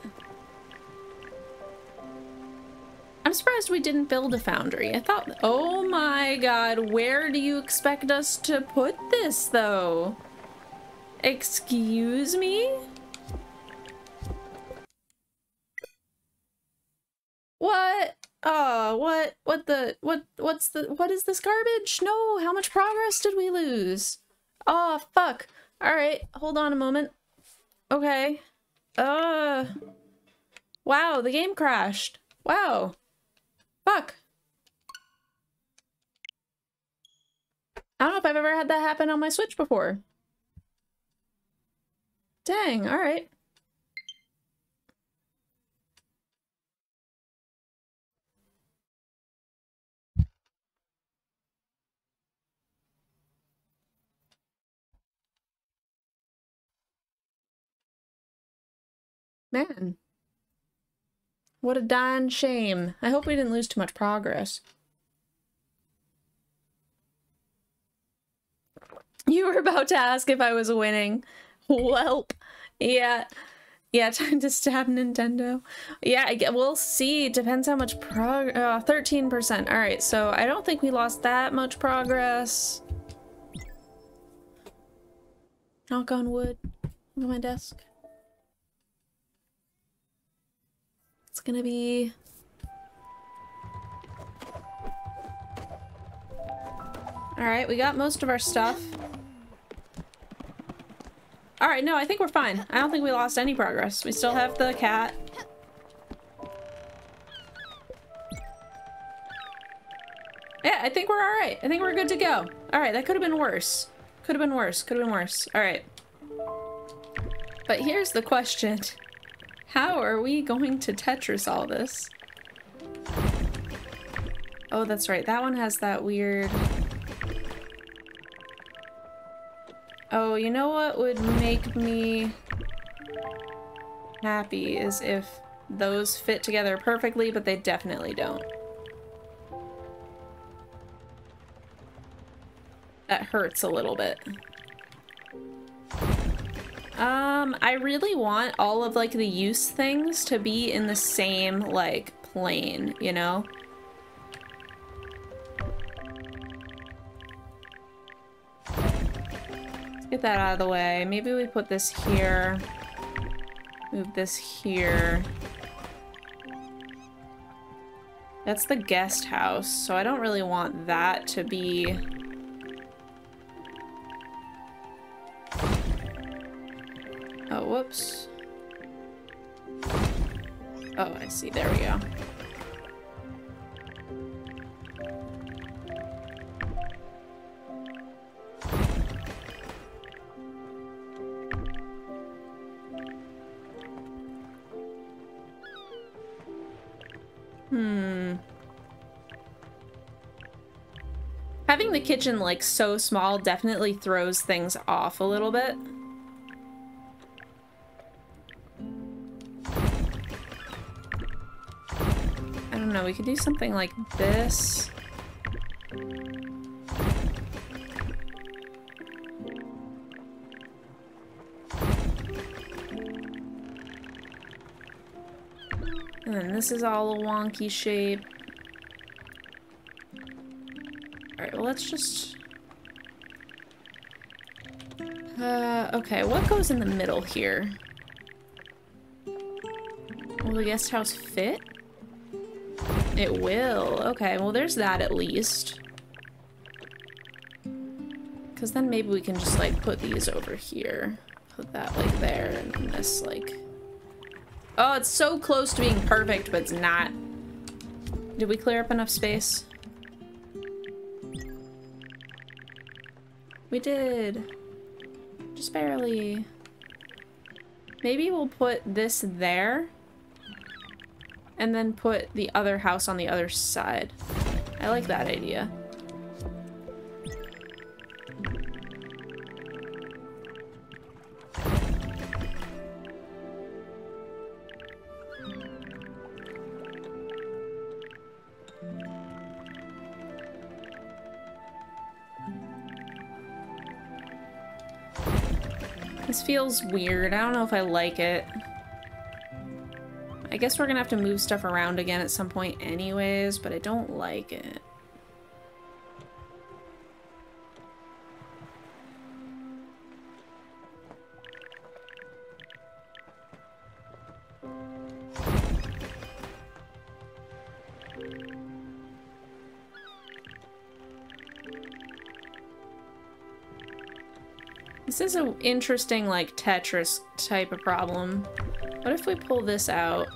I'm surprised we didn't build a foundry. I thought, oh my god, where do you expect us to put this though? Excuse me? What? Oh, what? What the? What? What's the? What is this garbage? No, how much progress did we lose? Oh, fuck. Alright, hold on a moment. Okay. Uh. Wow, the game crashed. Wow. Fuck. I don't know if I've ever had that happen on my Switch before. Dang, alright. Man. What a darn shame. I hope we didn't lose too much progress. You were about to ask if I was winning. Welp. Yeah. Yeah, time to stab Nintendo. Yeah, we'll see. Depends how much prog- uh, 13%. Alright, so I don't think we lost that much progress. Knock on wood on my desk. It's gonna be... Alright, we got most of our stuff. Alright, no, I think we're fine. I don't think we lost any progress. We still have the cat. Yeah, I think we're alright. I think we're good to go. Alright, that could have been worse. Could have been worse. Could have been worse. Alright. But here's the question. How are we going to Tetris all this? Oh, that's right. That one has that weird... Oh, you know what would make me happy is if those fit together perfectly, but they definitely don't. That hurts a little bit. Um, I really want all of, like, the use things to be in the same, like, plane, you know? Get that out of the way. Maybe we put this here. Move this here. That's the guest house, so I don't really want that to be... Oh, whoops. Oh, I see. There we go. Hmm. Having the kitchen, like, so small definitely throws things off a little bit. I don't know, we could do something like this. This is all a wonky shape. Alright, well let's just... Uh, okay, what goes in the middle here? Will the guest house fit? It will. Okay, well there's that at least. Because then maybe we can just like put these over here. Put that like there and then this like... Oh, it's so close to being perfect, but it's not. Did we clear up enough space? We did. Just barely. Maybe we'll put this there. And then put the other house on the other side. I like that idea. Feels weird. I don't know if I like it. I guess we're gonna have to move stuff around again at some point anyways, but I don't like it. An interesting, like, Tetris type of problem. What if we pull this out?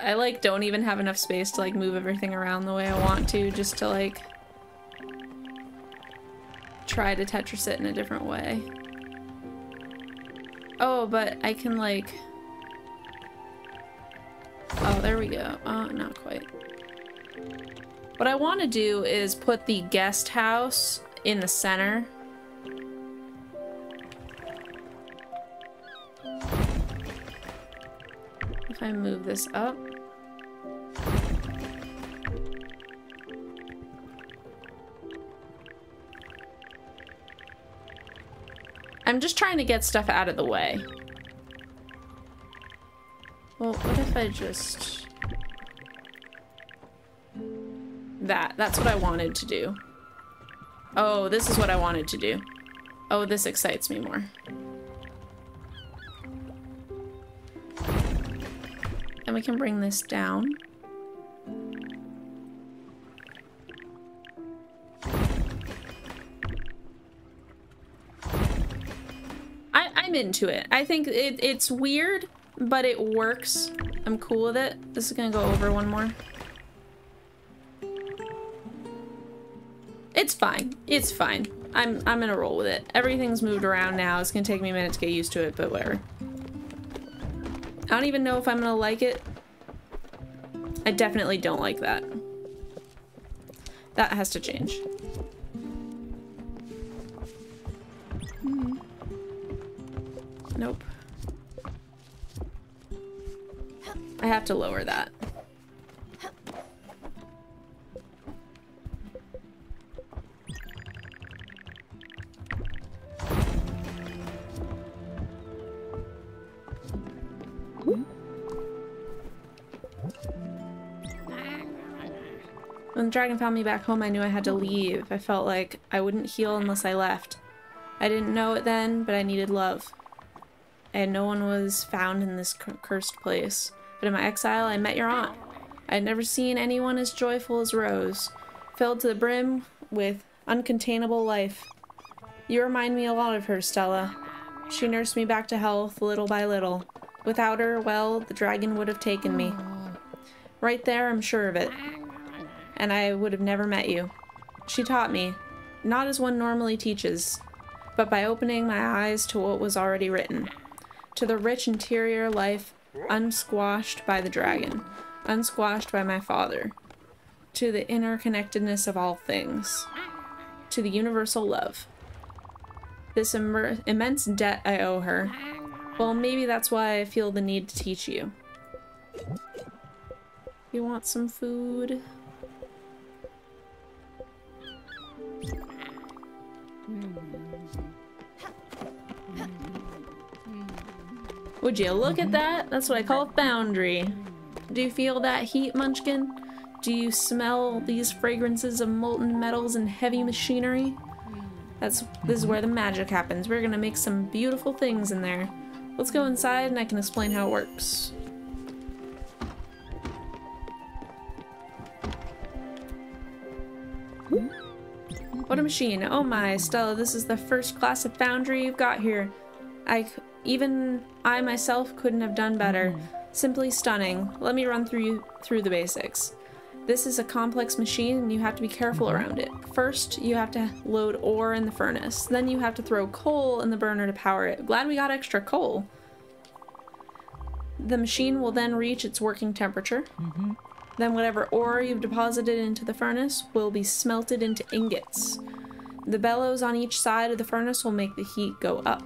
I, like, don't even have enough space to, like, move everything around the way I want to, just to, like, try to Tetris it in a different way. Oh, but I can, like... Oh, there we go. Oh, not quite. What I want to do is put the guest house in the center. If I move this up. I'm just trying to get stuff out of the way. Well, what if I just... that. That's what I wanted to do. Oh, this is what I wanted to do. Oh, this excites me more. And we can bring this down. I, I'm into it. I think it, it's weird, but it works. I'm cool with it. This is gonna go over one more. It's fine. It's fine. I'm I'm gonna roll with it. Everything's moved around now. It's gonna take me a minute to get used to it, but whatever. I don't even know if I'm gonna like it. I definitely don't like that. That has to change. Hmm. Nope. I have to lower that. When the dragon found me back home, I knew I had to leave. I felt like I wouldn't heal unless I left. I didn't know it then, but I needed love. And no one was found in this cursed place. But in my exile, I met your aunt. I had never seen anyone as joyful as Rose, filled to the brim with uncontainable life. You remind me a lot of her, Stella. She nursed me back to health little by little. Without her, well, the dragon would have taken me. Right there, I'm sure of it and I would have never met you. She taught me, not as one normally teaches, but by opening my eyes to what was already written, to the rich interior life unsquashed by the dragon, unsquashed by my father, to the interconnectedness of all things, to the universal love. This immense debt I owe her. Well, maybe that's why I feel the need to teach you. You want some food? Would you look at that? That's what I call a foundry. Do you feel that heat, Munchkin? Do you smell these fragrances of molten metals and heavy machinery? That's this is where the magic happens. We're gonna make some beautiful things in there. Let's go inside and I can explain how it works. Hmm? What a machine. Oh my, Stella, this is the first class of foundry you've got here. I, even I myself couldn't have done better. Simply stunning. Let me run through you through the basics. This is a complex machine and you have to be careful around it. First, you have to load ore in the furnace. Then you have to throw coal in the burner to power it. Glad we got extra coal. The machine will then reach its working temperature. Mm -hmm. Then whatever ore you've deposited into the furnace will be smelted into ingots. The bellows on each side of the furnace will make the heat go up.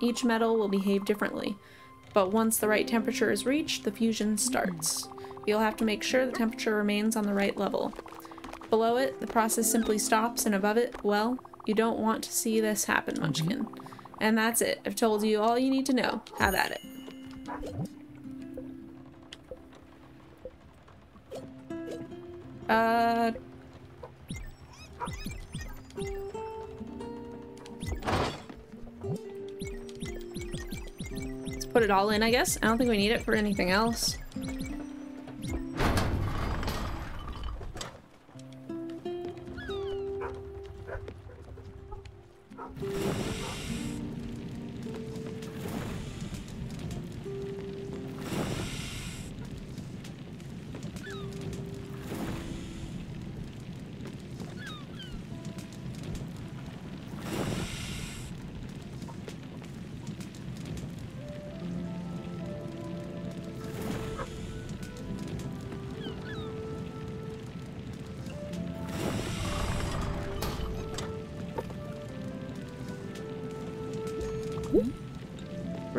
Each metal will behave differently, but once the right temperature is reached, the fusion starts. You'll have to make sure the temperature remains on the right level. Below it, the process simply stops, and above it, well, You don't want to see this happen, mm-hmm. Munchkin. And that's it. I've told you all you need to know. Have at it. Uh... Let's put it all in, I guess. I don't think we need it for anything else.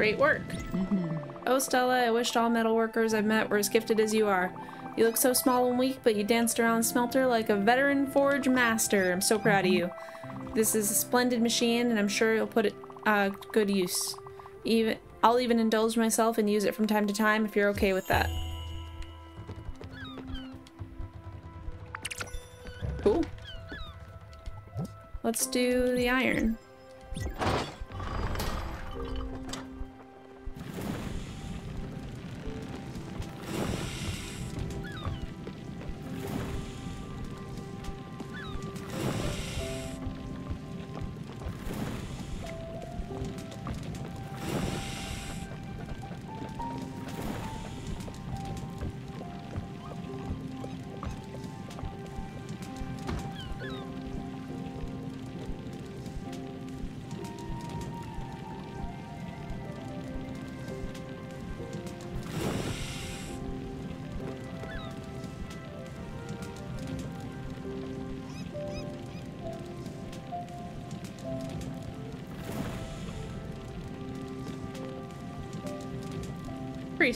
Great work. Oh, Stella, I wished all metal workers I've met were as gifted as you are. You look so small and weak, but you danced around Smelter like a veteran forge master. I'm so proud of you. This is a splendid machine, and I'm sure you'll put it uh, good use. Even I'll even indulge myself and use it from time to time if you're okay with that. Cool. Let's do the iron.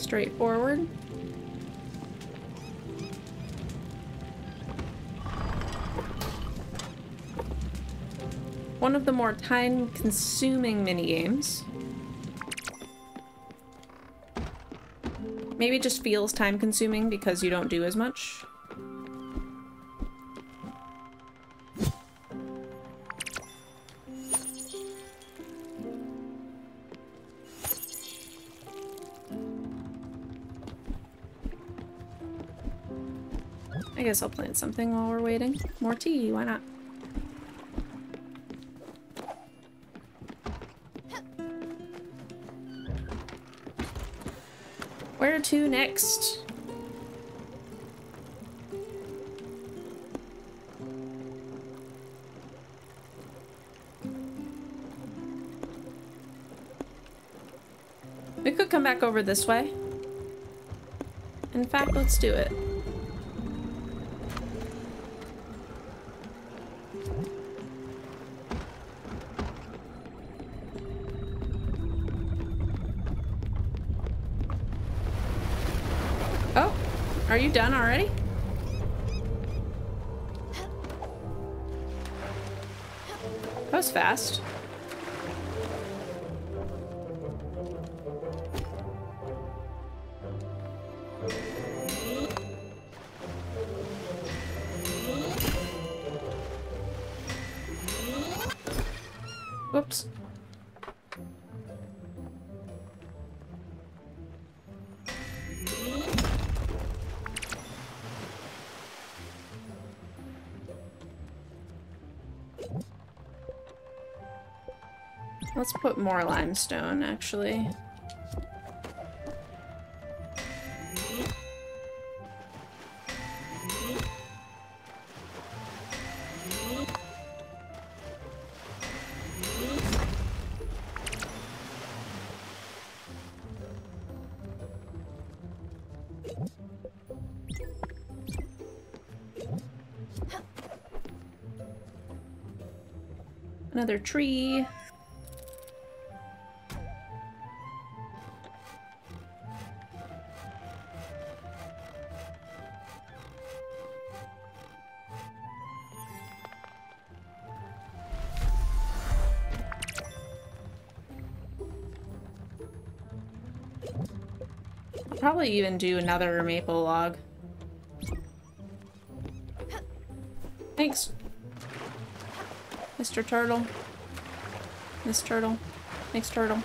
Straightforward. One of the more time-consuming minigames. Maybe just feels time-consuming because you don't do as much. Guess I'll plant something while we're waiting. More tea, why not? Where to next? We could come back over this way. In fact, let's do it. You done already? That was fast. More limestone, actually. Another tree. Probably even do another maple log. Thanks. Mr. Turtle. Miss Turtle. Thanks, Turtle.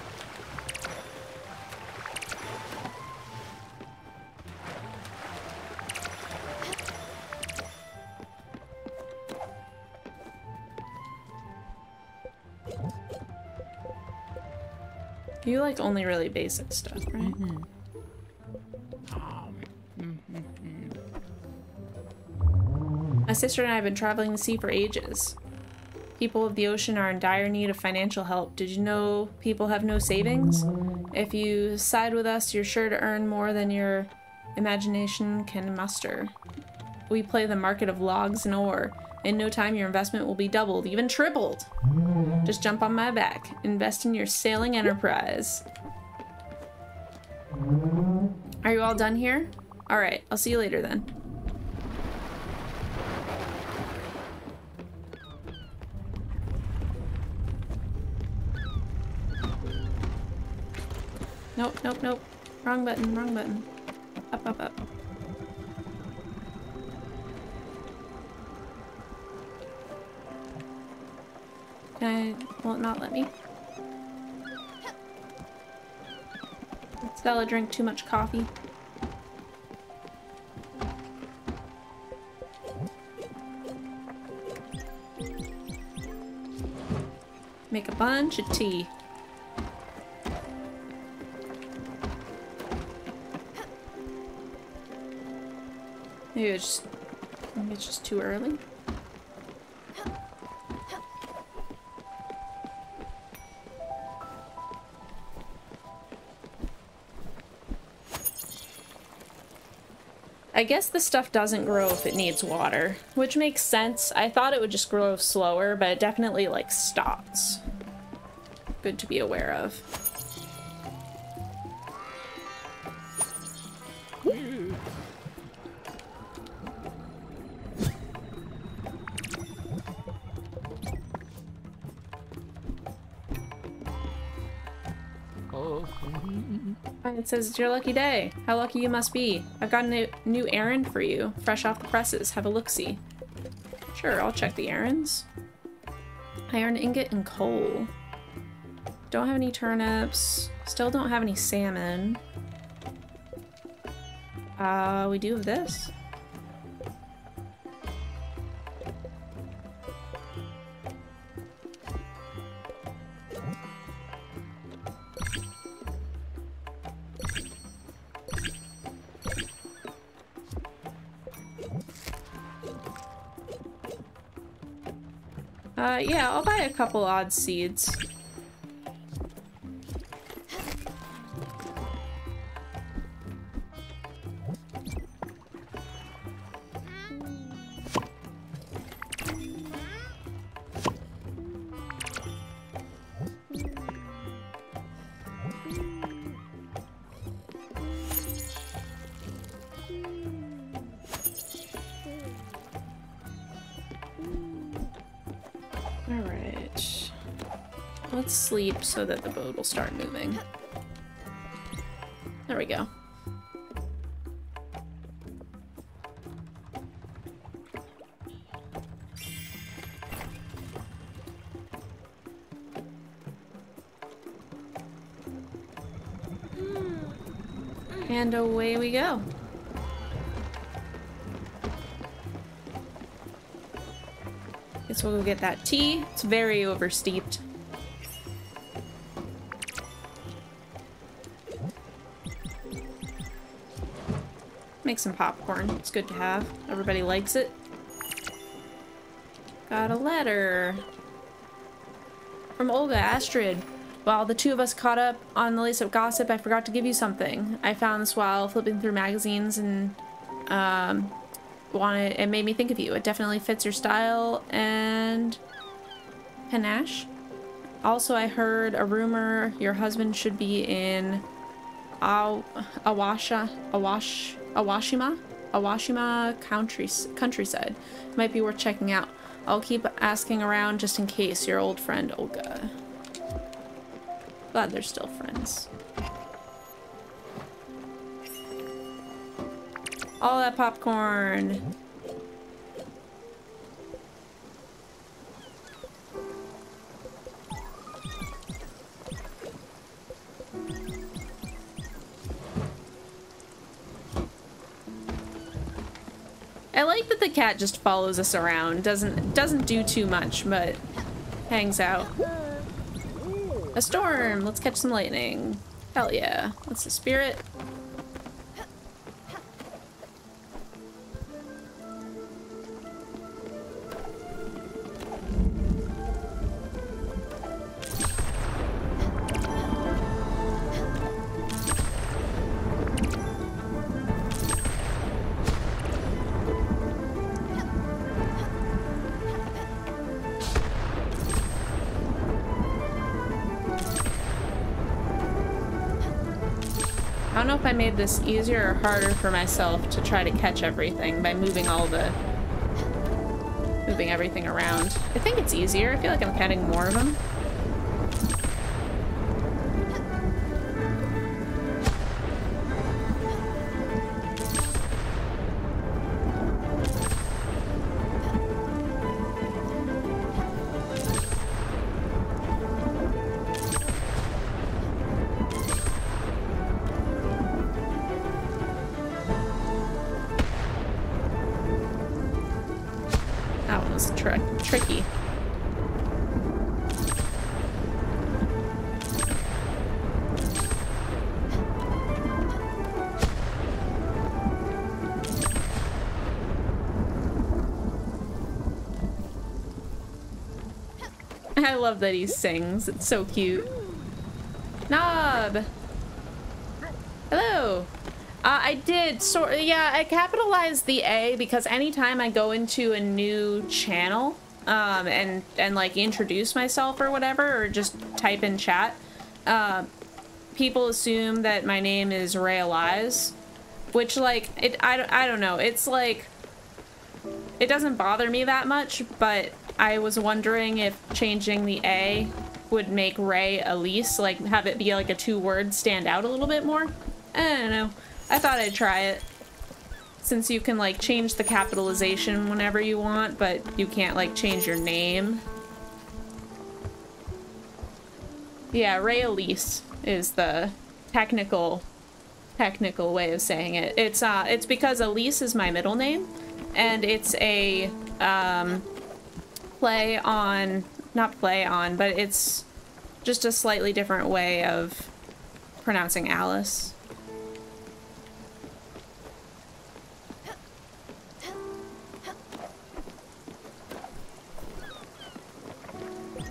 You like only really basic stuff, right? My sister and I have been traveling the sea for ages. People of the ocean are in dire need of financial help. Did you know people have no savings? If you side with us, you're sure to earn more than your imagination can muster. We play the market of logs and ore. In no time, your investment will be doubled, even tripled. Just jump on my back. Invest in your sailing enterprise. Are you all done here? Alright, I'll see you later then. Nope, nope. Wrong button, wrong button. Up, up, up. Can I, will not let me? Stella drank too much coffee. Make a bunch of tea. Maybe it's just, maybe it's just too early. I guess the stuff doesn't grow if it needs water, which makes sense. I thought it would just grow slower, but it definitely like stops. Good to be aware of. Says it's your lucky day. How lucky you must be. I've got a new, errand for you, fresh off the presses. Have a look-see. Sure, I'll check the errands. Iron ingot and coal. Don't have any turnips. Still don't have any salmon. Uh, we do have this. A couple odd seeds. So that the boat will start moving. There we go. And away we go. Guess we'll go get that tea. It's very oversteeped. Make some popcorn. It's good to have. Everybody likes it. Got a letter. From Olga Astrid. While the two of us caught up on the lace of gossip, I forgot to give you something. I found this while flipping through magazines and um, wanted it made me think of you. It definitely fits your style and panache. Also, I heard a rumor your husband should be in Aw Awasha Awash Awashima Awashima country countryside. Might be worth checking out. I'll keep asking around just in case. Your old friend Olga. Glad they're still friends. All that popcorn. Cat just follows us around. Doesn't doesn't do too much, but hangs out. A storm! Let's catch some lightning. Hell yeah. What's the spirit? I made this easier or harder for myself to try to catch everything by moving all the... moving everything around. I think it's easier. I feel like I'm catching more of them. Love that he sings. It's so cute. Knob! Hello! Uh, I did sort yeah, I capitalized the A because anytime I go into a new channel um, and and like introduce myself or whatever or just type in chat, uh, people assume that my name is Ray Elias, which like it I, I don't know. It's like it doesn't bother me that much, but I was wondering if changing the A would make Ray Elise, like have it be like a two word stand out a little bit more. I don't know. I thought I'd try it. Since you can like change the capitalization whenever you want, but you can't like change your name. Yeah, Ray Elise is the technical technical way of saying it. It's uh it's because Elise is my middle name and it's a um play on not play on, but it's just a slightly different way of pronouncing Alice.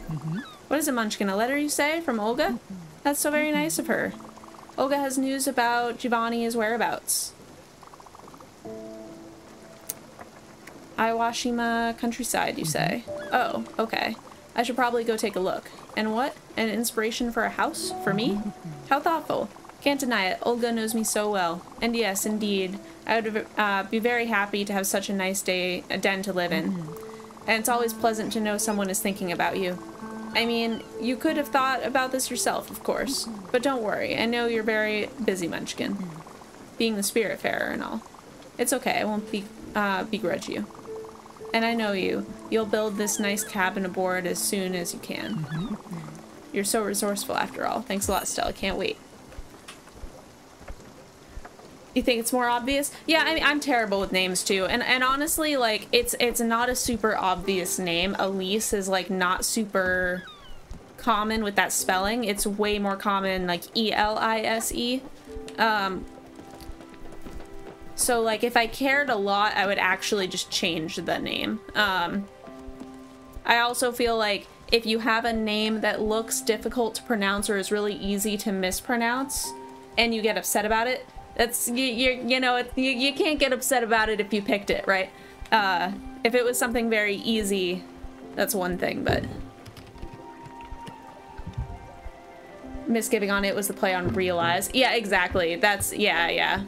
Mm-hmm. What is it, Munchkin? A letter you say from Olga? Mm-hmm. That's so very mm-hmm. nice of her. Olga has news about Giovanni's whereabouts. Iwashima countryside, you say? Mm-hmm. Oh, okay. I should probably go take a look. And what? An inspiration for a house? For me? Mm-hmm. How thoughtful. Can't deny it. Olga knows me so well. And yes, indeed, I would uh, be very happy to have such a nice day, a den to live in. Mm-hmm. And it's always pleasant to know someone is thinking about you. I mean, you could have thought about this yourself, of course. But don't worry, I know you're very busy, Munchkin. Being the Spiritfarer and all. It's okay, I won't be, uh, begrudge you. And I know you. You'll build this nice cabin aboard as soon as you can. You're so resourceful after all. Thanks a lot, Stella. Can't wait. You think it's more obvious? Yeah, I mean, I'm terrible with names too, and and honestly, like it's it's not a super obvious name. Elise is like not super common with that spelling. It's way more common like E L I S E. Um. So like if I cared a lot, I would actually just change the name. Um. I also feel like if you have a name that looks difficult to pronounce or is really easy to mispronounce, and you get upset about it, that's you you, you know it, you, you can't get upset about it if you picked it right. Uh, if it was something very easy, that's one thing, but misgiving on it was the play on realize. Yeah, exactly. That's yeah yeah.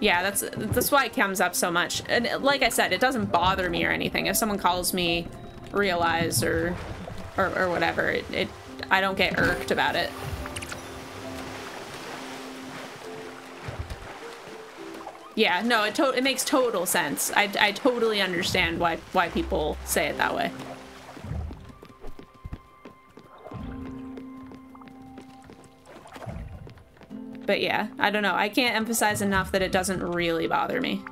Yeah, that's that's why it comes up so much. And like I said, it doesn't bother me or anything. If someone calls me realize or or, or whatever, it, it I don't get irked about it. Yeah, no, it it makes total sense. I, I totally understand why why people say it that way. But yeah, I don't know. I can't emphasize enough that it doesn't really bother me.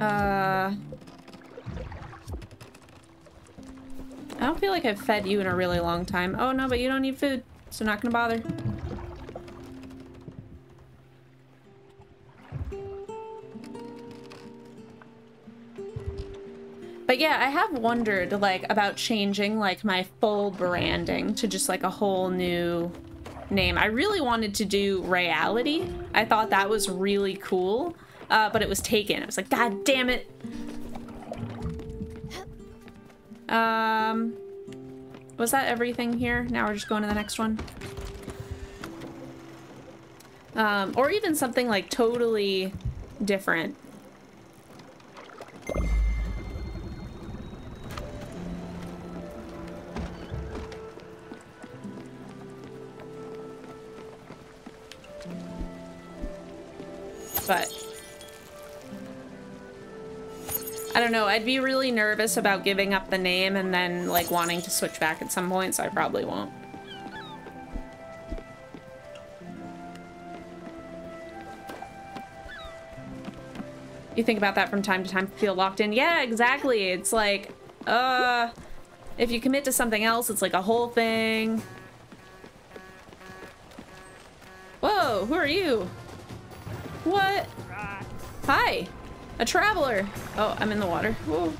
Uh... I don't feel like I've fed you in a really long time. Oh no, but you don't need food, so not gonna bother. But yeah, I have wondered like about changing like my full branding to just like a whole new name. I really wanted to do reality. I thought that was really cool, uh, but it was taken. I was like, God damn it. Um, was that everything here? Now we're just going to the next one. Um, or even something like totally different. But I don't know. I'd be really nervous about giving up the name and then like wanting to switch back at some point, so I probably won't. You think about that from time to time, feel locked in. Yeah, exactly. It's like, uh, if you commit to something else, it's like a whole thing. Whoa, who are you? What? Hi. A traveler. Oh, I'm in the water. Whoa.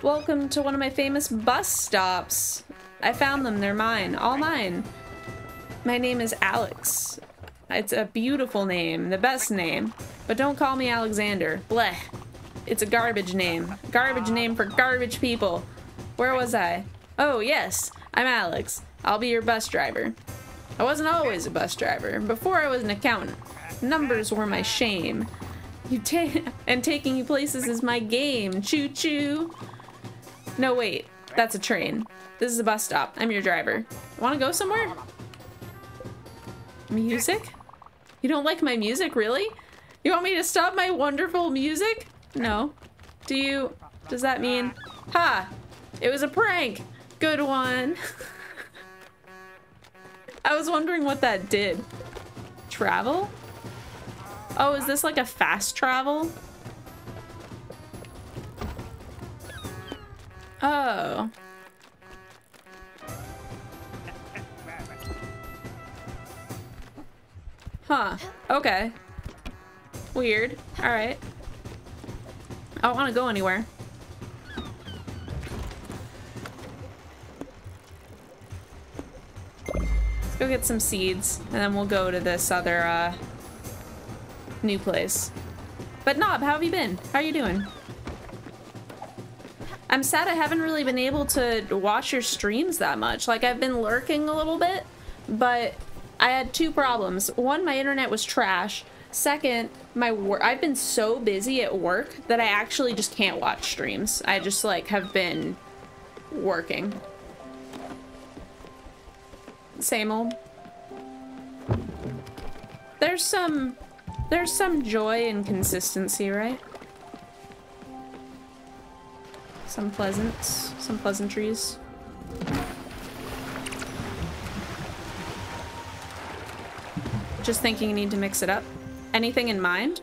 Welcome to one of my famous bus stops. I found them. They're mine. All mine. My name is Alex. It's a beautiful name. The best name. But don't call me Alexander. Bleh. It's a garbage name. Garbage name for garbage people. Where was I? Oh, yes. I'm Alex. I'll be your bus driver. I wasn't always a bus driver. Before I was an accountant. Numbers were my shame. You ta and taking you places is my game. Choo choo. No, wait. That's a train. This is a bus stop. I'm your driver. Want to go somewhere? Music? You don't like my music, really? You want me to stop my wonderful music? No. Do you? Does that mean? Ha! It was a prank! Good one. I was wondering what that did. Travel? Oh, is this like a fast travel? Oh. Huh. Okay. Weird. Alright. I don't want to go anywhere. Go get some seeds, and then we'll go to this other, uh, new place. But Knob, how have you been? How are you doing? I'm sad I haven't really been able to watch your streams that much. Like, I've been lurking a little bit, but I had two problems. One, my internet was trash. Second, my work I've been so busy at work that I actually just can't watch streams. I just like have been working. Same old. There's some there's some joy in consistency, right? Some pleasants, some pleasantries. Just thinking you need to mix it up. Anything in mind?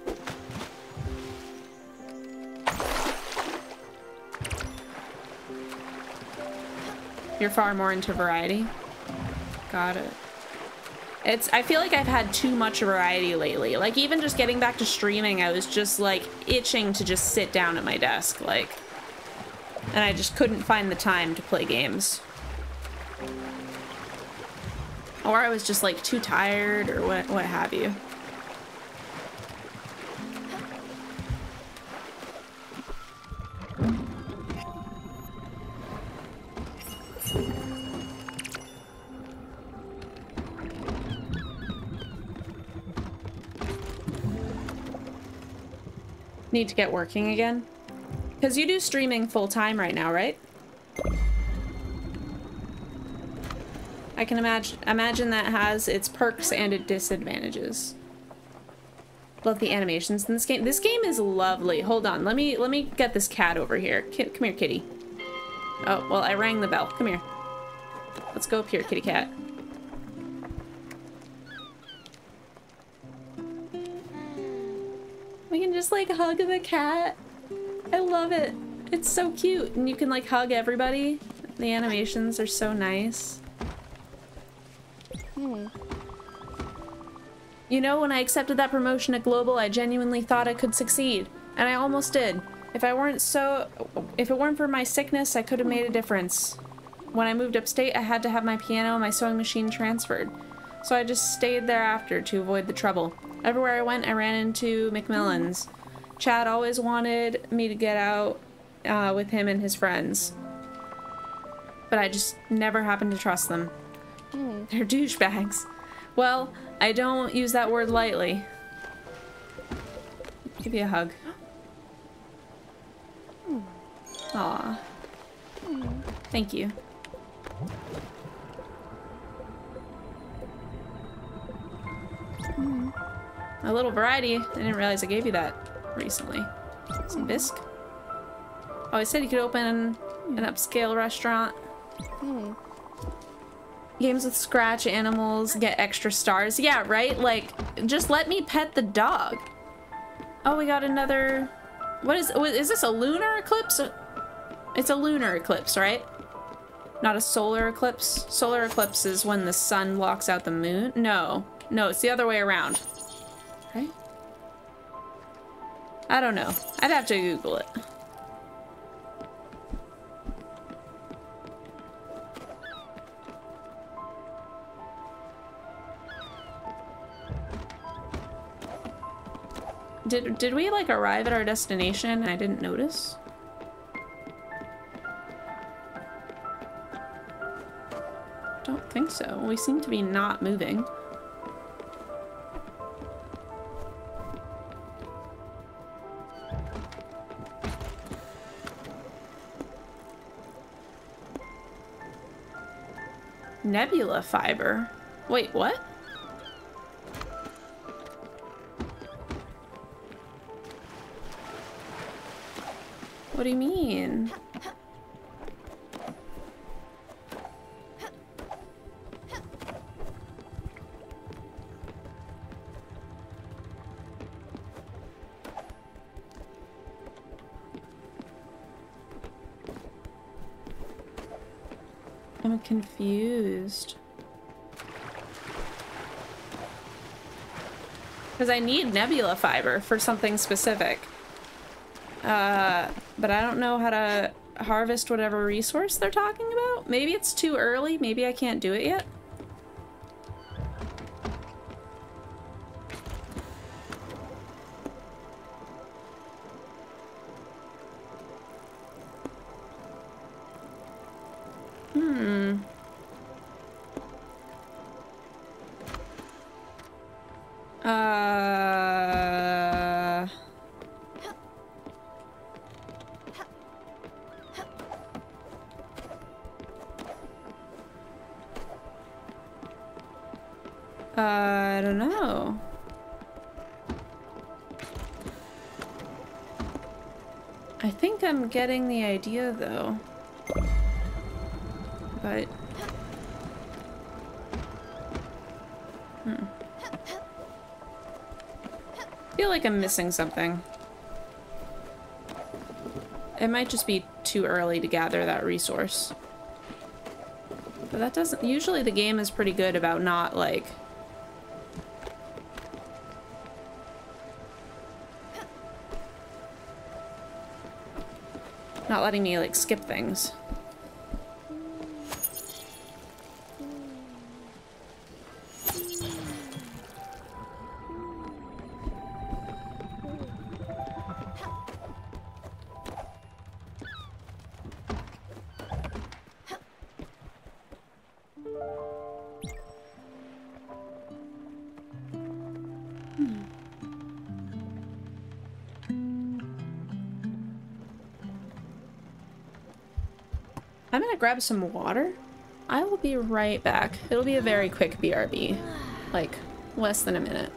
You're far more into variety. Got it. It's, I feel like I've had too much variety lately. Like, even just getting back to streaming, I was just, like, itching to just sit down at my desk, like... And I just couldn't find the time to play games. Or I was just, like, too tired, or what, what have you. Need to get working again. Because you do streaming full time right now, right? I can imagine imagine that has its perks and its disadvantages. Love the animations in this game. This game is lovely. Hold on, let me let me get this cat over here. Come here, kitty. Oh, well, I rang the bell. Come here. Let's go up here, kitty cat. Just like hug the cat. I love it. It's so cute. And you can like hug everybody. The animations are so nice. Hmm. You know, when I accepted that promotion at Global, I genuinely thought I could succeed. And I almost did. If I weren't so... If it weren't for my sickness, I could have made a difference. When I moved upstate, I had to have my piano and my sewing machine transferred. So I just stayed there after to avoid the trouble. Everywhere I went, I ran into McMillan's. Chad always wanted me to get out uh, with him and his friends. But I just never happened to trust them. Hmm. They're douchebags. Well, I don't use that word lightly. Give you a hug. Hmm. Aw. Hmm. Thank you. A little variety. I didn't realize I gave you that recently. Some bisque. Oh, I said you could open an upscale restaurant. Hmm. Games with scratch animals get extra stars. Yeah, right? Like, just let me pet the dog. Oh, we got another... What is... Is this a lunar eclipse? It's a lunar eclipse, right? Not a solar eclipse? Solar eclipse is when the sun blocks out the moon? No. No, it's the other way around. I don't know. I'd have to Google it. Did did we like arrive at our destination I didn't notice? Don't think so. We seem to be not moving. Nebula fiber. Wait, what? What do you mean? I'm confused. Because I need nebula fiber for something specific. Uh, but I don't know how to harvest whatever resource they're talking about. Maybe it's too early. Maybe I can't do it yet. Hmm. Uh... I don't know. I think I'm getting the idea though. But hmm. feel like I'm missing something. It might just be too early to gather that resource. But that doesn't usually the game is pretty good about not like not letting me like skip things. Grab some water. I will be right back. It'll be a very quick BRB. Like, less than a minute.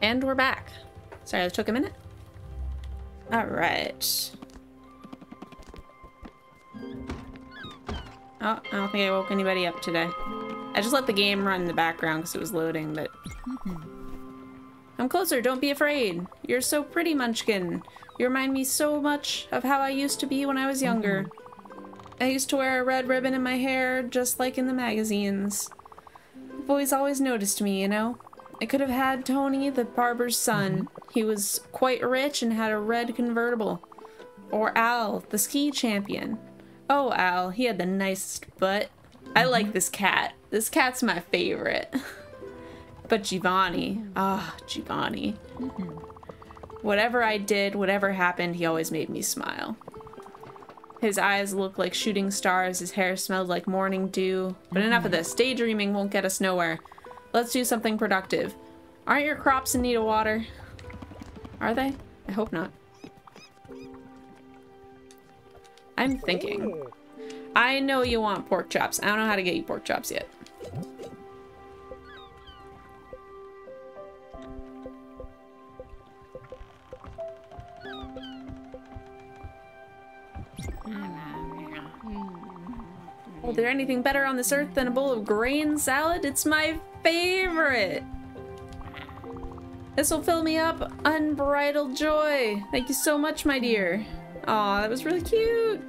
And we're back. Sorry, that took a minute. Alright. Oh, I don't think I woke anybody up today. I just let the game run in the background because it was loading, but... Mm-hmm. I'm closer, don't be afraid. You're so pretty, Munchkin. You remind me so much of how I used to be when I was younger. Mm-hmm. I used to wear a red ribbon in my hair, just like in the magazines. Boys always noticed me, you know? I could have had Tony, the barber's son. He was quite rich and had a red convertible. Or Al, the ski champion. Oh, Al, he had the nicest butt. I like this cat. This cat's my favorite. but Giovanni, ah, Giovanni. Whatever I did, whatever happened, he always made me smile. His eyes looked like shooting stars, his hair smelled like morning dew. But enough of this. Daydreaming won't get us nowhere. Let's do something productive. Aren't your crops in need of water? Are they? I hope not. I'm thinking. I know you want pork chops. I don't know how to get you pork chops yet. Is there anything better on this earth than a bowl of grain salad? It's my favorite! This will fill me up unbridled joy. Thank you so much, my dear. Aw, that was really cute.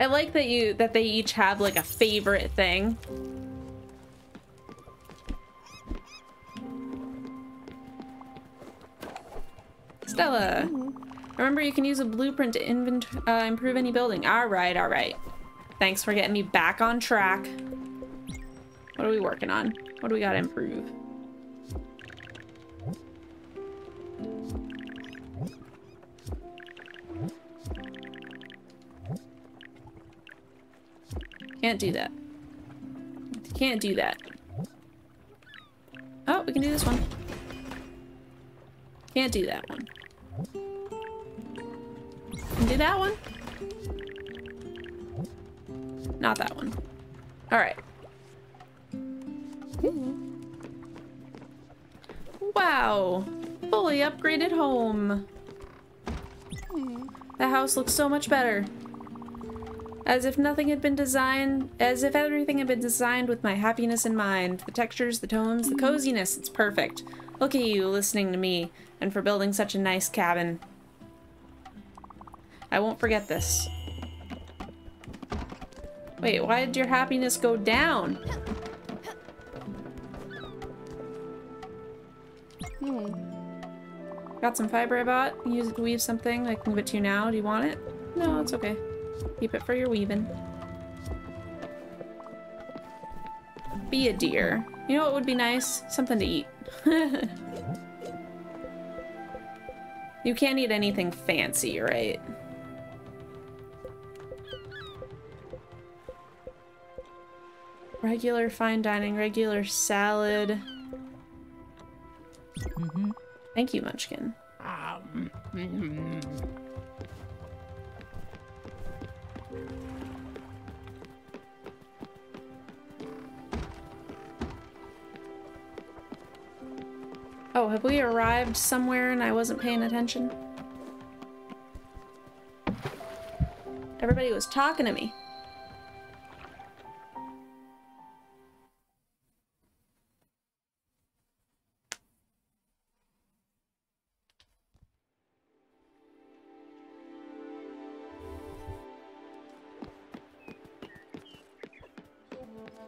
I like that you that they each have like a favorite thing. Stella, remember you can use a blueprint to invent uh, improve any building. All right, all right. Thanks for getting me back on track. What are we working on? What do we got to improve? Can't do that. Can't do that. Oh, we can do this one. Can't do that one. Can do that one. Not that one. Alright. Wow. Fully upgraded home. The house looks so much better. As if nothing had been designed, as if everything had been designed with my happiness in mind. The textures, the tones, the coziness, it's perfect. Look at you listening to me, and for building such a nice cabin. I won't forget this. Wait, why did your happiness go down? Hmm. Got some fiber I bought. Use it to weave something. I can give it to you now. Do you want it? No, it's okay. Keep it for your weaving. Be a dear. You know what would be nice? Something to eat. you can't eat anything fancy, right? Regular fine dining, regular salad. Mm-hmm. Thank you, Munchkin. Ah, mm-hmm. Oh, have we arrived somewhere and I wasn't paying attention? Everybody was talking to me.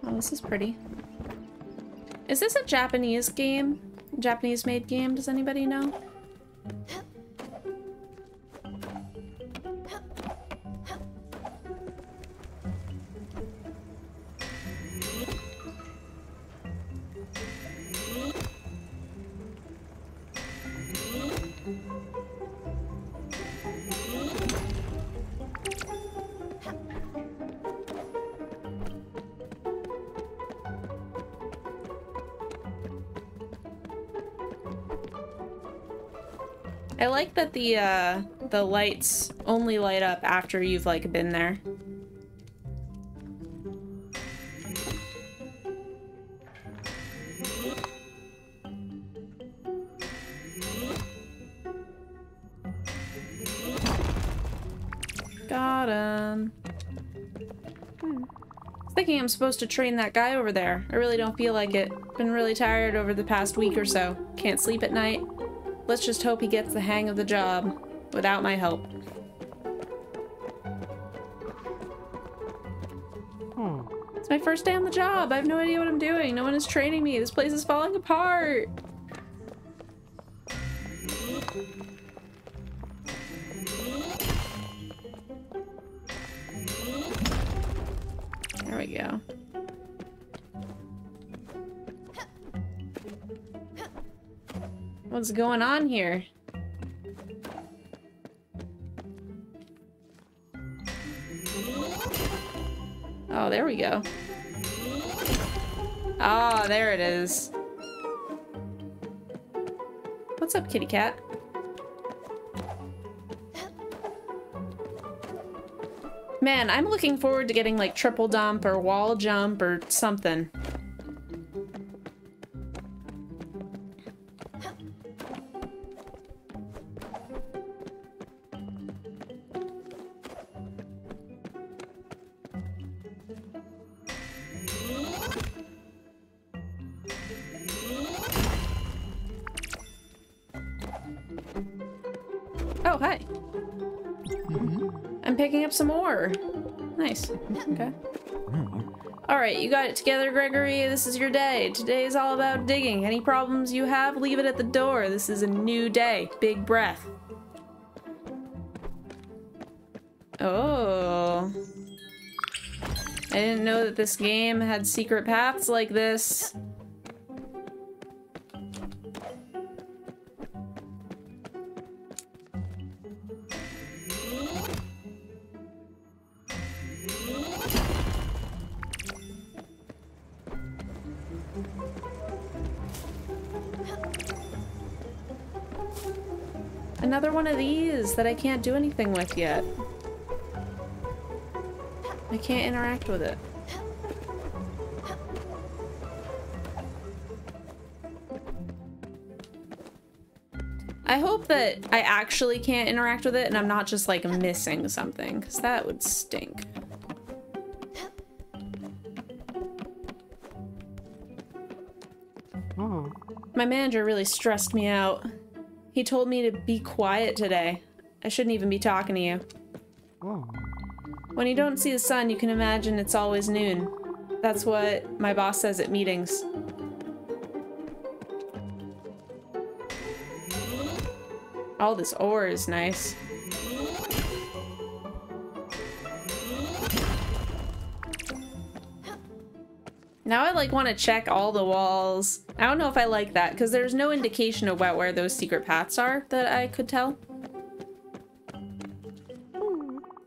Oh, this is pretty. Is this a Japanese game? Japanese made game, does anybody know? The uh, the lights only light up after you've like been there. Got him. Hmm. Thinking I'm supposed to train that guy over there. I really don't feel like it. Been really tired over the past week or so. Can't sleep at night. Let's just hope he gets the hang of the job. Without my help. Hmm. It's my first day on the job. I have no idea what I'm doing. No one is training me. This place is falling apart. What's going on here? Oh, there we go. Ah, there it is. What's up, kitty cat? Man, I'm looking forward to getting like triple dump or wall jump or something. Alright, you got it together, Gregory. This is your day. Today is all about digging. Any problems you have, leave it at the door. This is a new day. Big breath. Oh. I didn't know that this game had secret paths like this. These that I can't do anything with yet. I can't interact with it. I hope that I actually can't interact with it and I'm not just like missing something, because that would stink. Hmm. My manager really stressed me out. He told me to be quiet today. I shouldn't even be talking to you. Hmm. When you don't see the sun, you can imagine it's always noon. That's what my boss says at meetings. All this ore is nice. Now I like want to check all the walls. I don't know if I like that because there's no indication about where those secret paths are that I could tell.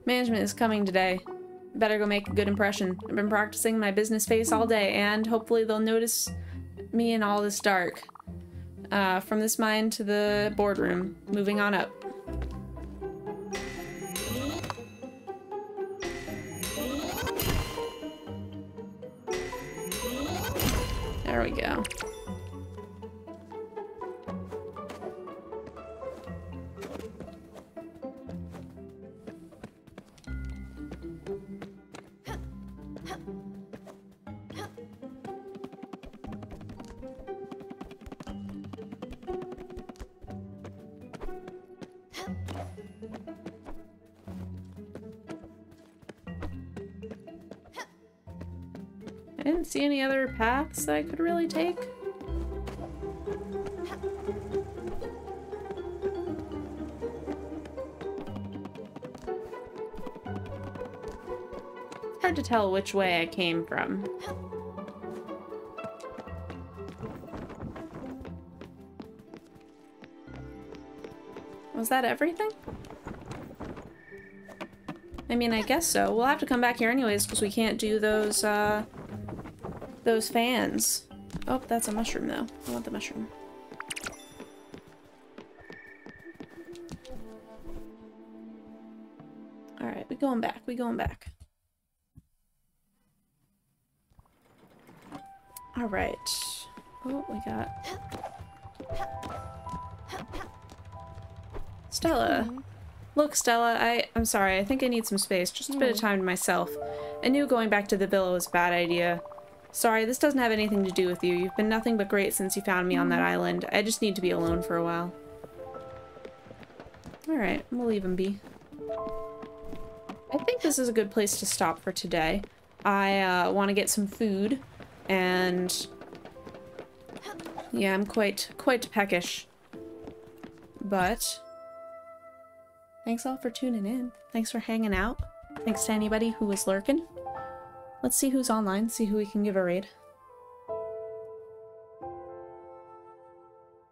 Management is coming today. Better go make a good impression. I've been practicing my business face all day and hopefully they'll notice me in all this dark. Uh, from this mine to the boardroom. Moving on up. There we go. Other paths I could really take. Hard to tell which way I came from. Was that everything? I mean, I guess so. We'll have to come back here anyways because we can't do those, uh, those fans. Oh, that's a mushroom though. I want the mushroom. Alright, we going back. We going back. Alright. Oh, we got... Stella. Look, Stella, I, I'm sorry. I think I need some space. Just a bit of mm. time to myself. I knew going back to the villa was a bad idea. Sorry, this doesn't have anything to do with you. You've been nothing but great since you found me on that island. I just need to be alone for a while. Alright, we'll leave him be. I think this is a good place to stop for today. I uh, want to get some food, and yeah, I'm quite quite peckish. But thanks all for tuning in. Thanks for hanging out. Thanks to anybody who was lurking. Let's see who's online, see who we can give a raid.